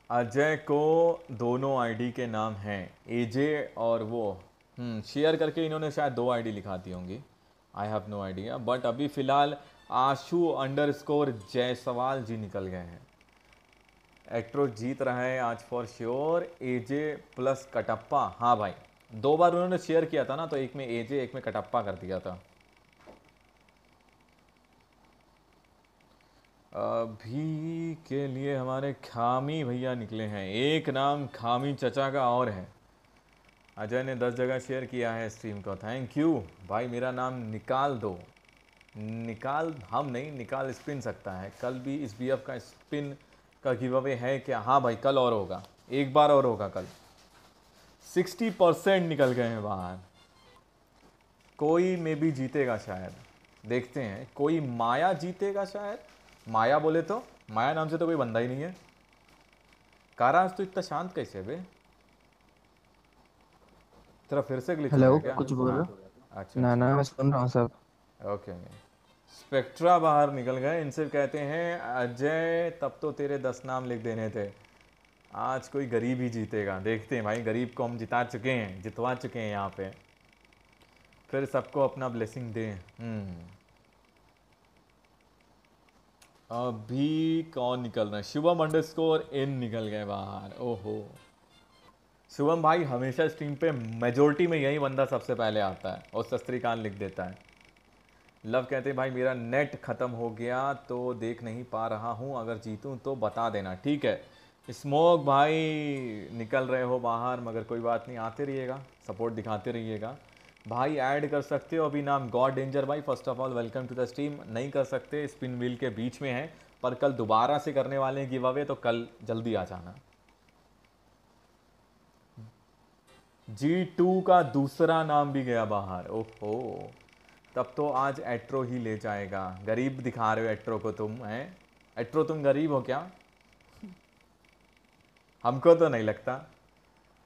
Ajay को दोनों आईडी के नाम हैं एजे और वो। हम्म शेयर करके इन्होंने शायद दो आईडी लिखा दी होंगी। I have no idea but अभी फ़िलहाल आशु अंडर स्कोर जयसवाल जी निकल गए हैं। एक्ट्रो जीत रहा है आज for sure AJ plus Kattappa. हाँ भाई, दो बार उन्होंने शेयर किया था ना तो एक में एजे एक में कटप्पा कर दिया था। अभी के लिए हमारे खामी भैया निकले हैं। एक नाम खामी चचा का और है। अजय ने दस जगह शेयर किया है स्ट्रीम को। थैंक यू भाई, मेरा नाम निकाल दो। निकाल, हम नहीं, निकाल स्पिन सकता है। कल भी इस बीएफ का स्पिन का गिव अवे है क्या? हाँ भाई, कल और होगा। एक बार और होगा कल। सिक्सटी परसेंट निकल गए हैं बाहर। कोई में भी जीतेगा शायद। देखते हैं। कोई माया जीतेगा शायद? माया बोले तो माया नाम से तो कोई बंदा ही नहीं है। कारा आज तो इतना शांत कैसे बे? तेरा फिर से ग्लिच हेलो कुछ बोल। रहे हो अच्छा। ना ना मैं सुन रहा हूँ सब। ओके स्पेक्ट्रा बाहर निकल गए इनसे कहते हैं अजय तब तो तेरे दस नाम लिख देने थे। आज कोई गरीब ही जीतेगा। देखते हैं भाई गरीब को हम जिता चुके हैं जितवा चुके हैं यहाँ पे। फिर सबको अपना ब्लेसिंग दें। हम्म। अभी कौन निकल रहा है? शुभम अंडर स्कोर इन निकल गए बाहर, ओहो। शुभम भाई हमेशा स्ट्रीम पे मेजोरिटी में यही बंदा सबसे पहले आता है और शस्त्रीकांत लिख देता है। लव कहते हैं, भाई मेरा नेट ख़त्म हो गया तो देख नहीं पा रहा हूँ, अगर जीतूँ तो बता देना। ठीक है। स्मोक भाई, निकल रहे हो बाहर, मगर कोई बात नहीं, आते रहिएगा सपोर्ट दिखाते रहिएगा। भाई, ऐड कर सकते हो अभी नाम गॉड डेंजर भाई। First of all welcome to the stream नहीं कर सकते स्पिन व्हील के बीच में है, पर कल दोबारा से करने वाले हैं गिव अवे तो कल जल्दी आ जाना। जी टू का दूसरा नाम भी गया बाहर। ओहो, तब तो आज एट्रो ही ले जाएगा। गरीब दिखा रहे हो एट्रो को तुम, हैं? एट्रो तुम गरीब हो क्या? हमको तो नहीं लगता।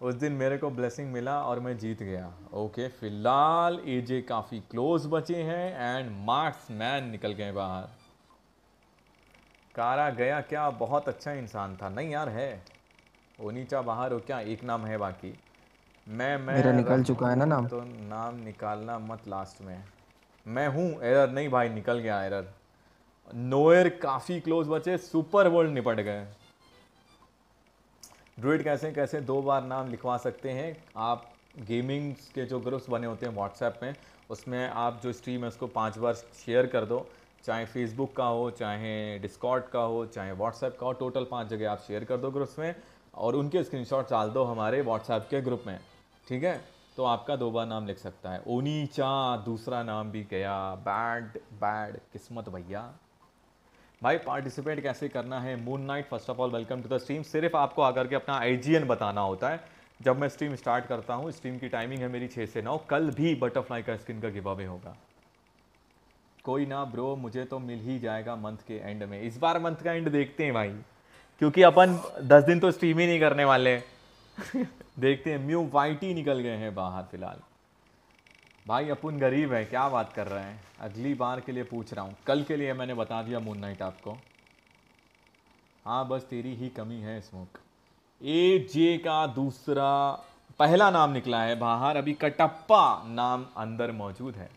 उस दिन मेरे को ब्लेसिंग मिला और मैं जीत गया। ओके फ़िलहाल एजे काफ़ी क्लोज बचे हैं एंड मार्क्स मैन निकल गए बाहर। कारा गया क्या? बहुत अच्छा इंसान था। नहीं यार है। ओनीचा बाहर हो क्या? एक नाम है बाकी। मैं मैं मेरा निकल चुका है ना नाम? तो नाम निकालना मत लास्ट में। मैं हूँ एरर नहीं भाई निकल गया एरर नोयर काफ़ी क्लोज बचे सुपर वर्ल्ड निपट गए। ड्रूइड कैसे कैसे दो बार नाम लिखवा सकते हैं। आप गेमिंग के जो ग्रुप्स बने होते हैं व्हाट्सएप में, उसमें आप जो स्ट्रीम है, उसको पाँच बार शेयर कर दो। चाहे फेसबुक का हो, चाहे डिस्कॉट का हो, चाहे व्हाट्सएप का हो टोटल पाँच जगह आप शेयर कर दो ग्रुप्स में और उनके स्क्रीनशॉट डाल दो हमारे व्हाट्सएप के ग्रुप में। ठीक है? तो आपका दो बार नाम लिख सकता है। ओनीचा दूसरा नाम भी गया। बैड बैड किस्मत भैया। भाई पार्टिसिपेट कैसे करना है? Moon knight first of all welcome to the stream सिर्फ़ आपको आकर के अपना आई बताना होता है। जब मैं स्ट्रीम स्टार्ट करता हूँ स्ट्रीम की टाइमिंग है मेरी छः से नौ। कल भी बटरफ्लाई का स्किन का गिव अवे होगा। कोई ना ब्रो मुझे तो मिल ही जाएगा मंथ के एंड में। इस बार मंथ का एंड देखते हैं भाई। क्योंकि अपन दस दिन तो स्ट्रीम ही नहीं करने वाले। [laughs] देखते हैं म्यू वाइट ही निकल गए हैं बाहर फ़िलहाल। भाई, अपन गरीब है, क्या बात कर रहे हैं? अगली बार के लिए पूछ रहा हूँ। कल के लिए मैंने बता दिया मून नाइट आपको। हाँ बस तेरी ही कमी है स्मोक ए जे का दूसरा, पहला नाम निकला है बाहर। अभी कटप्पा नाम अंदर मौजूद है।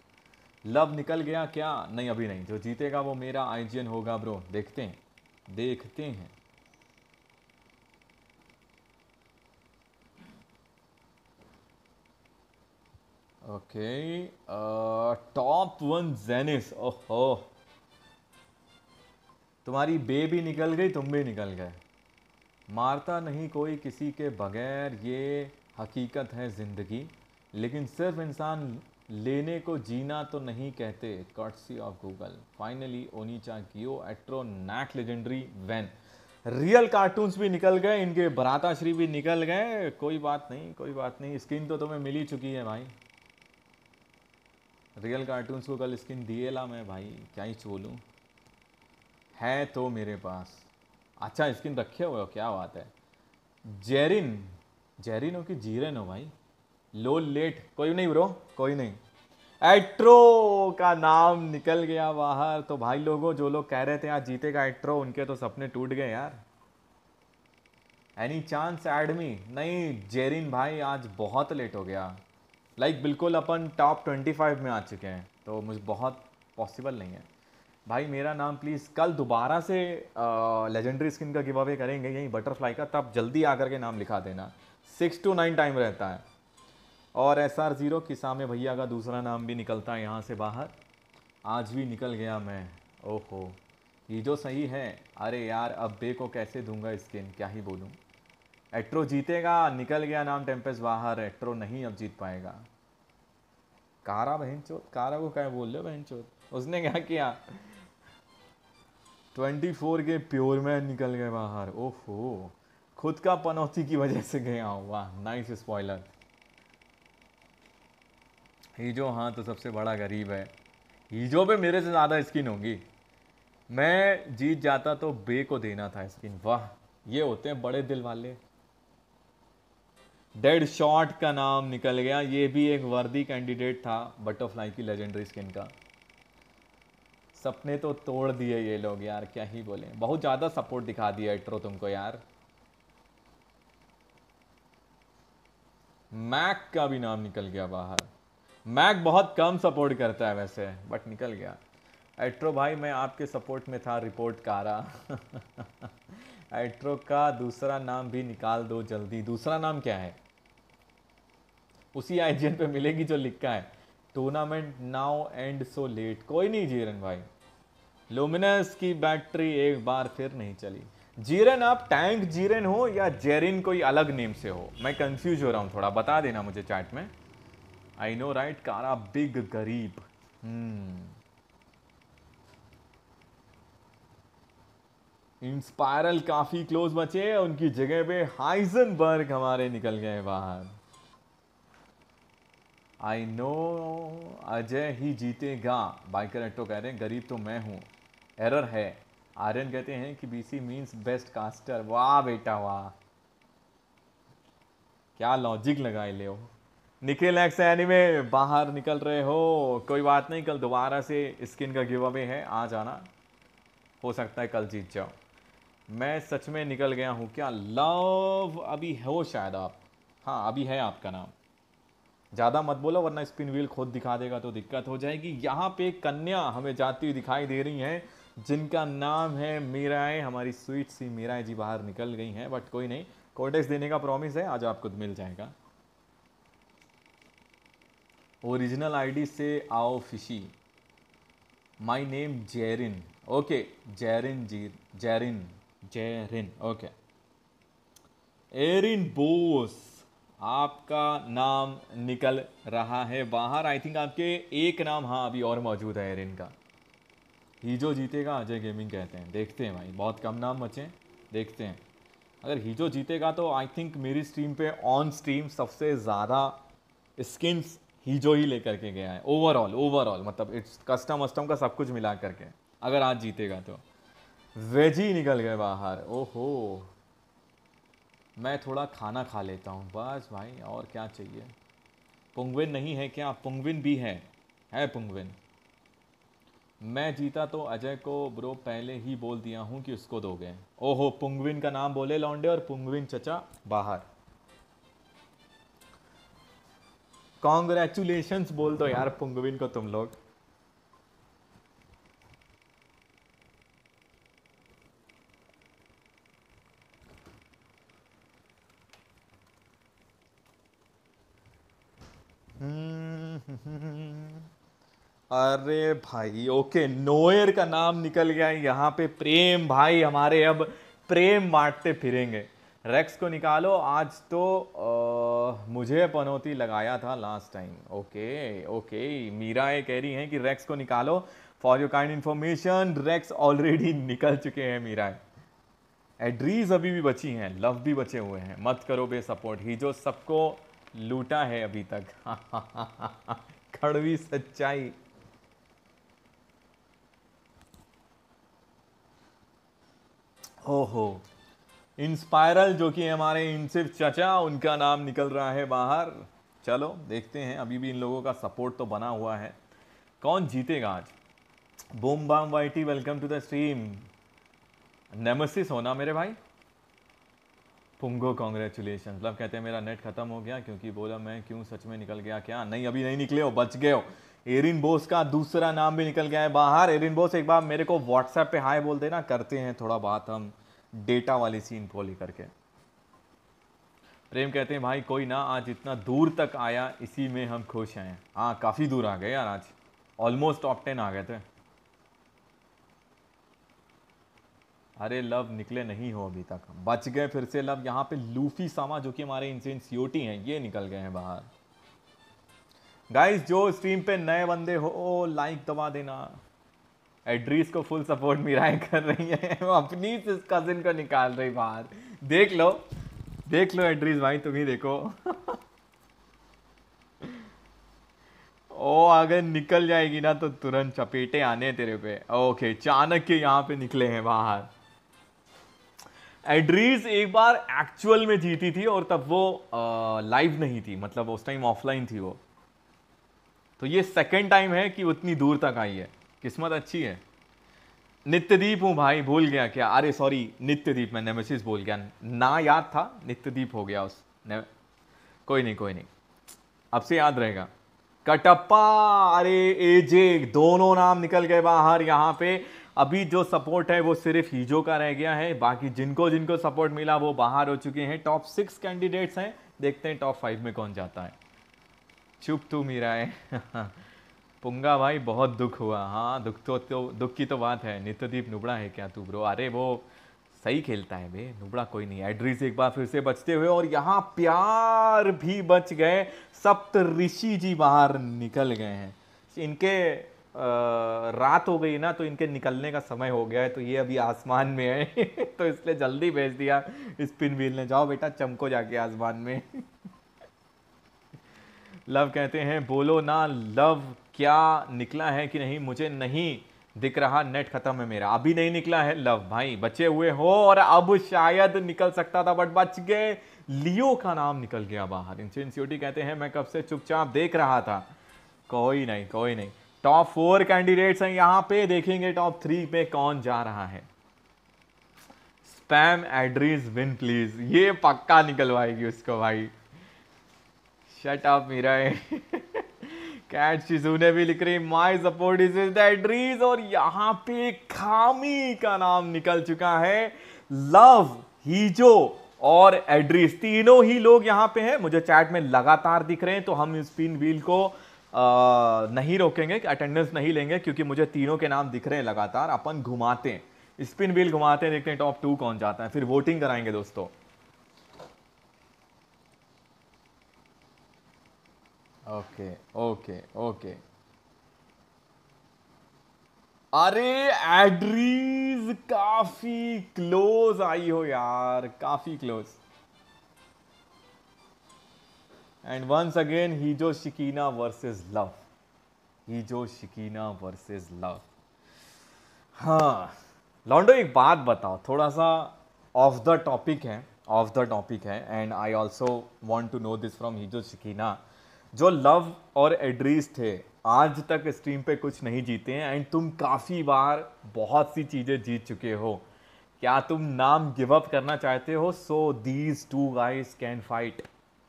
लव निकल गया क्या? नहीं, अभी नहीं। जो जीतेगा वो मेरा आईजीएन होगा ब्रो देखते हैं। देखते हैं। ओके टॉप वन जेनिस ओहो तुम्हारी बे भी निकल गई, तुम भी निकल गए। मारता नहीं कोई किसी के बगैर, ये हकीकत है ज़िंदगी। लेकिन सिर्फ़ इंसान लेने को जीना तो नहीं कहते कर्टसी ऑफ़ गूगल फाइनली ओनीचा गियो एट्रो नैक लेजेंडरी वैन रियल कार्टून्स भी निकल गए, इनके बराताश्री भी निकल गए। कोई बात नहीं, कोई बात नहीं स्क्रीन तो तुम्हें मिल ही चुकी है भाई। रियल कार्टून्स को कल स्किन दिए ला मैं भाई, क्या ही बोलूँ? है तो मेरे पास। अच्छा स्किन रखे हुए हो, क्या बात है? जेरिन जेरिन हो कि जीरन हो भाई। लो लेट, कोई नहीं ब्रो, कोई नहीं। एट्रो का नाम निकल गया बाहर। तो भाई लोगों, जो लोग कह रहे थे आज जीतेगा एट्रो, उनके तो सपने टूट गए यार। एनी चांस एडमी नहीं, जेरिन भाई, आज बहुत लेट हो गया। लाइक like, बिल्कुल अपन टॉप ट्वेंटी फाइव में आ चुके हैं तो मुझे बहुत पॉसिबल नहीं है। भाई मेरा नाम प्लीज़ कल दोबारा से लेजेंडरी स्किन का गिव अवे करेंगे यहीं बटरफ्लाई का तब जल्दी आकर के नाम लिखा देना। सिक्स टू नाइन टाइम रहता है। और एस आर ज़ीरो किसामे भैया का दूसरा नाम भी निकलता है यहाँ से बाहर। आज भी निकल गया मैं। ओहो ये जो सही है। अरे यार अब बे को कैसे दूँगा स्किन क्या ही बोलूँ? एट्रो जीतेगा, निकल गया नाम टेम्पेस बाहर एट्रो नहीं अब जीत पाएगा। कारा बहन चोत कारा को क्या बोल रहे हो बहन चोत उसने क्या किया? ट्वेंटी फोर के प्योर मैन निकल गए बाहर। ओहो खुद का पनौती की वजह से गया वाह नाइस स्पॉइलर हीजो हाँ तो सबसे बड़ा गरीब है। हीजो पे मेरे से ज़्यादा स्किन होगी। मैं जीत जाता तो बे को देना था स्किन वाह, ये होते हैं बड़े दिल वाले। डेड शॉट का नाम निकल गया। ये भी एक वर्दी कैंडिडेट था बटरफ्लाई की लेजेंडरी स्किन का। सपने तो तोड़ दिए ये लोग यार, क्या ही बोले। बहुत ज़्यादा सपोर्ट दिखा दिया एट्रो तुमको यार। मैक का भी नाम निकल गया बाहर। मैक बहुत कम सपोर्ट करता है वैसे बट निकल गया। एट्रो भाई, मैं आपके सपोर्ट में था रिपोर्ट कारा। [laughs] एट्रो का दूसरा नाम भी निकाल दो जल्दी। दूसरा नाम क्या है? उसी आईजीएन पे मिलेगी जो लिखा है। Tournament now and so late कोई नहीं जीरन भाई। लुमिनस की बैटरी एक बार फिर नहीं चली। जीरन, आप टैंक जीरन हो या जेरिन कोई अलग नेम से हो? मैं कंफ्यूज हो रहा हूँ थोड़ा। बता देना मुझे चैट में। आई नो राइट कारा बिग गरीब। इंस्पायरल काफ़ी क्लोज बचे उनकी जगह पे हाइजनबर्ग हमारे निकल गए बाहर। आई नो अजय ही जीतेगा। बाइकर एटो कह रहे हैं, गरीब तो मैं हूँ। एरर है। आर्यन कहते हैं कि बीसी मींस बेस्ट कास्टर वाह बेटा, वाह। क्या लॉजिक लगाए ले निखिल एक्स एनिमे बाहर निकल रहे हो। कोई बात नहीं, कल दोबारा से स्किन का गिव अवे है। आ जाना। हो सकता है कल जीत जाओ। मैं सच में निकल गया हूँ क्या? लव अभी हो शायद आप। हाँ अभी है आपका नाम। ज़्यादा मत बोलो, वरना स्पिन व्हील खुद दिखा देगा तो दिक्कत हो जाएगी। यहाँ पे कन्या हमें जाती हुई दिखाई दे रही हैं, जिनका नाम है मीराएँ। हमारी स्वीट सी मीराएँ जी बाहर निकल गई हैं, बट कोई नहीं कोटेक्स देने का प्रॉमिस है, आज आपको मिल जाएगा। ओरिजिनल आईडी से आओ fishy. My name Jerin. Okay, Jerin ji, Jerin Jerin, okay. Erin Bose. आपका नाम निकल रहा है बाहर। आई थिंक आपके एक नाम हाँ अभी और मौजूद है एरिन का। हीजो जीतेगा अजय गेमिंग कहते हैं। देखते हैं भाई, बहुत कम नाम बचे देखते हैं। अगर हीजो जीतेगा तो आई थिंक मेरी स्ट्रीम पे ऑन स्ट्रीम सबसे ज़्यादा स्किन्स हीजो ही लेकर के गया है। ओवरऑल ओवरऑल मतलब इट्स कस्टम वस्टम का सब कुछ मिला करके। अगर आज जीतेगा तो। वेजी निकल गए बाहर। ओहो। मैं थोड़ा खाना खा लेता हूँ। बस भाई, और क्या चाहिए? पुंगविन नहीं है क्या? पुंगविन भी है। है पुंगविन। मैं जीता तो अजय को ब्रो पहले ही बोल दिया हूँ कि उसको दोगे। ओहो, पुंगविन का नाम बोले लौंडे और पुंगविन चचा बाहर। कॉन्ग्रेचुलेशंस बोल दो यार पुंगविन को तुम लोग। अरे भाई ओके नोयर का नाम निकल गया यहाँ पे प्रेम भाई हमारे अब प्रेम बांटते फिरेंगे। रेक्स को निकालो। आज तो आ, मुझे पनौती लगाया था last time okay okay. Meera ये कह रही हैं कि रेक्स को निकालो। For your kind information Rex already [laughs] निकल चुके हैं मीरा। एड्रीज अभी भी बची हैं लव भी बचे हुए हैं। मत करो बे सपोर्ट ही जो सबको लूटा है अभी तक। [laughs] कड़वी सच्चाई। ओहो इंस्पायरल जो कि हमारे इनसिफ चचा, उनका नाम निकल रहा है बाहर। चलो, देखते हैं। अभी भी इन लोगों का सपोर्ट तो बना हुआ है। कौन जीतेगा आज? बोम बाम वाइटी welcome to the stream nemesis होना मेरे भाई। पुंगो कॉन्ग्रेचुलेशन मतलब कहते हैं, मेरा नेट खत्म हो गया क्योंकि बोला मैं क्यों सच में निकल गया? क्या? नहीं, अभी नहीं निकले हो, बच गए हो। एरिन बोस का दूसरा नाम भी निकल गया है बाहर। एरिन बोस, एक बार मेरे को व्हाट्सएप पे हाई बोल देना, करते हैं थोड़ा बात हम डेटा वाली सीन को लेकर के। प्रेम कहते हैं, भाई, कोई ना, आज इतना दूर तक आया, इसी में हम खुश हैं। हाँ काफ़ी दूर आ गए यार आज। ऑलमोस्ट टॉप टेन आ गए थे। अरे लव निकले नहीं हो अभी तक। बच गए फिर से लव। यहाँ पे लूफी सामा, जो कि हमारे इनसे सीओटी हैं, ये निकल गए हैं बाहर। गाइस जो स्ट्रीम पे नए बंदे हो लाइक दबा देना। एड्रीस को फुल सपोर्ट मिराए कर रही है। [laughs] वो अपनी कजिन को निकाल रही बाहर। देख लो। देख लो एड्रीस भाई, तुम ही देखो। [laughs] ओ, अगर निकल जाएगी ना तो तुरंत चपेटे आने तेरे पे। ओके चाणक्य यहाँ पे निकले हैं बाहर। एड्रीज एक बार एक्चुअल में जीती थी और तब वो लाइव नहीं थी मतलब उस टाइम ऑफलाइन थी वो। तो ये सेकंड टाइम है कि उतनी दूर तक आई है। किस्मत अच्छी है। नित्यदीप हूँ भाई, भूल गया क्या? अरे सॉरी नित्यदीप, मैं नेमेसिस बोल गया। ना याद था, नित्यदीप हो गया उस ने... कोई नहीं कोई नहीं। अब से याद रहेगा। कटप्पा, अरे एजे दोनों नाम निकल गए बाहर यहाँ पे। अभी जो सपोर्ट है वो सिर्फ़ हीजो का रह गया है। बाकी जिनको जिनको सपोर्ट मिला वो बाहर हो चुके हैं। टॉप सिक्स कैंडिडेट्स हैं। देखते हैं टॉप फाइव में कौन जाता है। चुप तू मीरा है। [laughs] पुंगा भाई बहुत दुख हुआ। हाँ दुख तो, तो दुख की तो बात है। नित्यदीप नुबड़ा है क्या तू ब्रो अरे वो सही खेलता है बे। नुबड़ा कोई नहीं। एड्रीज एक बार फिर से बचते हुए और यहाँ प्यार भी बच गए। सप्त ऋषि जी बाहर निकल गए हैं। इनके रात हो गई ना तो इनके निकलने का समय हो गया है तो ये अभी आसमान में है। [laughs] तो इसलिए जल्दी भेज दिया स्पिन व्हील ने। जाओ बेटा, चमको जाके आसमान में। [laughs] लव कहते हैं, बोलो ना, लव, क्या निकला है कि नहीं? मुझे नहीं दिख रहा, नेट खत्म है मेरा। अभी नहीं निकला है लव भाई, बचे हुए हो और अब शायद निकल सकता था बट बच गए। लियो का नाम निकल गया बाहर। इंसियोटी कहते हैं, मैं कब से चुपचाप देख रहा था। कोई नहीं कोई नहीं। टॉप फोर कैंडिडेट्स हैं यहाँ पे, देखेंगे टॉप थ्री पे कौन जा रहा है। स्पैम एड्रीज विन प्लीज़ ये पक्का निकलवाएगी उसको भाई। शट अप मेरा कैट शिजू ने भी लिख रही my support is is that और यहाँ पे खामी का नाम निकल चुका है। लव हीजो और एड्रीज तीनों ही लोग यहाँ पे हैं। मुझे चैट में लगातार दिख रहे हैं तो हम स्पिन व्हील को नहीं रोकेंगे अटेंडेंस नहीं लेंगे, क्योंकि मुझे तीनों के नाम दिख रहे हैं लगातार। अपन घुमाते हैं। स्पिन व्हील घुमाते हैं, देखते हैं टॉप टू कौन जाता है। फिर वोटिंग कराएँगे दोस्तों। ओके ओके ओके अरे एड्रीज काफ़ी क्लोज आई हो यार, काफ़ी क्लोज एंड वंस अगेन ही जो शिकीना वर्सेस लव ही जो शिकीना वर्सेस लव हाँ लॉन्डो एक बात बताओ, थोड़ा सा ऑफ़ द टॉपिक है ऑफ़ द टॉपिक है and I also want to know this from ही जो शिकीना जो लव और एड्रीज थे, आज तक स्ट्रीम पे कुछ नहीं जीते हैं एंड तुम काफ़ी बार बहुत सी चीज़ें जीत चुके हो। क्या तुम नाम गिव अप करना चाहते हो? So these two guys can fight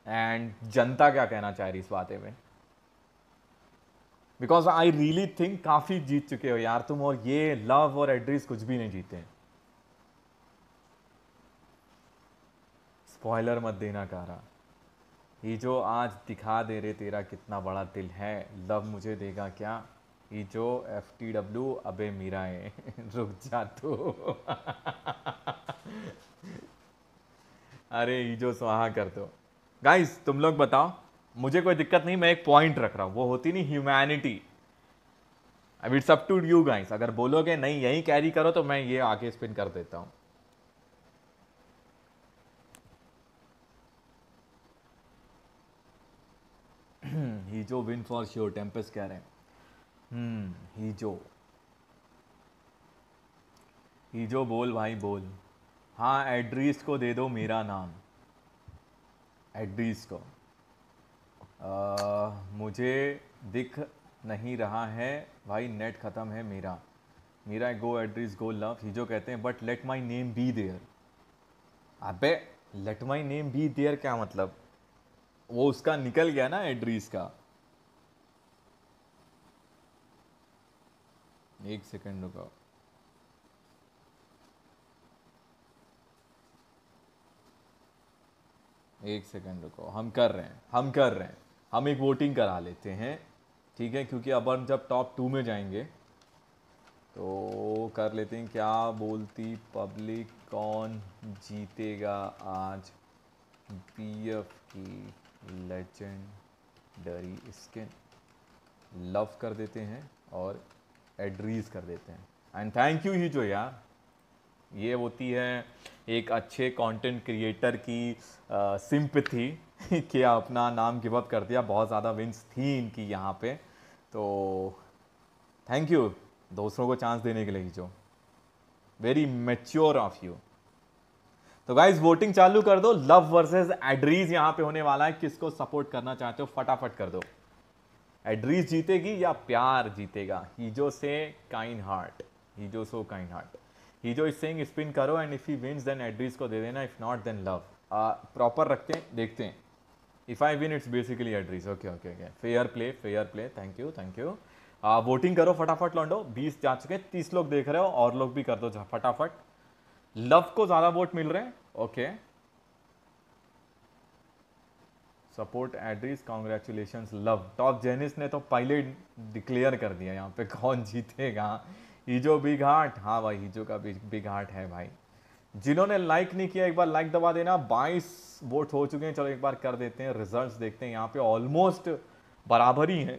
and जनता क्या कहना चाह रही इस बातें में? बिकॉज़ आई रियली थिंक काफ़ी जीत चुके हो यार तुम और ये लव और एड्रेस कुछ भी नहीं जीते। स्पॉइलर मत देना कारा। ये जो आज दिखा दे रहे तेरा कितना बड़ा दिल है लव मुझे देगा क्या? ये जो एफ़ टी डब्ल्यू अबे मीरा है [laughs] रुक जा तू। [laughs] अरे ये जो सुहा कर दो। गाइस तुम लोग बताओ, मुझे कोई दिक्कत नहीं, मैं एक पॉइंट रख रहा हूँ, वो होती नहीं ह्यूमैनिटी अब it's up to you guys अगर बोलोगे नहीं, यही कैरी करो तो मैं ये आगे स्पिन कर देता हूँ। ही जो विन फॉर श्योर टेम्पस कह रहे हैं। हम्म ही जो ही जो बोल भाई, बोल। हाँ एड्रीस को दे दो मेरा नाम। एड्रीस को। आ, मुझे दिख नहीं रहा है। भाई नेट ख़त्म है मेरा। मेरा गो एड्रीस गो लव ही जो कहते हैं but let my name be there अबे let my name be there क्या मतलब? वो उसका निकल गया ना एड्रीस का। एक सेकंड रुको। एक सेकंड रुको, हम कर रहे हैं, हम कर रहे हैं। हम एक वोटिंग करा लेते हैं, ठीक है? क्योंकि अब हम जब टॉप टू में जाएँगे तो कर लेते हैं, क्या बोलती पब्लिक कौन जीतेगा आज? पी बीएफ की लेजेंडरी स्किन लव कर देते हैं और एड्रीज कर देते हैं। एंड थैंक यू ही जो यार। ये होती है एक अच्छे कंटेंट क्रिएटर की सिंपथी [laughs] कि अपना नाम गिव अप कर दिया। बहुत ज़्यादा विंस थी इनकी यहाँ पे। तो थैंक यू दूसरों को चांस देने के लिए ही जो। वेरी मेच्योर ऑफ़ यू तो गाइज़ वोटिंग चालू कर दो। लव वर्सेस एड्रीज यहाँ पे होने वाला है। किसको सपोर्ट करना चाहते हो, फटाफट कर दो। एड्रीज जीतेगी या प्यार जीतेगा? हीजो से काइंड हार्ट हीजो सो काइंड हार्ट हीजो इज़ सेइंग स्पिन करो and if he wins then Adrij को दे देना if not then love proper रखते हैं। देखते हैं if I win it's basically Adrij okay okay okay fair play fair play thank you thank you voting करो फटाफट लौंडो बीस जा चुके हैं, तीस लोग देख रहे हो, और लोग भी कर दो फटाफट। लव को ज़्यादा वोट मिल रहे हैं? Okay support Adrij congratulation love top Janice ने तो पहले डिक्लेयर कर दिया यहाँ पे, [laughs] कौन जीतेगा? हीजो बिग हाँ भाई, हीजो का बिग है भाई। जिन्होंने लाइक नहीं किया, एक बार लाइक दबा देना। 22 वोट हो चुके हैं। चलो एक बार कर देते हैं। रिजल्ट्स देखते हैं। यहाँ पे ऑलमोस्ट बराबर ही है।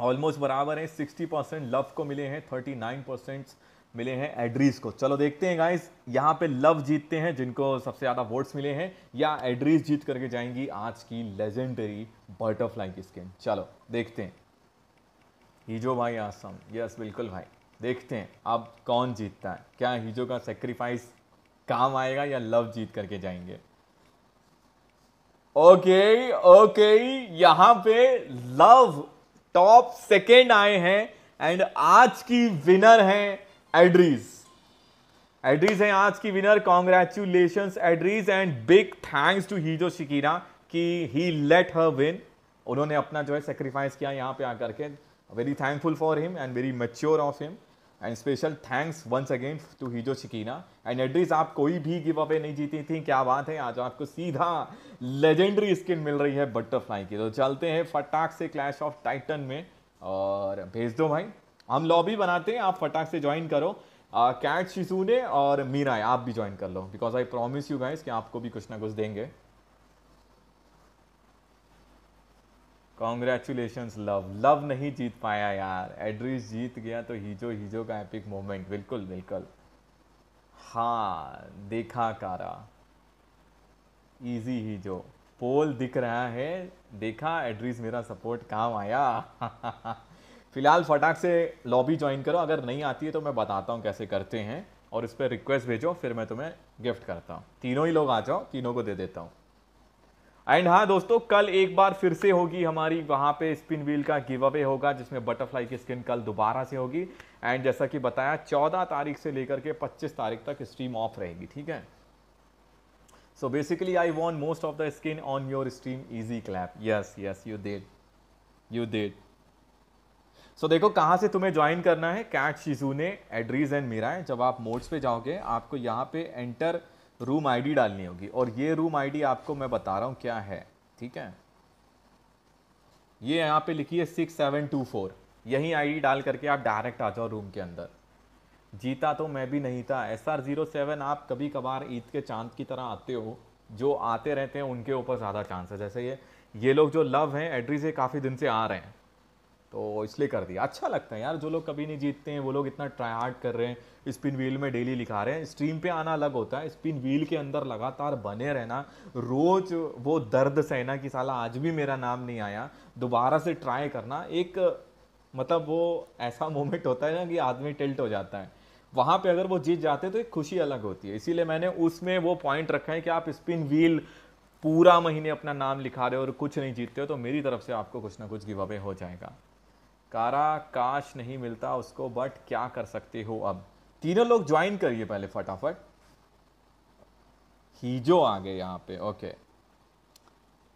ऑलमोस्ट बराबर है। 60 परसेंट लव को मिले हैं। 39 परसेंट मिले हैं एड्रीज को। चलो देखते हैं गाइस यहाँ पे लव जीतते हैं, जिनको सबसे ज़्यादा वोट्स मिले हैं। या एड्रीज जीत करके जाएँगी आज की लेजेंडरी बटरफ्लाई की स्किन चलो देखते हैं। हीजो भाई आसम। यस बिल्कुल भाई। देखते हैं, अब कौन जीतता है? क्या हीजो का सेक्रीफाइस काम आएगा या लव जीत करके जाएँगे? ओके ओके यहाँ पे लव टॉप सेकेंड आए हैं एंड आज की विनर है एड्रीज एड्रीज है, आज की winner congratulation Adrij and big thanks to हीजो शिकीरा कि ही लेट हर विन उन्होंने अपना जो है सेक्रीफाइस किया यहाँ पे आकर के। Very thankful for him and very mature of him and special thanks once again to हीजो शिकीना एंड एड्रीज आप कोई भी गिव अवे नहीं जीती थी, क्या बात है? आज आपको सीधा लेजेंडरी स्किन मिल रही है बटरफ्लाई की। तो चलते हैं फटाक से क्लैश ऑफ़ टाइटन में। और भेज दो भाई। हम लॉबी बनाते हैं, आप फटाक से ज्वाइन करो। कैट शिसूने और मीरा आप भी ज्वाइन कर लो। Because I promise you guys कि आपको भी कुछ ना कुछ देंगे। कॉन्ग्रेचुलेशन लव लव नहीं जीत पाया यार. एड्रिस जीत गया तो हीजो हीजो का एपिक मोमेंट बिल्कुल बिल्कुल. हाँ देखा कारा. इजी हीजो पोल दिख रहा है. देखा एड्रीज मेरा सपोर्ट काम आया? [laughs] फ़िलहाल फटाक से लॉबी ज्वाइन करो. अगर नहीं आती है तो मैं बताता हूँ कैसे करते हैं और इस पर रिक्वेस्ट भेजो, फिर मैं तुम्हें गिफ्ट करता हूँ. तीनों ही लोग आ जाओ. तीनों को दे देता हूँ. एंड हाँ दोस्तों, कल एक बार फिर से होगी हमारी वहाँ पे स्पिन व्हील का गिव अवे होगा, जिसमें बटरफ्लाई की स्किन कल दोबारा से होगी। एंड जैसा कि बताया 14 तारीख से लेकर के 25 तारीख तक स्ट्रीम ऑफ़ रहेगी, ठीक है? So basically I want most of the skin on your stream easy clap yes yes you dead you dead so देखो, कहाँ से तुम्हें ज्वाइन करना है? कैट शिजू ने एड्रीज एंड मीरा जब आप मोड्स पे जाओगे, आपको यहाँ पे एंटर रूम आईडी डालनी होगी। और ये रूम आईडी आपको मैं बता रहा हूँ क्या है, ठीक है? ये यहाँ पे लिखी है सिक्स सेवन टू फोर यही आईडी डाल करके आप डायरेक्ट आ जाओ रूम के अंदर। जीता तो मैं भी नहीं था। एस आर ज़ीरो सेवन आप कभी कभार ईद के चाँद की तरह आते हो। जो आते रहते हैं, उनके ऊपर ज़्यादा चांस है। जैसे ये ये लोग जो लव हैं एड्री से काफ़ी दिन से आ रहे हैं। तो इसलिए कर दिया। अच्छा लगता है यार, जो लोग कभी नहीं जीतते हैं, वो लोग इतना ट्राई हार्ड कर रहे हैं स्पिन व्हील में डेली लिखा रहे हैं स्ट्रीम पे आना अलग होता है स्पिन व्हील के अंदर लगातार बने रहना, रोज वो दर्द सहना कि साला आज भी मेरा नाम नहीं आया, दोबारा से ट्राई करना, एक मतलब वो ऐसा मोमेंट होता है ना कि आदमी टिल्ट हो जाता है। वहाँ पे अगर वो जीत जाते तो एक खुशी अलग होती है, इसीलिए मैंने उसमें वो पॉइंट रखा है कि आप स्पिन व्हील पूरा महीने अपना नाम लिखा रहे हो और कुछ नहीं जीतते हो तो मेरी तरफ़ से आपको कुछ ना कुछ गिव अवे हो जाएगा। कारा काश नहीं मिलता उसको बट क्या कर सकते हो अब? तीनों लोग ज्वाइन करिए पहले फटाफट। हीजो आ गए यहाँ पे ओके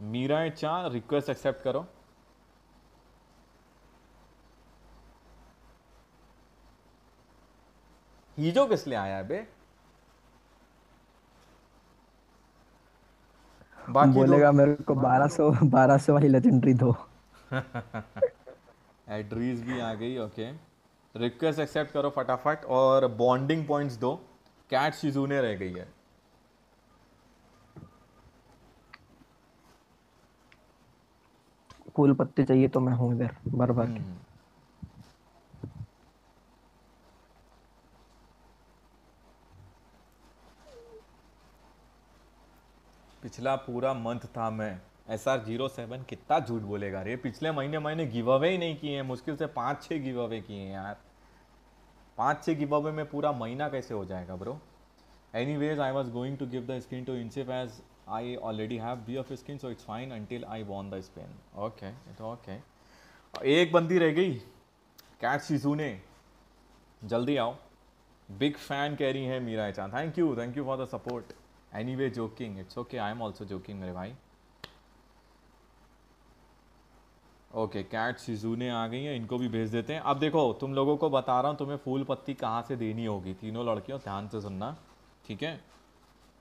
मीरा चा रिक्वेस्ट एक्सेप्ट करो। हीजो किस लिए आया है बे? बाकी बोलेगा मेरे को 1200 1200 वाली लेजेंडरी दो। [laughs] एड्रीज भी आ गई ओके रिक्वेस्ट एक्सेप्ट करो फटाफट और बॉन्डिंग पॉइंट्स दो। कैट शिजूने रह गई है। फूल पत्ते चाहिए तो मैं हूँ इधर बार बार के पिछला पूरा मंथ था मैं। एस आर ज़ीरो सेवन कितना झूठ बोलेगा रे? पिछले महीने मैंने गिव अवे ही नहीं किए हैं, मुश्किल से पाँच छः गिव अवे किए हैं यार। पाँच छः गिव अवे में पूरा महीना कैसे हो जाएगा bro? Anyways I was going to give the screen to इंसिफ as I already have be of skin so it's fine until I won the spin okay okay एक बंदी रह गई कैट शिजूने जल्दी आओ। बिग फ़ैन कह रही है Meera Chand thank you thank you for the support any way joking it's okay I am also joking मेरे भाई। ओके कैट शिजूने आ गई हैं, इनको भी भेज देते हैं। अब देखो, तुम लोगों को बता रहा हूँ, तुम्हें फूल पत्ती कहाँ से देनी होगी? तीनों लड़कियों, ध्यान से सुनना, ठीक है?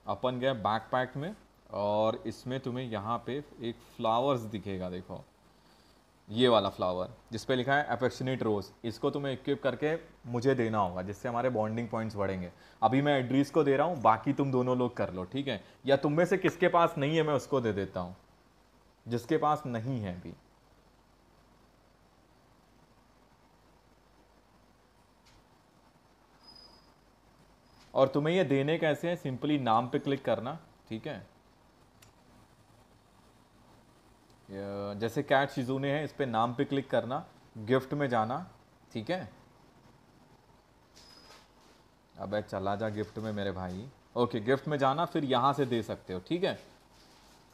अपन गए बैक पैक में, और इसमें तुम्हें यहाँ पे एक फ्लावर्स दिखेगा, देखो। ये वाला फ्लावर जिस पे लिखा है अफेक्शनेट रोज इसको तुम्हें इक्विप करके मुझे देना होगा, जिससे हमारे बॉन्डिंग पॉइंट्स बढ़ेंगे। अभी मैं एड्रीस को दे रहा हूँ, बाकी तुम दोनों लोग कर लो, ठीक है? या तुम में से किसके पास नहीं है, मैं उसको दे देता हूँ। जिसके पास नहीं है अभी और तुम्हें ये देने कैसे हैं? सिंपली नाम पे क्लिक करना, ठीक है? जैसे कैट शिजूने हैं, इस पे नाम पे क्लिक करना गिफ्ट में जाना, ठीक है? अबे चला जा गिफ्ट में मेरे भाई। ओके गिफ्ट में जाना, फिर यहाँ से दे सकते हो, ठीक है?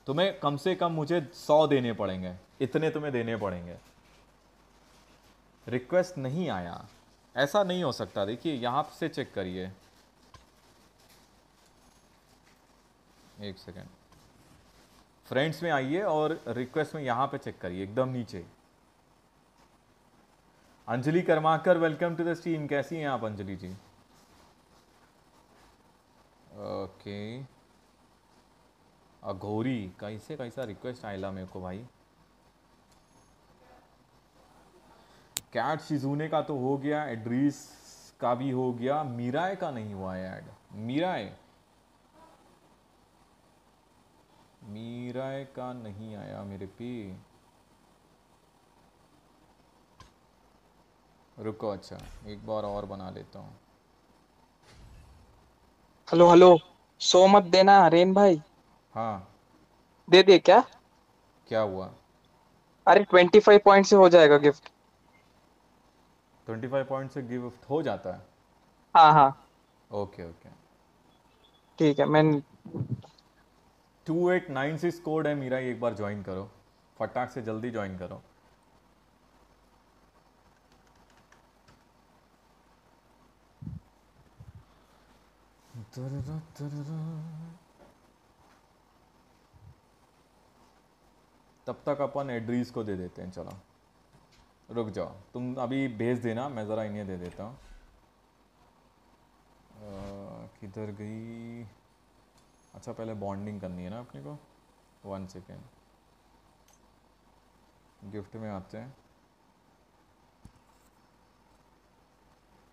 तुम्हें कम से कम मुझे सौ देने पड़ेंगे, इतने तुम्हें देने पड़ेंगे। रिक्वेस्ट नहीं आया। ऐसा नहीं हो सकता, देखिए, यहाँ से चेक करिए। एक सेकेंड फ्रेंड्स में आइए और रिक्वेस्ट में यहाँ पे चेक करिए, एकदम नीचे. Anjali Karmakar welcome to the stream कैसी हैं आप, अंजलि जी? ओके अघोरी, कैसे, कैसा रिक्वेस्ट आयला मेरे को भाई? कैट शिजूने का तो हो गया एड्रीस का भी हो गया मीराय का नहीं हुआ है ऐड मीराय मीराय का नहीं आया मेरे पे। रुको अच्छा एक बार और बना लेता हूँ। हेलो हेलो सो मत देना रेन भाई। हाँ। दे दे क्या? क्या हुआ? अरे ट्वेंटी फाइव पॉइंट से हो जाएगा गिफ्ट 25 पॉइंट से गिफ्ट हो जाता है? हाँ हाँ। Okay okay. ठीक है मैं two eight nine six code है मीरा एक बार ज्वाइन करो। फटाक से जल्दी ज्वाइन करो। तब तक अपन एड्रीस को दे देते हैं, चलो। रुक जाओ। तुम अभी भेज देना, मैं ज़रा इन्हें दे देता हूँ। किधर गई? अच्छा पहले बॉन्डिंग करनी है ना अपने को? वन सेकेंड गिफ्ट में आते हैं।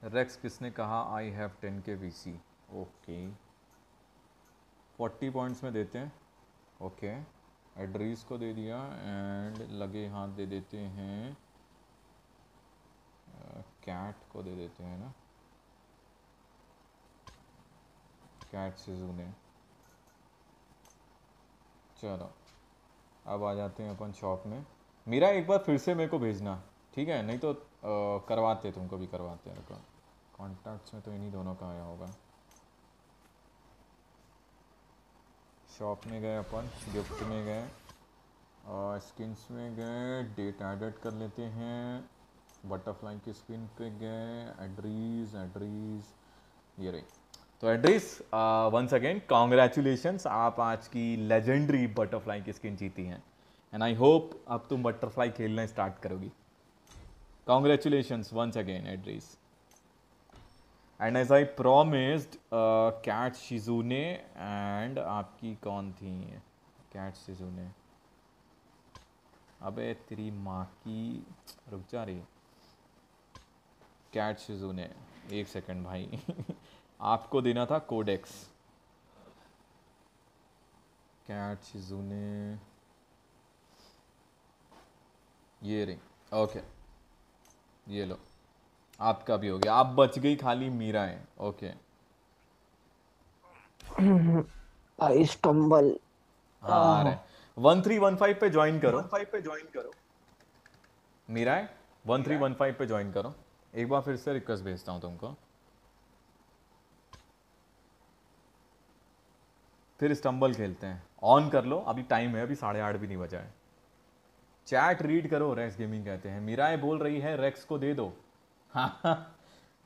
रेक्स किसने कहा I have ten K V C okay forty points में देते हैं। ओके एड्रीस को दे दिया एंड लगे हाथ दे देते हैं। कैट को दे देते हैं ना। कैट सिजू ने चलो अब आ जाते हैं अपन शॉप में। मेरा एक बार फिर से मेरे को भेजना ठीक है? नहीं तो अ, करवाते तुमको भी करवाते हैं। रुको कॉन्टैक्ट्स में तो इन्हीं दोनों का आया होगा। शॉप में गए अपन गिफ्ट में गए और स्किन्स में गए डेट एडिट कर लेते हैं। बटरफ्लाई की स्किन पे गए एड्रीज एड्रीज ये रही। तो एड्रीस वंस अगेन कॉन्ग्रेचुलेशंस आप आज की लेजेंडरी बटरफ्लाई की स्किन जीती हैं। एंड आई होप अब तुम बटरफ्लाई खेलना स्टार्ट करोगी। Congratulation once again Adris. And as I promised cat शिजूने एंड आपकी कौन थी? कैट शिजूने अबे, तेरी माँ की रुक जा रही कैट शिजूने एक सेकंड भाई। [laughs] आपको देना था कोडेक्स। कैट शिजूने ये रे ओके। ये लो। आपका भी हो गया। आप बच गई खाली मीरा है ओके। भाई स्टम्बल हाँ आ रहे वन थ्री वन फाइव पे ज्वाइन करो। फाइव पे ज्वाइन करो। मीरा है वन थ्री वन फाइव पे ज्वाइन करो। एक बार फिर से रिक्वेस्ट भेजता हूँ तुमको। फिर स्टम्बल खेलते हैं। ऑन कर लो, अभी टाइम है, अभी साढ़े आठ भी नहीं बजा है। चैट रीड करो रेक्स गेमिंग कहते हैं। मीराए बोल रही है रेक्स को दे दो।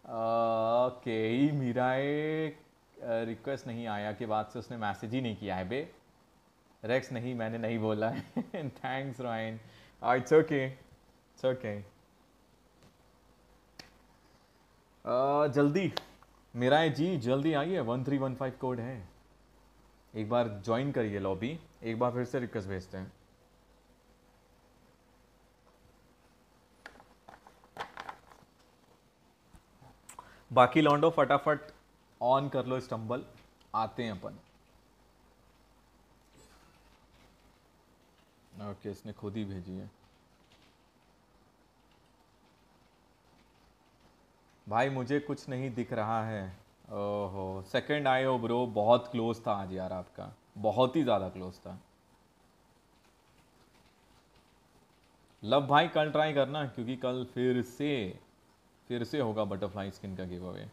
ओके मीराए रिक्वेस्ट नहीं आया के बाद से उसने मैसेज ही नहीं किया है, बे। रेक्स नहीं, मैंने नहीं बोला है। Thanks रॉयन it's okay it's okay जल्दी। मेरा है जी, जल्दी आइए। One three one five code है। एक बार ज्वाइन करिए लॉबी एक बार फिर से रिक्वेस्ट भेजते हैं। बाकी लॉन्डो फटाफट ऑन कर लो स्टम्बल आते हैं अपन। ओके इसने खुद ही भेजी है। भाई, मुझे कुछ नहीं दिख रहा है। ओहो सेकंड आए हो ब्रो बहुत क्लोज था आज यार आपका। बहुत ही ज़्यादा क्लोज था। लव भाई, कल ट्राई करना, क्योंकि कल फिर से फिर से होगा बटरफ्लाई स्किन का गिव अवे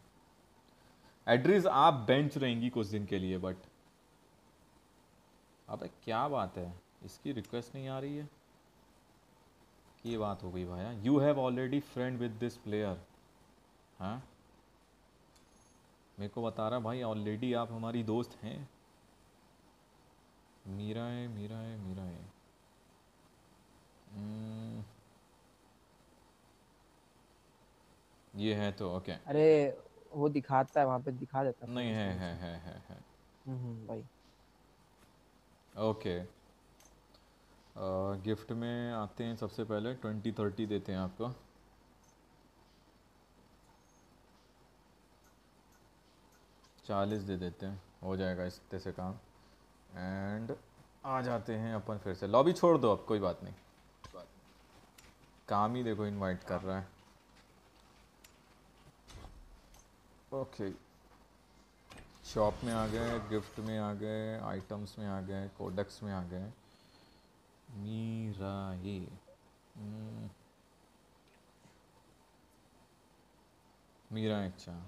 एड्रेस आप बेंच रहेंगी कुछ दिन के लिए बट अबे, क्या बात है? इसकी रिक्वेस्ट नहीं आ रही है। ये बात हो गई भाया। You have already friend with this player हाँ? मेरे को बता रहा भाई ऑलरेडी आप हमारी दोस्त हैं। मीरा है मीरा है मीरा है। हम्म, ये है तो ओके अरे वो दिखाता है वहाँ पे दिखा देता नहीं है है है है है। हम्म, हम्म, भाई। ओके गिफ्ट में आते हैं सबसे पहले ट्वेंटी थर्टी देते हैं आपको। चालीस दे देते हैं। हो जाएगा इतने से काम। एंड आ जाते हैं अपन फिर से। लॉबी छोड़ दो अब कोई बात नहीं। काम ही देखो इनवाइट कर रहा है। ओके शॉप में आ गए गिफ्ट में आ गए आइटम्स में आ गए कोडेक्स में आ गए। मीरा ये हम्म, मीरा अच्छा।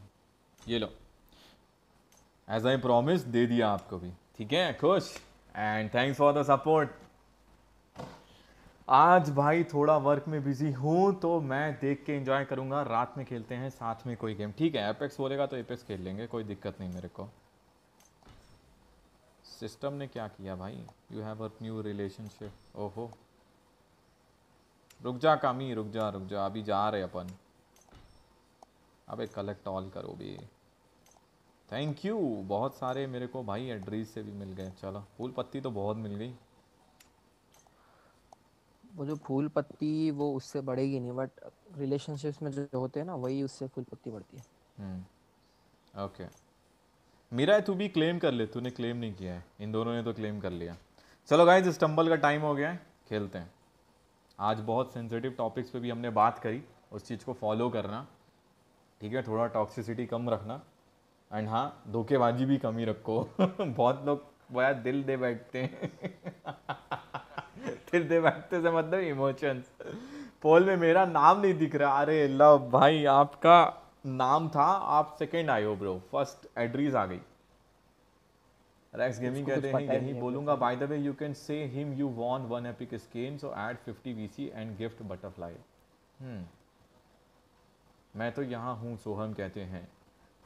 ये लो। एज आई प्रॉमिस दे दिया आपको भी। ठीक है, खुश? And thanks for the support आज भाई थोड़ा वर्क में बिज़ी हूँ तो मैं देख के एंजॉय करूँगा। रात में खेलते हैं, साथ में कोई गेम ठीक है एपेक्स बोलेगा तो एपेक्स खेल लेंगे, कोई दिक्कत नहीं मेरे को। सिस्टम ने क्या किया भाई? You have a new relationship ओहो। रुक जा, कामी, रुक जा रुक जा। अभी जा रहे अपन। अबे कलेक्ट ऑल करो भी। थैंक यू बहुत सारे मेरे को भाई एड्रेस से भी मिल गए। चलो फूल पत्ती तो बहुत मिल गई। वो जो फूल पत्ती वो उससे बढ़ेगी नहीं बट रिलेशनशिप्स में जो होते हैं ना वही उससे फूल पत्ती बढ़ती है। हम्म। ओके मेरा है तू भी क्लेम कर ले। तूने क्लेम नहीं किया है। इन दोनों ने तो क्लेम कर लिया। चलो गाइज़ स्टम्बल का टाइम हो गया है। खेलते हैं। आज बहुत सेंसिटिव टॉपिक्स पे भी हमने बात करी। उस चीज़ को फॉलो करना। ठीक है थोड़ा टॉक्सिसिटी कम रखना। एंड हाँ धोखेबाजी भी कम रखो। [laughs] बहुत लोग बड़ा दिल दे बैठते हैं। [laughs] दिल दे बैठते से मतलब इमोशंस पोल में मेरा नाम नहीं दिख रहा। अरे लव भाई आपका नाम था आप सेकंड आए हो ब्रो फ़र्स्ट एड्रीज आ गई। रैक्स गेमिंग कहते हैं यही बोलूँगा। By the way you can say him you won one epic skin so add 50 VC and gift butterfly मैं तो यहाँ हूँ सोहम कहते हैं।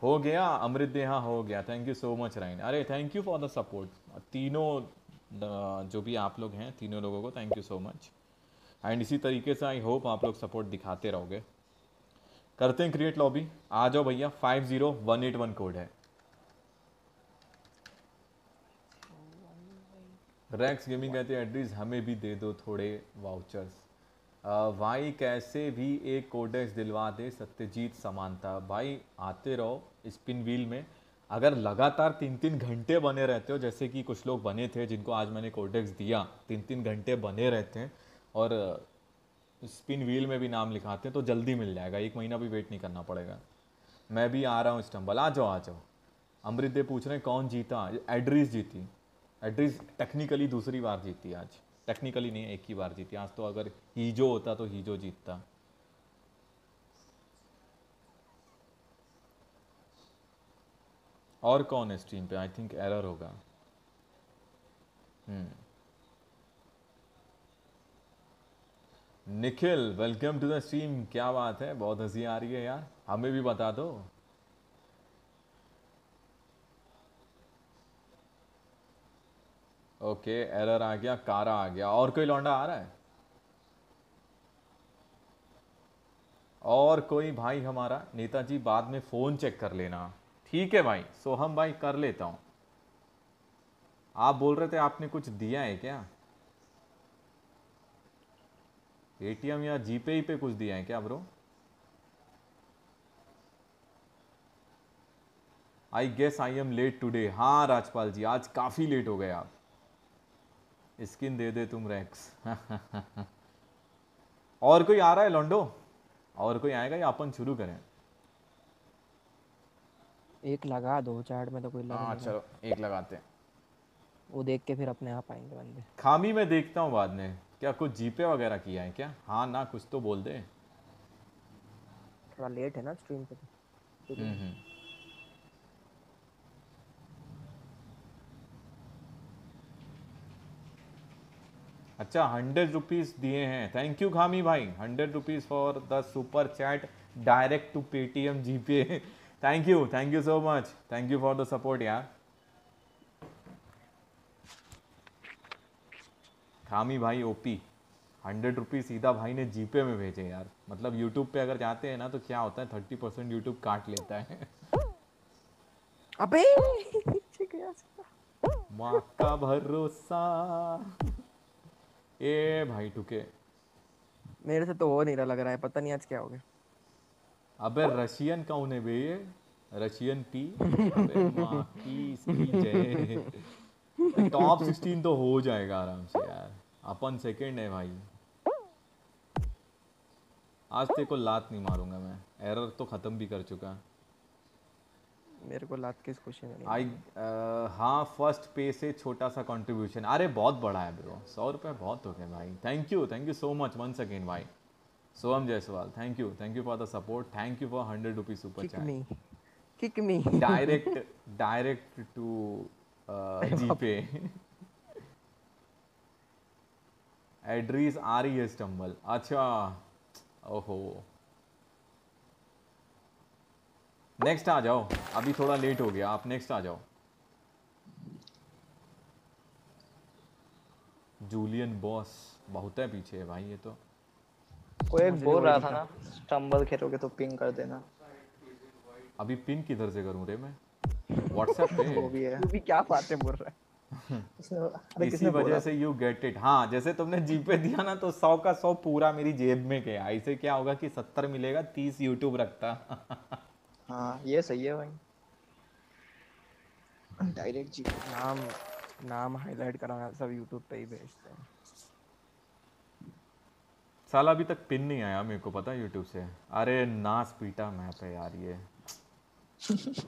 हो गया, अमृत देहा हो गया। थैंक यू सो मच राइन अरे thank you for the support तीनों जो भी आप लोग हैं, तीनों लोगों को thank you so much and इसी तरीके से आई होप आप लोग सपोर्ट दिखाते रहोगे। करते हैं क्रिएट लॉबी आ जाओ भैया five zero one eight one code है। रैक्स गेमिंग कहते हैं एड्रेस हमें भी दे दो थोड़े वाउचर्स भाई, कैसे भी एक कोडेक्स दिलवा दे, सत्यजीत समानता। भाई, आते रहो। स्पिन व्हील में, अगर लगातार तीन तीन घंटे बने रहते हो, जैसे कि कुछ लोग बने थे जिनको आज मैंने कोडेक्स दिया तीन तीन घंटे बने रहते हैं और, स्पिन व्हील में भी नाम लिखाते हैं तो जल्दी मिल जाएगा, एक महीना भी वेट नहीं करना पड़ेगा। मैं भी आ रहा हूँ स्टम्बल आ जाओ आ जाओ। अमृत देव पूछ रहे हैं, कौन जीता? एड्रीस जीती। एड्रीस टेक्निकली दूसरी बार जीती आज। टेक्निकली नहीं, एक ही बार जीती। आज तो अगर हीजो होता तो हीजो जीतता। और कौन है स्ट्रीम पे? आई थिंक एरर होगा। hmm. Nikhil welcome to the stream क्या बात है? बहुत हँसी आ रही है यार। हमें भी बता दो। ओके एरर आ गया, कारा आ गया। और कोई लौंडा आ रहा है? और कोई भाई हमारा? नेताजी, बाद में फ़ोन चेक कर लेना। ठीक है भाई सोहम भाई कर लेता हूँ। आप बोल रहे थे आपने कुछ दिया है क्या? एटीएम या जीपे ही पे कुछ दिया है क्या bro I guess I am late today हाँ राजपाल जी, आज काफ़ी लेट हो गए आप। स्किन दे दे तुम रैक्स [laughs] और कोई आ रहा है लोंडो और कोई आएगा या अपन शुरू करें? एक लगा दो चैट में तो कोई लगा हाँ चलो एक लगाते हैं। वो देख के फिर अपने आप आएँगे बंदे। खामी मैं देखता हूँ बाद में। क्या कुछ जीपे वगैरह किया है क्या? हाँ ना कुछ तो बोल दे। थोड़ा लेट है ना स्ट्रीम पे तो। हम्म, हम्म। अच्छा हंड्रेड रुपीज़ दिए हैं। थैंक यू खामी भाई। Hundred rupees for the super chat direct to Paytm GPay thank you thank you so much thank you for the support यार खामी भाई ओपी हंड्रेड रुपीज़ सीधा भाई ने जीपे में भेजे यार। मतलब यूट्यूब पे अगर जाते हैं ना तो क्या होता है? थर्टी परसेंट यूट्यूब काट लेता है। अबे। माँ का भरोसा। ए भाई टुके। मेरे से तो हो नहीं रहा लग रहा है। पता नहीं आज क्या हो गया। अबे रशियन कौन है बे ये रशियन पी अबे माँ की इसकी जय। टॉप 16 तो हो जाएगा आराम से यार। अपन सेकंड है भाई। आज तेरे को लात नहीं मारूँगा मैं। एरर तो खत्म भी कर चुका। मेरे को लात किस खुशी में आई हाँ फ़र्स्ट पे से छोटा सा कंट्रीब्यूशन अरे बहुत बड़ा है ब्रो सौ रुपये बहुत हो गए भाई। Thank you thank you so much once again भाई। Soham Jaiswal thank you thank you for the support thank you for hundred rupees super kick chat me kick me direct direct to GPay Adrij आ रही है stumble अच्छा ओहो next आ जाओ. अभी थोड़ा late हो गया. आप नेक्स्ट आ जाओ. जूलियन बॉस बहुत है पीछे है भाई ये तो। कोई एक बोल रहा था ना स्टम्बल खेलोगे तो पिंग कर देना। अभी पिन किधर से करूँ रे मैं? व्हाट्सएप पे? [laughs] वो भी है। तू भी क्या बातें बोल रहा है? [laughs] इसी वजह से यू गेट इट हाँ जैसे तुमने जीपे दिया ना तो सौ का सौ पूरा मेरी जेब में गया। ऐसे क्या होगा कि सत्तर मिलेगा तीस यूट्यूब रखता? [laughs] हाँ ये सही है भाई। डायरेक्ट जी नाम नाम हाईलाइट कराना सब यूट्यूब पे ही भेजते हैं। साला अभी तक पिन नहीं आया मेरे को पता यूट्यूब से? अरे नास पीटा मैप है यार ये। [laughs]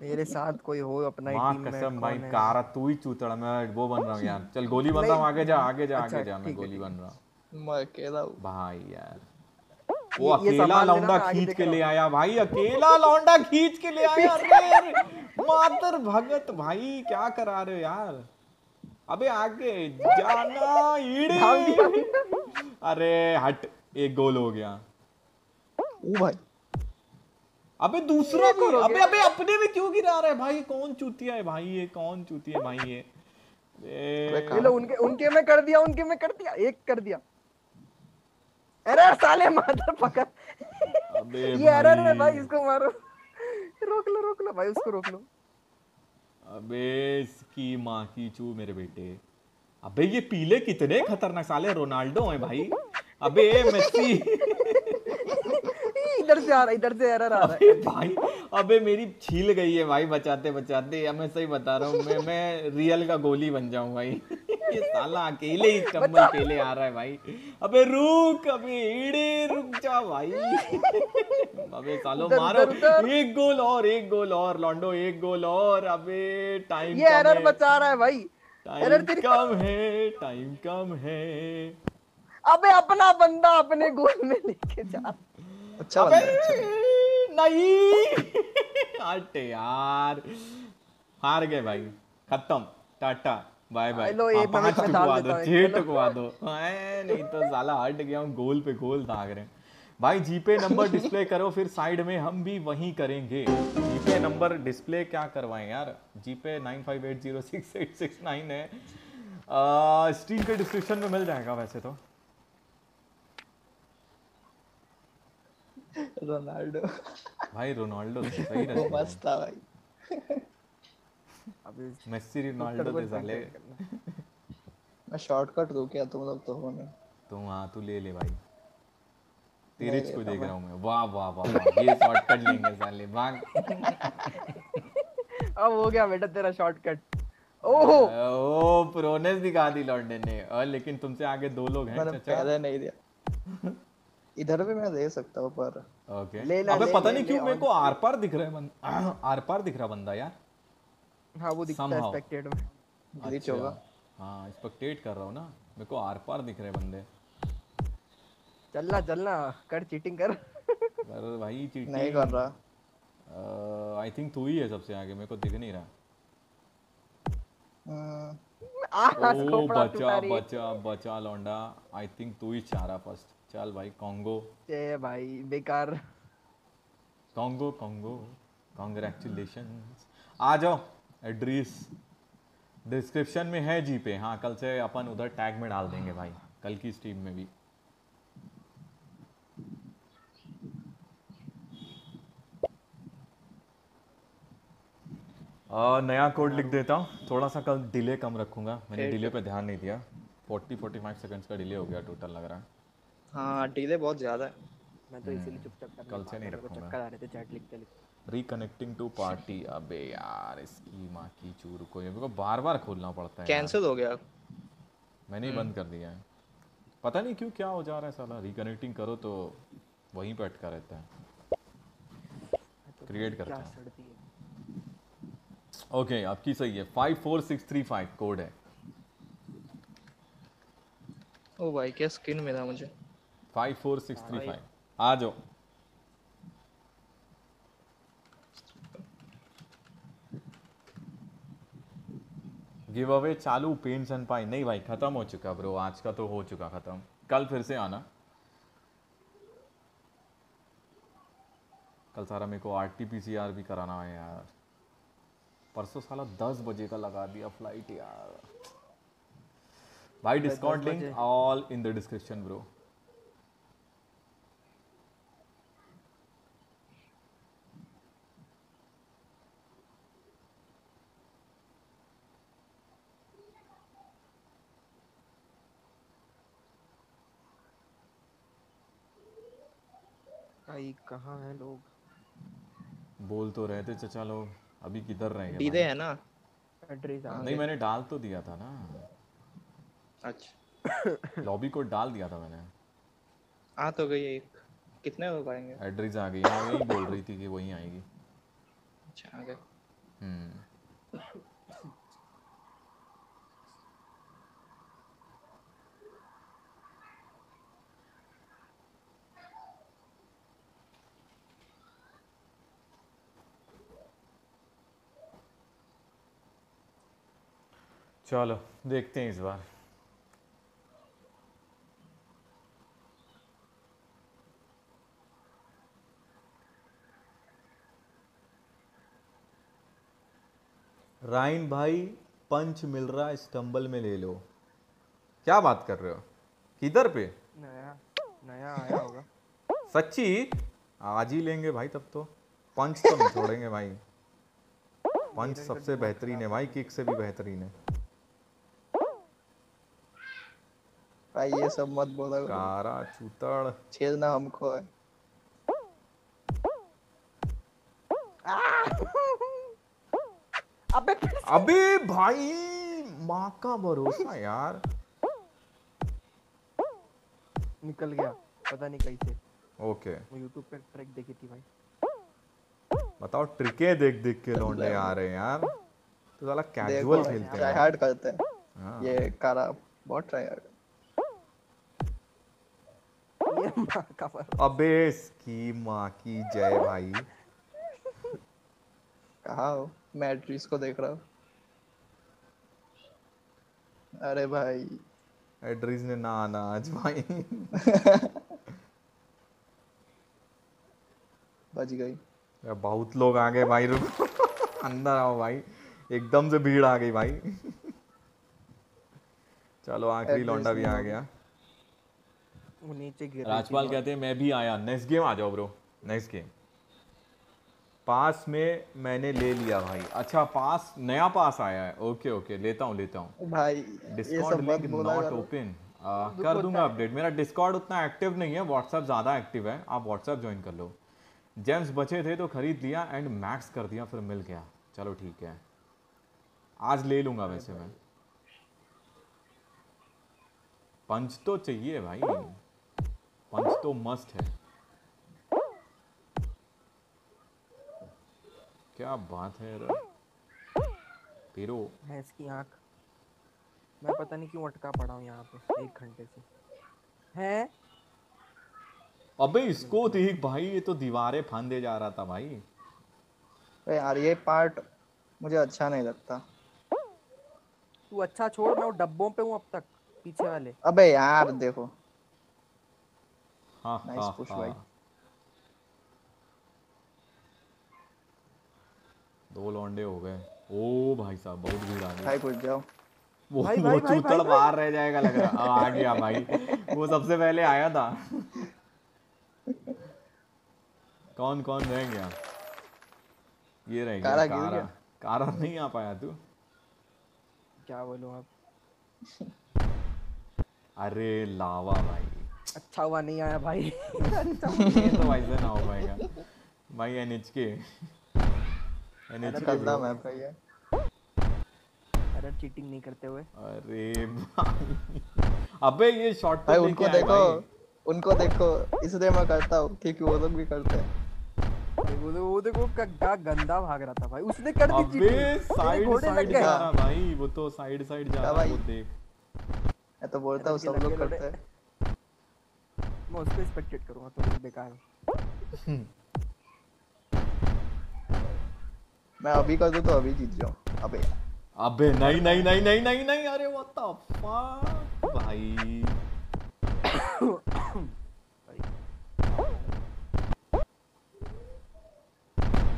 मेरे साथ कोई हो अपना ही माँ टीम में कसम भाई कारा तू ही चूतड़ा मैं वो बन रहा हूँ यार। चल गोली बन रहा हूँ आगे जा आगे जा अच्छा, आगे जा मैं गोली बन रहा हूँ। मैं अकेला हूँ। भाई यार। वो अकेला लौंडा खींच के ले। आया भाई अकेला लौंडा खींच के ले आया। [laughs] अरे मातर भगत भाई क्या करा रहे हो यार? अबे आगे जाना ईड़े। अरे हट। एक गोल हो गया। ओ भाई। अबे दूसरा भी अबे अबे अपने में क्यों गिरा रहा है? भाई कौन चूतिया है? भाई ये कौन चूतिया है? भाई ये। ये लो उनके उनके में कर दिया उनके में कर दिया। एक कर दिया। अरे साले मादर पकड़। अबे [laughs] ये एरर है भाई। भाई इसको मारो। रोक लो रोक लो भाई उसको रोक लो। अबे इसकी माँ की चू मेरे बेटे। अबे ये पीले कितने खतरनाक साले रोनाल्डो हैं भाई। अबे मेसी इधर से आ रहा इधर से एरर आ रहा। है अबे भाई अबे मेरी छील गई है भाई बचाते बचाते। मैं सही बता रहा हूँ मैं मैं रियल का गोली बन जाऊँ भाई। ये साला अकेले ही स्टम्बल अकेले आ रहा है भाई। अबे रुक अबे ईड़े रुक जा भाई। अबे सालो मारो। उधर, उधर। एक गोल और एक गोल और लॉन्डो एक गोल और। अबे टाइम ये एरर बचा रहा है भाई। टाइम कम है टाइम कम है। अबे अपना बंदा अपने गोल में लेके जा। अच्छा अबे बंदा अच्छा। नहीं। [laughs] हट यार। हार गए भाई। खत्म। टाटा। Bye bye. लो, ये हाँ, पाँच टुकवा दो छह। टुकवा दो। नहीं तो साला हट गया हूँ गोल पे गोल दाग रहे हैं। भाई जीपे नंबर डिस्प्ले करो फिर साइड में हम भी वही करेंगे। जीपे नंबर डिस्प्ले क्या करवाएँ यार? GPay nine five eight zero six eight six nine है। स्ट्रीम के डिस्क्रिप्शन में मिल जाएगा वैसे तो। रोनाल्डो। भाई रोनाल्डो तो सही वो रहता मस्त था भाई। अभी है मेसी रोनाल्डो दे साले। मैं शॉर्टकट दूँ क्या तुम लोग तो हो नहीं तुम हाँ तू ले ले भाई। तेरे को देख रहा हूँ मैं। वाह वाह वाह ये शॉर्टकट लेंगे साले भाग अब हो गया बेटा तेरा शॉर्टकट ओह! ओ प्रोनेस दिखा दी लॉन्डन ने। और लेकिन तुमसे आगे दो लोग हैं चाचा। पहले नहीं दिया। इधर भी मैं दे सकता हूँ पर ओके। ले ला, अबे पता नहीं क्यों मेरे को आर पार दिख रहा है बंदा आर पार दिख रहा बंदा यार। हाँ वो दिखता है. स्पेक्टेड में। ग्लिच अच्छा, होगा हाँ स्पेक्टेट कर रहा हूँ ना। मेरे को आर पार दिख रहे बंदे। चलना चलना कर चीटिंग कर। पर भाई चीटिंग नहीं कर रहा। आई थिंक तू ही है सबसे आगे मेरे को दिख नहीं रहा। हम्म, आ ओ बचा बचा बचा लौंडा। आई थिंक तू ही चाह रहा फ़र्स्ट चल भाई कॉन्गो ए भाई बेकार। कॉन्गो कॉन्गो कॉन्ग्रेचुलेशंस आ जाओ एड्रेस डिस्क्रिप्शन में है जी पे हाँ कल से अपन उधर टैग में डाल देंगे भाई। कल की स्ट्रीम में भी। आ, नया कोड लिख देता हूँ। थोड़ा सा कल डिले कम रखूँगा। मैंने डिले पे ध्यान नहीं दिया। 40 45 सेकंड्स का डिले हो गया टोटल लग रहा है। हाँ डिले बहुत ज़्यादा है। मैं तो इसीलिए चुपचाप कर कल से नहीं रखूँगा। चक्कर आ रहे थे चैट लिखते लिखते। रिकनेक्टिंग टू पार्टी अबे यार इसकी माँ की चूर को। ये मेरे को बार बार खोलना पड़ता है कैंसिल हो गया। मैंने ही बंद कर दिया है। पता नहीं क्यों क्या हो जा रहा है साला। रिकनेक्टिंग करो तो वहीं पे अटका रहता है। क्रिएट करते क्या हैं। ओके आपकी सही है। Five four six three five code है। ओ भाई क्या स्किन मिला मुझे? Five four six three five आ जाओ। गिव अवे चालू पेंट्स एंड पाई नहीं भाई खत्म हो चुका ब्रो आज का तो हो चुका खत्म। कल फिर से आना। कल सारा मेरे को R T P C R भी कराना है यार। परसों साला दस बजे का लगा दिया फ़्लाइट यार। भाई discount link all in the description bro कहाँ हैं लोग? बोल तो रहे थे चचा लोग। अभी किधर रहेंगे डिले है ना? एड्रेस आ नहीं मैंने डाल तो दिया था ना। अच्छा। लॉबी कोड डाल दिया था मैंने। आ तो गई एक। कितने हो पाएँगे? एड्रेस आ गई मैं यही बोल रही थी कि वहीं आएगी। अच्छा आ गए। हम्म। चलो देखते हैं इस बार। राइन भाई पंच मिल रहा है स्टम्बल में ले लो। क्या बात कर रहे हो? किधर पे? नया नया आया होगा। सच्ची? आज ही लेंगे भाई तब तो। पंच तो नहीं छोड़ेंगे भाई। [laughs] पंच सबसे बेहतरीन है भाई किक से भी बेहतरीन है। भाई ये सब मत बोला। कारा चूतड़। छेदना हमको है। अबे अबे भाई माँ का भरोसा यार। निकल गया। पता नहीं कैसे ओके। वो यूट्यूब पे ट्रैक देखी थी भाई। बताओ ट्रिके देख देख के लौंडे आ रहे हैं यार। तो साला कैजुअल खेलते हैं। ट्राई हार्ड करते हैं। हाँ। ये कारा बहुत ट्राई हार्ड ये माँ का पर [laughs] अबे इसकी माँ की जय भाई। कहा हो? मैं एड्रेस को देख रहा हूँ। अरे भाई। एड्रीज ने ना आना आज भाई। [laughs] बच गई। बहुत लोग आ गए भाई रुको। अंदर आओ भाई। एकदम से भीड़ आ गई भाई। [laughs] चलो आखिरी लौंडा भी आ गया। वो नीचे गिर राजपाल कहते हैं मैं भी आया नेक्स्ट गेम आ जाओ ब्रो नेक्स्ट गेम पास में मैंने ले लिया भाई। अच्छा पास नया पास आया है। ओके ओके लेता हूँ लेता हूँ। भाई डिस्कॉर्ड लिंक नॉट ओपन कर। दूँगा अपडेट मेरा डिस्कॉर्ड उतना एक्टिव नहीं है व्हाट्सएप ज़्यादा एक्टिव है। आप व्हाट्सएप ज्वाइन कर लो। जेम्स बचे थे तो खरीद लिया एंड मैक्स कर दिया फिर मिल गया। चलो ठीक है। आज ले लूँगा वैसे मैं। पंच तो चाहिए भाई। तो मस्त है। क्या बात है यार। पीरो। भैंस की आँख मैं पता नहीं क्यों अटका पड़ा हूँ यहाँ पे एक घंटे से। हैं? अबे इसको देख भाई ये तो दीवारें फांदे जा रहा था भाई। यार ये पार्ट मुझे अच्छा नहीं लगता। तू अच्छा छोड़ मैं वो डब्बों पे हूँ अब तक पीछे वाले। अबे यार देखो। हाँ Nice हाँ push हाँ। भाई। दो लौंडे हो गए। ओ भाई साहब बहुत भीड़ आ गई। भाई कुछ जाओ। वो भाई, वो चूतड़ बाहर रह जाएगा लग रहा। अब आ गया भाई। वो सबसे पहले आया था। कौन कौन रह गया? ये रह गया कारा कारा। गया। कारा नहीं आ पाया तू? क्या बोलूँ आप अरे लावा भाई। अच्छा हुआ नहीं आया भाई। ये तो भाई से ना हो पाएगा भाई। एनएच के एनएच के। मैप है ये। अरे चीटिंग नहीं करते हुए। अरे भाई। अबे ये शॉर्ट भाई पे उनको देखो उनको देखो इसलिए मैं करता हूँ क्योंकि वो लोग भी करते हैं। देखो देखो वो देखो का, का गंदा भाग रहा था भाई। उसने कर दी अबे। Side side. जा रहा भाई वो तो साइड साइड जा रहा भाई? वो देख। मैं तो बोलता हूँ सब लोग करते हैं। मैं उसको स्पेक्टेट करूँगा तो बेकार है। मैं अभी कर दूँ तो अभी जीत जाऊँ। अबे। अबे नहीं नहीं नहीं नहीं नहीं नहीं अरे व्हाट द फक भाई। [coughs]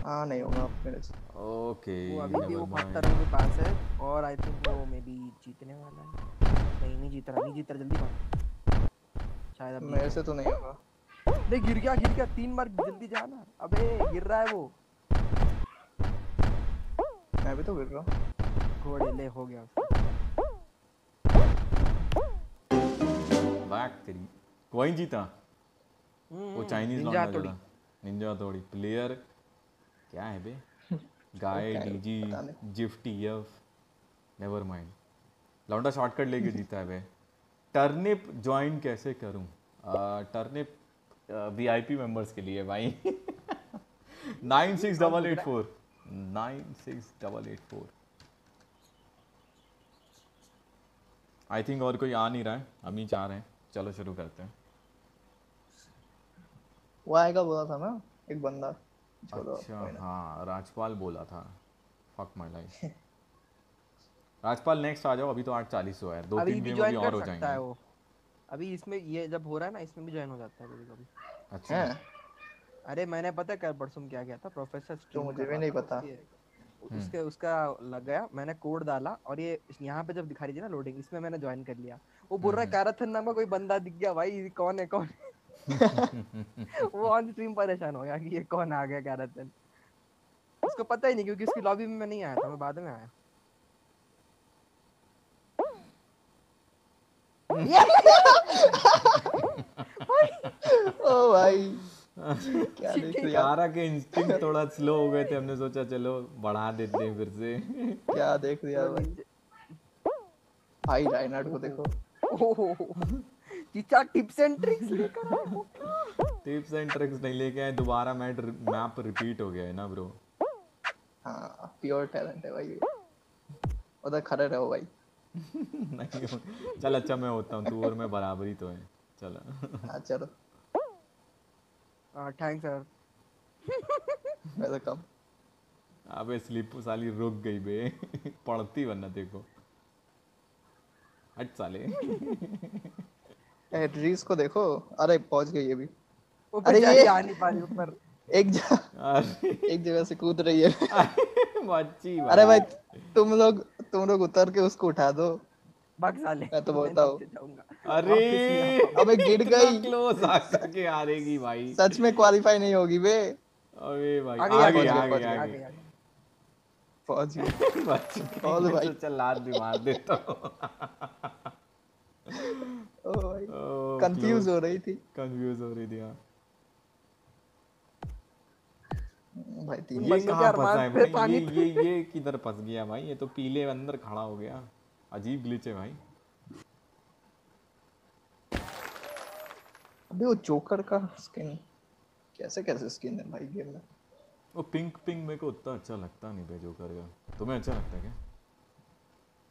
हाँ नहीं होगा मेरे से। ओके वो अभी भी वो. पत्थरों के पास है और आई थिंक वो मे बी जीतने वाला है। नहीं नहीं जीत रहा नहीं जीत रहा जल्दी भाग शायद मेरे से तो नहीं होगा। नहीं गिर गया गिर गया तीन बार जल्दी जाना अबे गिर रहा है वो। मैं भी तो गिर रहा हूँ। घोड़े ले हो गया उसका। बैक तेरी। कोई जीता? वो हम्म, चाइनीज़ निंजा लौंडा हथौड़ी। जरा निंजा थोड़ी। प्लेयर क्या है बे? गाय डीजी। जिफ्ट ईएफ नेवर माइंड लौंडा शॉर्टकट लेके [laughs] जीता है बे। टर्निप ज्वाइन कैसे करूँ? टर्निप वीआईपी मेंबर्स के लिए भाई। [laughs] Nine six double eight four. Nine six double eight four. I think और कोई आ नहीं रहा है। हम ही चाह रहे हैं। चलो शुरू करते हैं। वो आएगा बोला था ना एक बंदा। अच्छा हाँ राजपाल बोला था। Fuck my life Rajpal next आ जाओ अभी तो आठ चालीस हुआ है। दो तीन गेम ज्वाइन अभी और कर हो जाएँगे। वो। अभी इसमें ये जब हो रहा है ना इसमें भी ज्वाइन हो जाता है कभी कभी अच्छा अरे मैंने पता है कल परसों में क्या किया था? प्रोफेसर तो मुझे भी नहीं पता। हम्म। उसके उसका लग गया। मैंने कोड डाला और ये यहाँ पे जब दिखा रही थी ना लोडिंग इसमें मैंने ज्वाइन कर लिया। वो बोल रहा। है काराथन नाम का कोई बंदा दिख गया भाई ये कौन है कौन [laughs] वो ऑन स्ट्रीम परेशान हो गया कि ये कौन आ गया काराथन उसको पता ही नहीं क्योंकि उसकी लॉबी में मैं नहीं आया था मैं बाद में आया। [laughs] ओ भाई। क्या देख के इंस्टिंक्ट थोड़ा स्लो हो गए थे हमने सोचा चलो बढ़ा देते हैं फिर से। क्या देख लिया भाई? भाई राइनार्ड को देखो। चीचा टिप्स एंड ट्रिक्स लेकर आया हो। टिप्स एंड ट्रिक्स नहीं लेके आए दोबारा मैप मैप रिपीट हो गया है ना ब्रो हाँ प्योर टैलेंट है भाई उधर खड़े रहो भाई। [laughs] नहीं चल अच्छा मैं होता हूँ तू और मैं बराबरी तो है। चलो। हाँ चलो। थैंक्स सर वेलकम अबे स्लिप साली रुक गई बे। पड़ती वरना देखो हट साले। [laughs] रील्स को देखो। अरे पहुँच गई ये भी। अरे ये- आ नहीं पा रही ऊपर। एक जगह एक जगह से कूद रही है। बच्ची अरे भाई तुम लोग तुम लोग उतर के उसको उठा दो। भाग साले। मैं तो बोलता हूँ। अरे अबे गिर गई। क्लोज आकर के हारेगी भाई। सच में क्वालिफाई नहीं होगी बे। अबे भाई आगे आगे आगे। पहुँच गई गई भाई। तो चल लात भी मार देता हूँ। ओ [laughs] भाई। Oh, कंफ्यूज हो रही थी। कंफ्यूज हो रही थी हाँ। भाई तीन ये कहाँ फंसा है भाई? पानी ये ये ये किधर फंस गया भाई? ये तो पीले अंदर खड़ा हो गया। अजीब ग्लिच है भाई। अबे वो जोकर का स्किन कैसे कैसे स्किन है भाई गेम में वो पिंक पिंक मेरे को उतना अच्छा लगता नहीं भाई जोकर का। तुम्हें अच्छा लगता है क्या?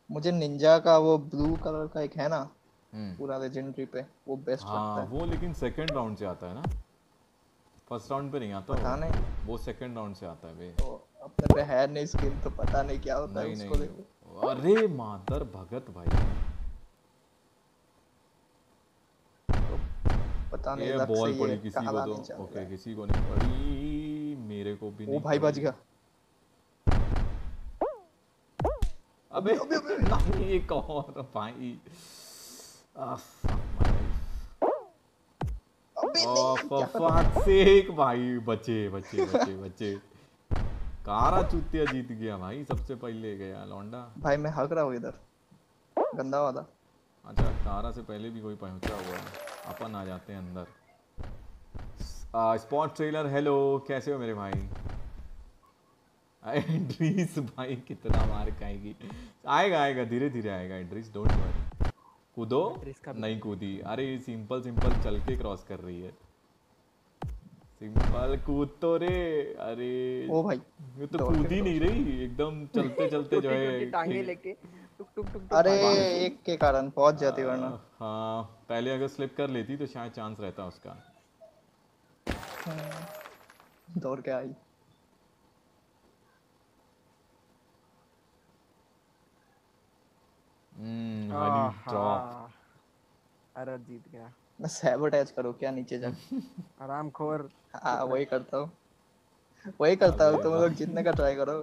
मुझे निंजा का वो ब्लू कलर का एक है ना हम्म। पूरा लेजेंडरी पे वो बेस्ट हाँ, लगता है। वो लेकिन सेकंड राउंड से आता है ना। फ़र्स्ट राउंड पे नहीं आता पता नहीं। वो सेकंड राउंड से आता है बे तो अपने पे है नहीं स्किन तो पता नहीं क्या होता है उसको देखो अरे मादर भगत भाई। पता नहीं ये बॉल पड़ी किसी को तो। ओके किसी को नहीं पड़ी। मेरे को भी नहीं ओ भाई बच गया। अबे अबे नहीं एक और भाई। life. भाई बचे बचे बचे बचे। कारा चूतिया जीत गया भाई सबसे पहले गया लौंडा। भाई मैं हक रहा हूँ इधर। गंदा वाला। अच्छा कारा से पहले भी कोई पहुँचा हुआ है। अपन आ जाते हैं अंदर। स्पॉट ट्रेलर हेलो कैसे हो मेरे भाई? एड्रीस भाई कितना मार खाएगी। आएगा आएगा धीरे धीरे आएगा एड्रीस डोंट वरी कूदो। नहीं कूदी। अरे सिंपल सिंपल चल के क्रॉस कर रही है। सिंपल कूद तो रे। अरे ओ भाई ये तो कूद ही नहीं रही। एकदम चलते [laughs] चलते जो टूटी टांगे है लेके। टुक टुक टुक टुक अरे एक के कारण पहुँच जाती वरना। हाँ पहले अगर स्लिप कर लेती तो शायद चांस रहता उसका। दौड़ के आई। हम्म हनी ड्रॉप अरे जीत गया। मैं सैबोटेज करूँ क्या नीचे जा आराम खोर हाँ वही करता हूँ। वही करता हूँ तुम लोग जीतने का ट्राई करो।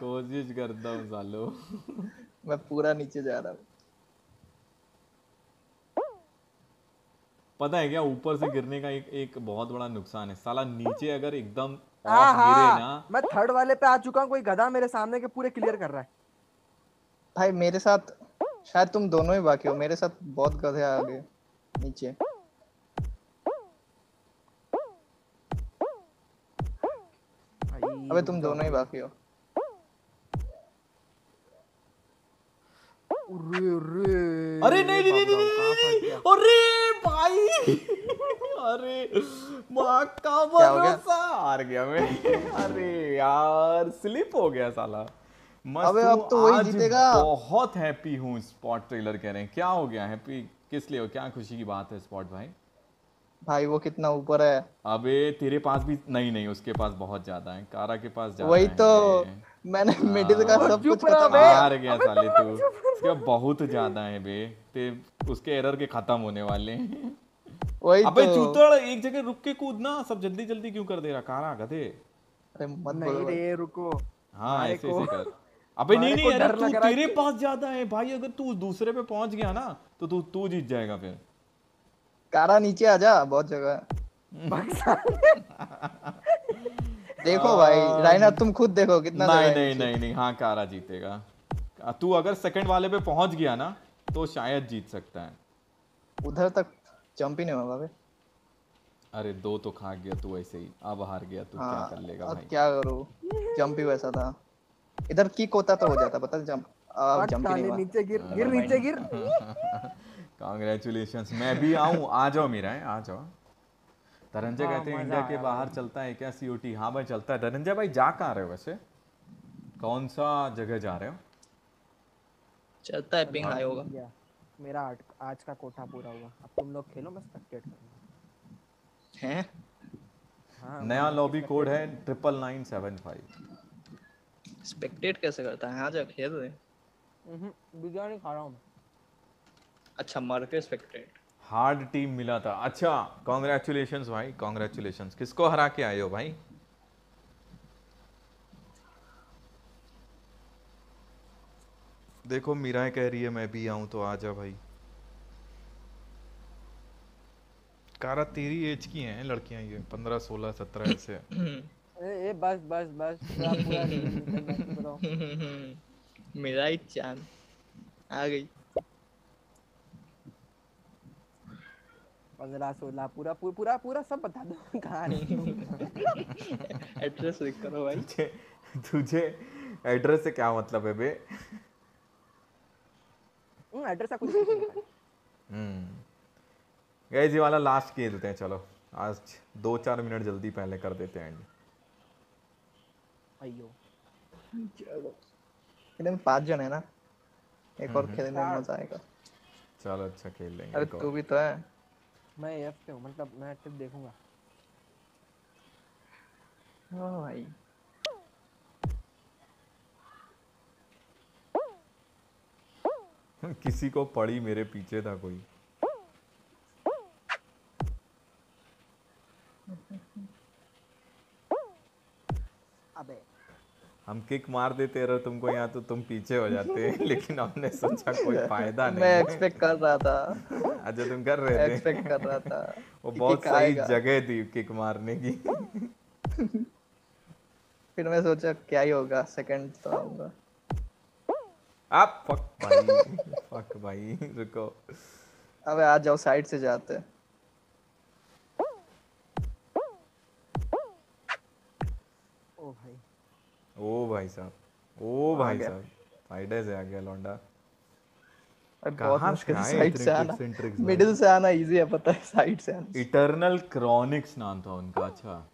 कोशिश करता हूँ सालो। मैं पूरा नीचे जा रहा हूँ। पता है क्या ऊपर से गिरने का एक एक बहुत बड़ा नुकसान है। साला नीचे अगर एकदम ऑफ़ गिरे ना। मैं थर्ड वाले पे आ चुका हूँ कोई गधा मेरे सामने के पूरे क्लियर कर रहा है। भाई मेरे साथ शायद तुम दोनों ही बाकी हो। मेरे साथ बहुत गधे आ गए नीचे। अबे तुम दोनों ही बाकी हो। अरे अरे अरे नहीं नहीं नहीं नहीं, नहीं अरे भाई। [laughs] अरे माँ का हो गया? भरोसा। हार गया मैं। [laughs] अरे यार स्लिप हो गया साला। अबे, अब तो वही जीतेगा। बहुत हैप्पी हूँ स्पॉट ट्रेलर कह रहे हैं क्या हो गया? हैप्पी किस लिए हो? क्या खुशी की बात है स्पॉट भाई? भाई वो कितना ऊपर है। अबे तेरे पास भी नहीं नहीं उसके पास बहुत ज़्यादा है। कारा के पास ज़्यादा वही तो मैंने मिडिल का सब कुछ। हार गया साले तू। उसके बहुत ज़्यादा है बे। ते उसके एरर के खत्म होने वाले हैं। वही अबे तो। चूतड़ एक जगह रुक के कूदना सब जल्दी जल्दी क्यों कर दे रहा? कारा गधे। अरे मत नहीं रे रुको। हाँ ऐसे ऐसे कर। अबे नहीं नहीं अरे तू तेरे पास ज़्यादा है भाई अगर तू दूसरे पे पहुँच गया ना तो तू तू जीत जाएगा फिर। कारा नीचे आ जा बहुत जगह है। [laughs] देखो भाई राइना तुम खुद देखो कितना नहीं जगह है नहीं नहीं नहीं हाँ कारा जीतेगा। तू अगर सेकंड वाले पे पहुँच गया ना तो शायद जीत सकता है। उधर तक जंप ही नहीं होगा बे अरे दो तो खा गया तू ऐसे ही। अब हार गया तू क्या हाँ कर लेगा भाई। क्या करूँ? जंप ही वैसा था। इधर किक होता तो हो जाता पता जंप जंप ही नहीं नीचे गिर गिर नीचे गिर। [laughs] कांग्रेचुलेशंस मैं भी आऊँ आ जाओ मीरा आ जाओ। धनंजय हाँ, कहते हैं इंडिया के बाहर चलता है क्या सीओटी हाँ भाई चलता है। धनंजय भाई जा कहाँ रहे हो वैसे? कौन सा जगह जा रहे हो? चलता है पिंग हाई होगा। मेरा आठ- आज का कोठा पूरा हुआ। अब तुम लोग खेलो मैं स्पेक्टेट करूँगा हैं? हाँ नया लॉबी कोड है triple nine seven five spectate कैसे करता है? आ जा खेल रहे हम्म, बिरयानी खा रहा हूँ अच्छा मर के स्पेक्टेट हार्ड टीम मिला था। अच्छा कॉन्ग्रेचुलेशंस भाई कॉन्ग्रेचुलेशंस किसको हरा के आए हो भाई? देखो मीराएँ कह रही है मैं भी आऊँ तो आ जा भाई। कारा तेरी एज की हैं लड़कियाँ ये? पंद्रह सोलह सत्रह ऐसे [clears throat] ए, ए बस बस बस मेरा ही चाँद आ गई पंद्रह सोलह पूरा पूरा पूरा पूरा सब बता दो कहाँ है एड्रेस लिख करो भाई तुझे तुझे एड्रेस से क्या मतलब है बे एड्रेस का कुछ नहीं। हम्म गाइस ये वाला लास्ट खेलते हैं चलो। आज दो चार मिनट जल्दी पहले कर देते हैं। end. अयो चलो इधर पाँच जन है ना एक और। खेलने में मज़ा आएगा चलो अच्छा खेल लेंगे अरे तू भी तो है मैं एफ़ पे हूँ मतलब मैं टिप देखूँगा हाँ भाई किसी को पड़ी मेरे पीछे था कोई हम किक मार देते रहे तुमको यहाँ तो तुम पीछे हो जाते [laughs] लेकिन हमने सोचा कोई फ़ायदा नहीं मैं एक्सपेक्ट कर रहा था। [laughs] अच्छा तुम कर रहे थे? एक्सपेक्ट कर रहा था [laughs] वो बहुत सही जगह थी किक मारने की। फिर मैं सोचा क्या ही होगा सेकंड तो आऊँगा। आप फक भाई फक भाई रुको। अबे आ जाओ साइड से जाते हैं। ओ भाई ओ भाई साहब ओ भाई साहब फ़ायदे से आ गया लौंडा साइड से आना? मिडिल से आना इजी है पता है साइड से आना। इटर्नल क्रॉनिक्स नाम था उनका अच्छा।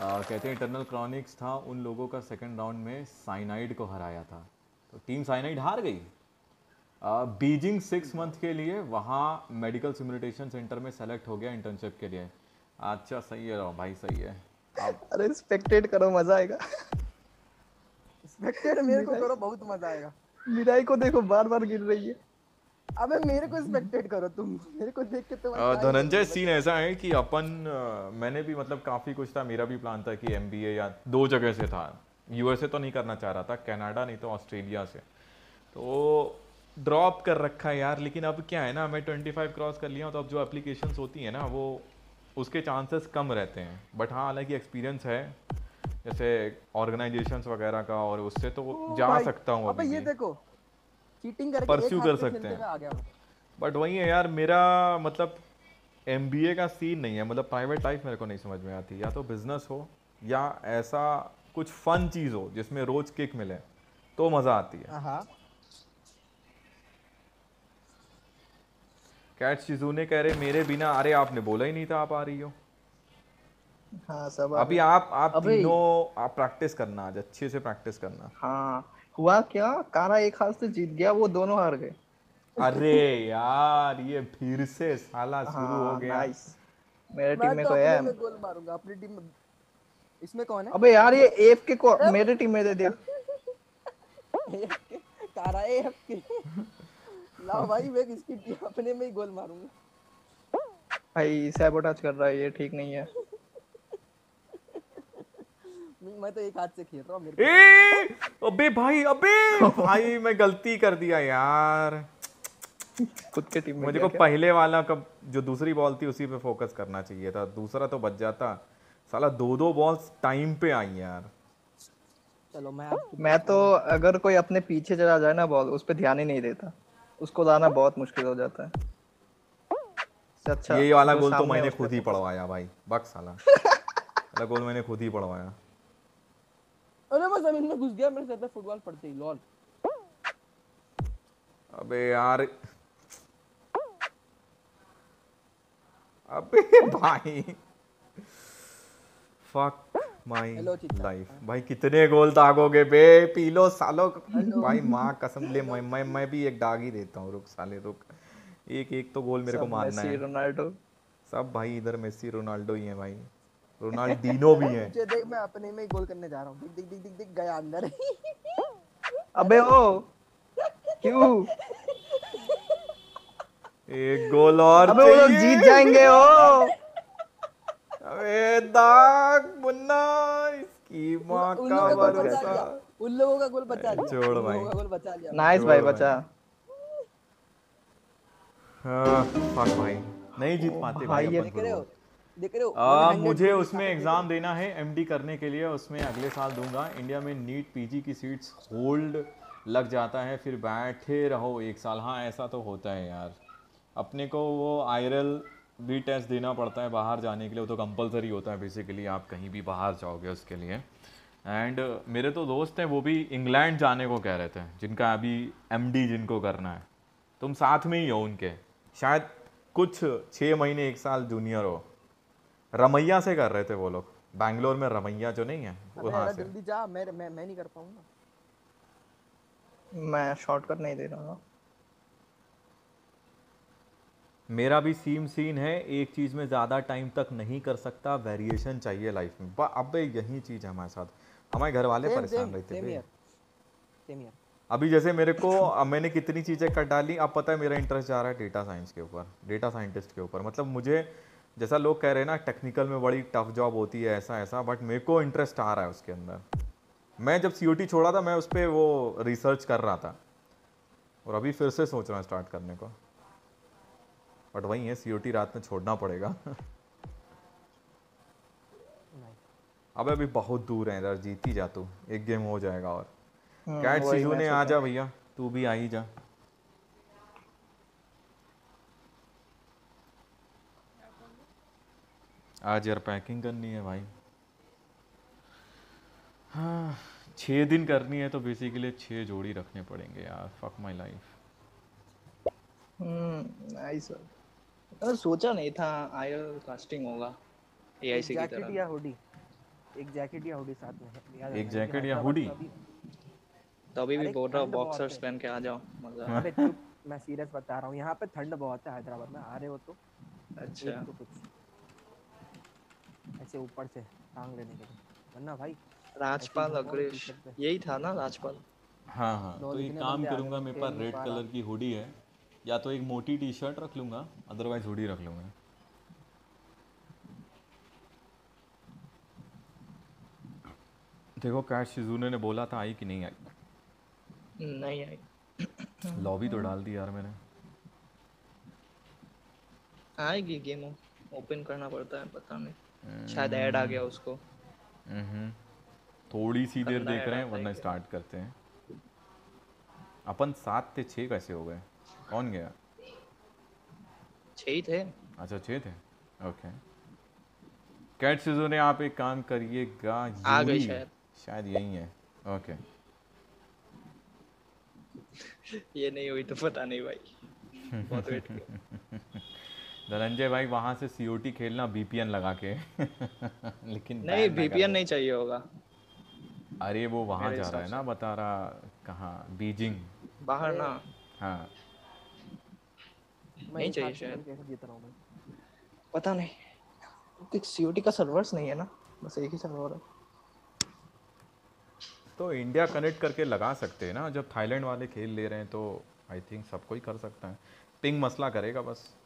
आ, कहते हैं इटर्नल क्रॉनिक्स था उन लोगों का सेकंड राउंड में साइनाइड को हराया था। तो टीम साइनाइड हार गई। बीजिंग सिक्स मंथ के लिए वहाँ मेडिकल सिमुलेशन सेंटर में सेलेक्ट हो गया इंटर्नशिप के लिए। अच्छा सही है भाई सही है। [laughs] अरे करो मज़ा आएगा। स्पेक्टेट मेरे को करो बहुत मज़ा आएगा। मिराई को देखो बार बार गिर रही है। अबे मेरे को स्पेक्टेट करो तुम। मेरे को देख के तो अ, धनंजय सीन ऐसा है कि अपन मैंने भी मतलब काफ़ी कुछ था मेरा भी प्लान था कि एम या दो जगह से था। यूएसए तो नहीं करना चाह रहा था कनाडा नहीं तो ऑस्ट्रेलिया से। तो ड्रॉप कर रखा है यार लेकिन अब क्या है ना मैं 25 क्रॉस कर लिया हूँ, तो अब जो एप्लीकेशंस होती है ना वो उसके चांसेस कम रहते हैं। बट हाँ हालाँकि एक्सपीरियंस है। जैसे ऑर्गेनाइजेशंस वगैरह का और उससे तो जा सकता हूँ अभी ये देखो चीटिंग करके एक कर सकते हैं। बट वही है यार मेरा मतलब एमबीए का सीन नहीं है मतलब प्राइवेट लाइफ मेरे को नहीं समझ में आती। या तो बिज़नेस हो या ऐसा कुछ फन चीज़ हो जिसमें रोज किक मिले तो मज़ा आती है। कैट शिजूने कह रहे मेरे बिना अरे आपने बोला ही नहीं था आप आ रही हो। हाँ सब अभी आप आप तीनों आप प्रैक्टिस करना आज अच्छे से प्रैक्टिस करना। हाँ हुआ क्या? कारा एक हाथ से जीत गया वो दोनों हार गए। अरे यार ये फिर से साला शुरू हाँ, हो हाँ गया। नाइस मेरे टीम में तो कोई है। में गोल मारूँगा अपनी टीम इसमें कौन है? अबे यार ये एफ़ के को मेरे टीम में दे दिया। कारा ए के लाओ भाई मैं इसकी टीम अपने में ही गोल मारूँगा। भाई सैबोटाज कर रहा है ये ठीक नहीं है। मैं तो एक हाथ से खेल रहा हूँ मेरे अबे भाई अबे! भाई मैं गलती कर दिया यार। खुद के टीम में मुझे को पहले वाला का जो दूसरी बॉल थी उसी पे फोकस करना चाहिए था। दूसरा तो बच जाता। साला दो दो बॉल्स टाइम पे आई यार। चलो मैं मैं तो अगर कोई अपने पीछे चला जाए ना बॉल उस पर ध्यान ही नहीं देता। उसको लाना बहुत मुश्किल हो जाता है। अच्छा ये वाला गोल तो [laughs] मैंने खुद ही पढ़वाया भाई। बक साला। गोल मैंने खुद ही पढ़वाया। अरे मैं ज़मीन में घुस गया मेरे सर पे फुटबॉल पड़ते ही लॉल अबे यार। अबे भाई। फक माय लाइफ भाई कितने गोल दागोगे बे पी लो सालो भाई माँ कसम ले मैं मैं मैं भी एक दाग ही देता हूँ रुक साले रुक। एक एक तो गोल मेरे को मारना है। रोनाल्डो। सब भाई इधर मेसी रोनाल्डो ही है भाई। रोनाल्डीनो भी है। मुझे देख मैं अपने में ही गोल करने जा रहा हूँ। दिख दिख दिख दिख गया अंदर। अबे ओ क्यों? एक गोल और अबे वो लोग जीत जाएँगे ओ। अबे दाग मुन्ना इसकी माँ उन का लोगों को भरोसा उन लोगों का गोल बचा लिया। छोड़ उन लोगों भाई। का गोल बचा लिया। नाइस भाई भाई। बचा फक भाई। नहीं जीत पाते भाई भाई, ये अपन देख रहे हो आ, मुझे उसमें एग्ज़ाम देना है एमडी करने के लिए उसमें अगले साल दूँगा। इंडिया में नीट पीजी की सीट्स होल्ड लग जाता है फिर बैठे रहो एक साल। हाँ ऐसा तो होता है यार। अपने को वो आयरल भी टेस्ट देना पड़ता है बाहर जाने के लिए वो तो कंपलसरी होता है बेसिकली आप कहीं भी बाहर जाओगे उसके लिए। एंड मेरे तो दोस्त हैं वो भी इंग्लैंड जाने को कह रहे थे जिनका अभी एमडी जिनको करना है। तुम साथ में ही हो उनके। शायद कुछ छः महीने एक साल जूनियर हो। रमैया से कर रहे थे वो लोग। बैंगलोर में रमैया जो नहीं है अबे वहाँ से। जल्दी जा मैं मैं मैं नहीं कर पाऊँगा। मैं शॉर्टकट नहीं दे रहा हूँ। मेरा भी सीम सीन है एक चीज़ में ज़्यादा टाइम तक नहीं कर सकता वेरिएशन चाहिए लाइफ में। अबे यही चीज़ है हमारे साथ। हमारे घर वाले परेशान रहते थे। अभी जैसे मेरे को अब मैंने कितनी चीज़ें कट डाली अब पता है मेरा इंटरेस्ट जा रहा है डेटा साइंस के ऊपर डेटा साइंटिस्ट के ऊपर। मतलब मुझे जैसा लोग कह रहे हैं ना टेक्निकल में बड़ी टफ जॉब होती है ऐसा ऐसा बट मेरे को इंटरेस्ट आ रहा है उसके अंदर। मैं जब सी छोड़ा था मैं उस पर वो रिसर्च कर रहा था। और अभी फिर से सोच रहा हूँ स्टार्ट करने को। बट वही है सी रात में छोड़ना पड़ेगा। [laughs] अबे अभी बहुत दूर है इधर जीत ही जा तू। एक गेम हो जाएगा और। कैट वही सीजू ने आ जा भैया तू भी आ ही जा। आज यार पैकिंग करनी है भाई। हाँ छः दिन करनी है तो बेसिकली छः जोड़ी रखने पड़ेंगे यार fuck my life hmm nice अरे सोचा नहीं था आयर कास्टिंग होगा एआईसी की जैकेट तरह। या हुडी एक जैकेट या हुडी साथ में एक जैकेट या हुडी? तो अभी भी बोल रहा हूँ बॉक्सर्स पहन के आ जाओ हाँ। चुप [laughs] मैं सीरियस बता रहा हूँ यहाँ पे ठंड बहुत है हैदराबाद में आ रहे हो तो। अच्छा। ऐसे ऊपर से टांग लेने के लिए। वरना भाई राजपाल अग्रेश यही था ना राजपाल? हाँ हाँ तो एक काम करूँगा मेरे पास रेड कलर की हुडी है या तो एक मोटी टी शर्ट रख लूँगा अदरवाइज़ हुडी रख लूँगा। देखो कैश शिजूने ने बोला था आई कि नहीं आई? नहीं आई। लॉबी तो डाल दी यार मैंने। आएगी गेम ओपन करना पड़ता है पता नहीं। शायद ऐड आ गया उसको। हम्म। थोड़ी सी देर देख रहे हैं वरना स्टार्ट करते हैं। अपन सात से छः कैसे हो गए? कौन गया? छह ही थे। अच्छा छः थे? ओके कैट सीजो ने आप एक काम करिएगा आ गई शायद। शायद यही है। ओके [laughs] ये नहीं हुई तो पता नहीं भाई। बहुत वेट किया [laughs] धनंजय भाई वहाँ से सीओटी खेलना बीपीएन लगा के। [laughs] लेकिन नहीं ban ना वीपीएन करो। नहीं चाहिए होगा। अरे वो वहाँ जा रहा है ना बता रहा कहाँ बीजिंग। बाहर ना। हाँ। नहीं चाहिए शायद। पता नहीं। सीओटी का सर्वर्स नहीं है ना बस एक ही सर्वर है। तो इंडिया कनेक्ट करके लगा सकते हैं ना जब थाईलैंड वाले खेल ले रहे हैं तो आई थिंक सबको ही कर सकता है। पिंग मसला करेगा बस।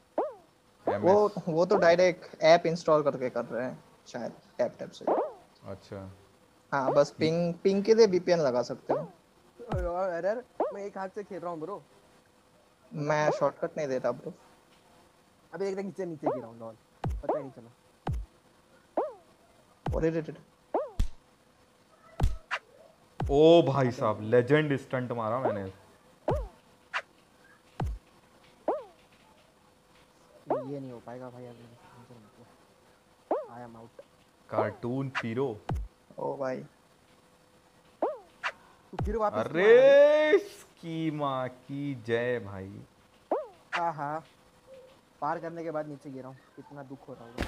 वो वो तो डायरेक्ट ऐप इंस्टॉल करके कर रहे हैं शायद टैप टैप से। अच्छा। हाँ बस पिंग पिंग के लिए वीपीएन लगा सकते हो। एरर मैं एक हाथ से खेल रहा हूँ ब्रो मैं शॉर्टकट नहीं देता ब्रो अभी एक नीचे नीचे गिरा हूँ लॉल पता ही नहीं चला। अरे रे रे। ओ भाई साहब लेजेंड स्टंट मारा मैंने। हो पाएगा भाई अभी आई एम आउट कार्टून पीरो ओ भाई। तू फिर वापस अरे की माँ की जय भाई। आहा। पार करने के बाद नीचे गिरा हूँ। कितना दुख हो रहा होगा।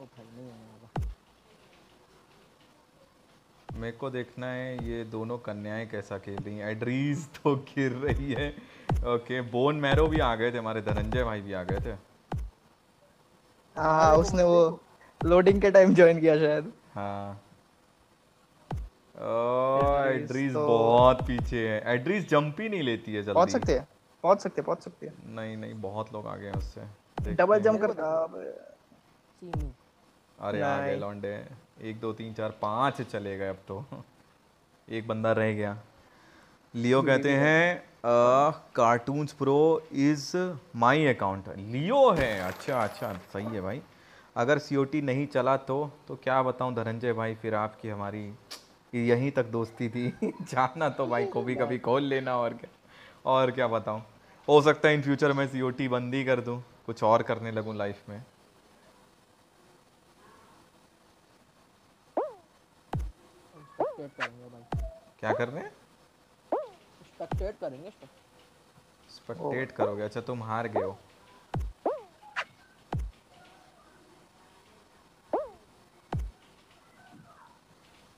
ओ भाई नहीं आने वाला मेरे को देखना है ये दोनों कन्याएँ कैसा खेल रही हैं। एड्रीज तो गिर रही है। ओके बोन मैरो भी आ गए थे हमारे धनंजय भाई भी आ गए थे। हाँ उसने वो लोडिंग के टाइम ज्वाइन किया शायद। हाँ। ओ एड्रीज तो- बहुत पीछे है। एड्रीज जंप ही नहीं लेती है जल्दी। पहुँच सकते हैं पहुँच सकते हैं पहुँच सकते हैं। नहीं नहीं बहुत लोग आ गए हैं उससे। डबल जंप कर अरे आ गए। लौंडे। एक दो तीन चार पाँच चले गए अब तो। एक बंदा रह गया। लियो कहते हैं cartoons pro is my account. Leo है। अच्छा अच्छा सही है भाई। अगर सीओटी नहीं चला तो तो क्या बताऊँ धनंजय भाई फिर आपकी हमारी यहीं तक दोस्ती थी। [laughs] जाना तो भाई को भी कभी खोल लेना और क्या और क्या बताऊँ। हो सकता है इन फ्यूचर मैं सीओटी बंद ही कर दूँ कुछ और करने लगूं लाइफ में स्पेक्टेट करेंगे भाई क्या कर रहे हैं? स्पेक्टेट करेंगे स्पेक्टेट करोगे। अच्छा तुम हार गए हो।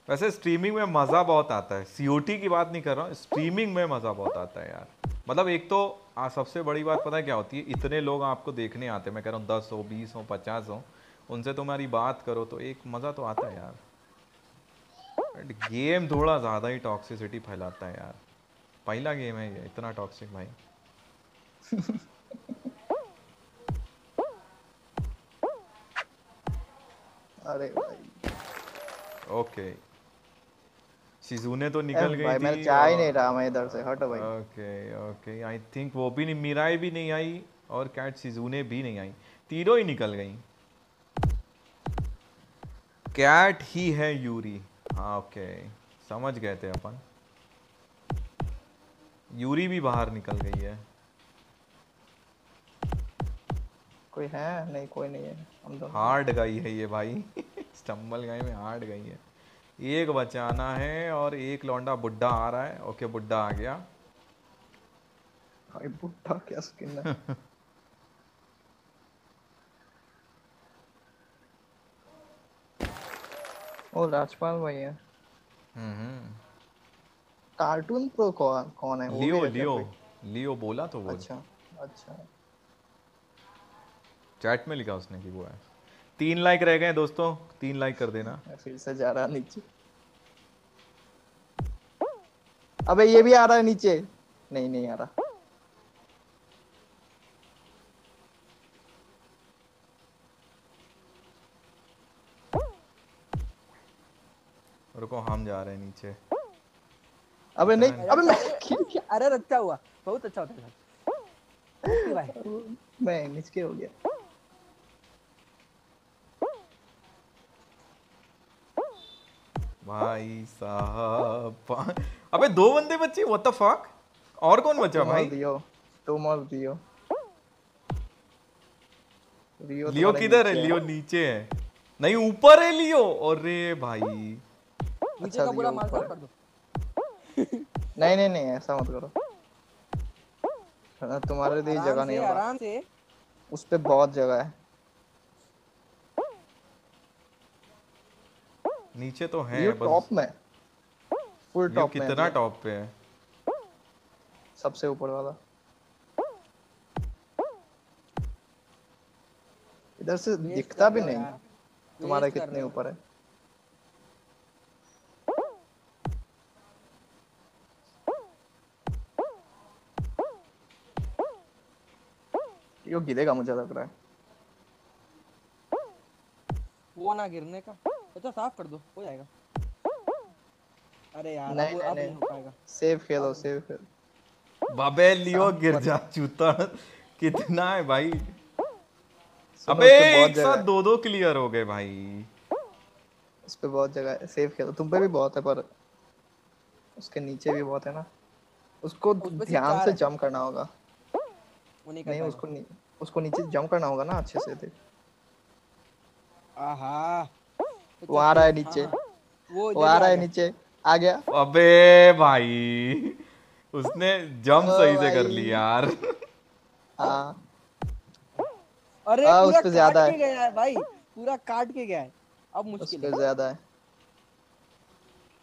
वैसे स्ट्रीमिंग में मज़ा बहुत आता है। सीओटी की बात नहीं कर रहा हूँ। स्ट्रीमिंग में मज़ा बहुत आता है यार। मतलब एक तो आ, सबसे बड़ी बात पता है क्या होती है? इतने लोग आपको देखने आते हैं। मैं कह रहा हूँ दस हो बीस हो पचास हो उनसे तुम्हारी बात करो तो एक मज़ा तो आता है यार। बट गेम थोड़ा ज़्यादा ही टॉक्सिसिटी फैलाता है यार। पहला गेम है ये इतना टॉक्सिक भाई। [laughs] अरे भाई। ओके शिजुने तो निकल गई भाई मैं ही नहीं रहा मैं इधर से हटो भाई। ओके ओके आई थिंक वो भी नहीं मिराई भी नहीं आई और कैट सिजुने भी नहीं आई। तीनों ही निकल गई। कैट ही है यूरी हाँ ओके समझ गए थे अपन। यूरी भी बाहर निकल गई है। कोई है? नहीं कोई नहीं है। हम हार्ड गई है ये भाई। [laughs] स्टम्बल गए में हार्ड गई है। एक बचाना है और एक लौंडा बुड्ढा आ रहा है। ओके बुड्ढा आ गया। भाई बुढ़ा क्या स्किन है? [laughs] ओ राजपाल है। हम्म। कार्टून प्रो कौन कौन है? लियो लियो। लियो बोला तो वो अच्छा अच्छा। चैट में लिखा उसने कि वो है। तीन लाइक रह गए दोस्तों तीन लाइक कर देना। फिर से जा रहा नीचे। अबे ये भी आ रहा है नीचे। नहीं नहीं आ रहा। हम जा रहे हैं नीचे। अबे नहीं अबे मैं अरे अच्छा हुआ। बहुत अच्छा होता है मैं नीचे हो गया। भाई साहब अबे दो बंदे बचे व्हाट द फक और कौन बचा भाई? दियो तुम और दियो। लियो लियो किधर है। लियो नीचे है। नहीं ऊपर है लियो। अरे भाई। नीचे अच्छा, का पूरा माल कर दो। [laughs] नहीं नहीं नहीं ऐसा मत करो। हाँ, तुम्हारे लिए जगह नहीं होगा। आराम से। उस पे बहुत जगह है। नीचे तो है बस। टॉप में फुल टॉप में कितना टॉप पे है? सबसे ऊपर वाला। इधर से दिखता भी नहीं। तुम्हारे कितने ऊपर है? यो गिरेगा मुझे लग रहा है। वो ना गिरने का। अच्छा साफ़ कर दो हो जाएगा। अरे यार नहीं, अब नहीं, अब नहीं नहीं। हो पाएगा। सेव खेलो सेव खेलो। बाबे लियो गिर जा चूता कितना है भाई? अबे एक साथ दो दो क्लियर हो गए भाई। उस पे बहुत जगह है। सेव खेलो। तुम पे भी बहुत है पर उसके नीचे भी बहुत है ना। उसको ध्यान से। जंप करना होगा। वो नहीं कर नहीं उसको नी, उसको नीचे जंप करना होगा ना अच्छे से देख। आहा। तो वो आ रहा है नीचे। हाँ, हाँ। वो वो आ रहा है गया। नीचे। आ गया। अबे भाई उसने जंप सही से कर। ली यार। हाँ। अरे पूरा ज़्यादा काट है। के गया है भाई पूरा काट के गया है। अब मुश्किल है। ज़्यादा है।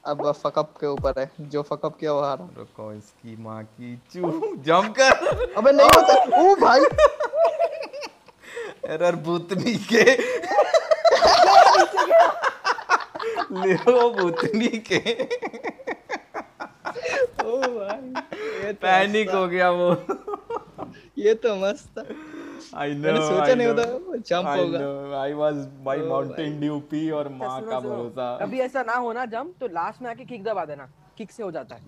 अब फकअप के ऊपर है जो फकअप किया वो हारा। रुको इसकी माँ की चू जंप कर अबे नहीं होता ओ भाई। एरर भूतनी के। लियो भूतनी के। ओ भाई ये तो पैनिक हो गया वो। ये तो मस्त था। आई नो मैंने सोचा नहीं होता जंप होगा। I was buy Oh Mountain Dew P और माँ का भरोसा। कभी ऐसा ना होना जम तो लास्ट में आके किक दबा देना। किक से हो जाता है।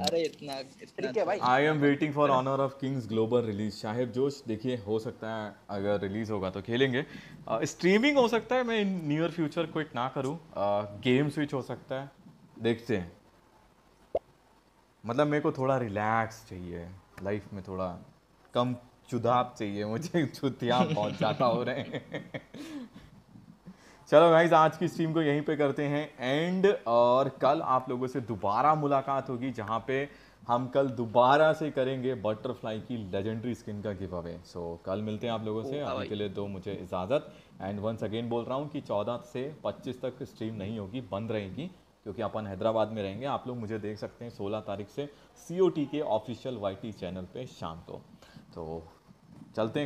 अरे इतना ठीक है भाई। I am waiting for Honor of Kings global release Sahib जोश देखिए हो सकता है अगर रिलीज़ होगा तो खेलेंगे। स्ट्रीमिंग हो सकता है मैं नियर फ्यूचर क्विट ना करूँ। गेम स्विच हो सकता है। देखते हैं। मतलब मेरे को थोड़ा रिलैक्स चाहिए। लाइफ में थोड़ा कम चुदाब चाहिए मुझे चुतिया बहुत ज़्यादा हो रहे हैं। चलो गाइज़ आज की स्ट्रीम को यहीं पे करते हैं एंड और कल आप लोगों से दोबारा मुलाकात होगी जहाँ पे हम कल दोबारा से करेंगे बटरफ्लाई की लेजेंडरी स्किन का गिव अवे सो कल मिलते हैं आप लोगों से अभी के लिए दो मुझे इजाज़त। एंड वंस अगेन बोल रहा हूँ कि 14 से 25 तक स्ट्रीम नहीं होगी बंद रहेगी क्योंकि अपन हैदराबाद में रहेंगे। आप लोग मुझे देख सकते हैं 16 तारीख से सीओटी के ऑफिशियल YT चैनल पे शाम को। तो चलते हैं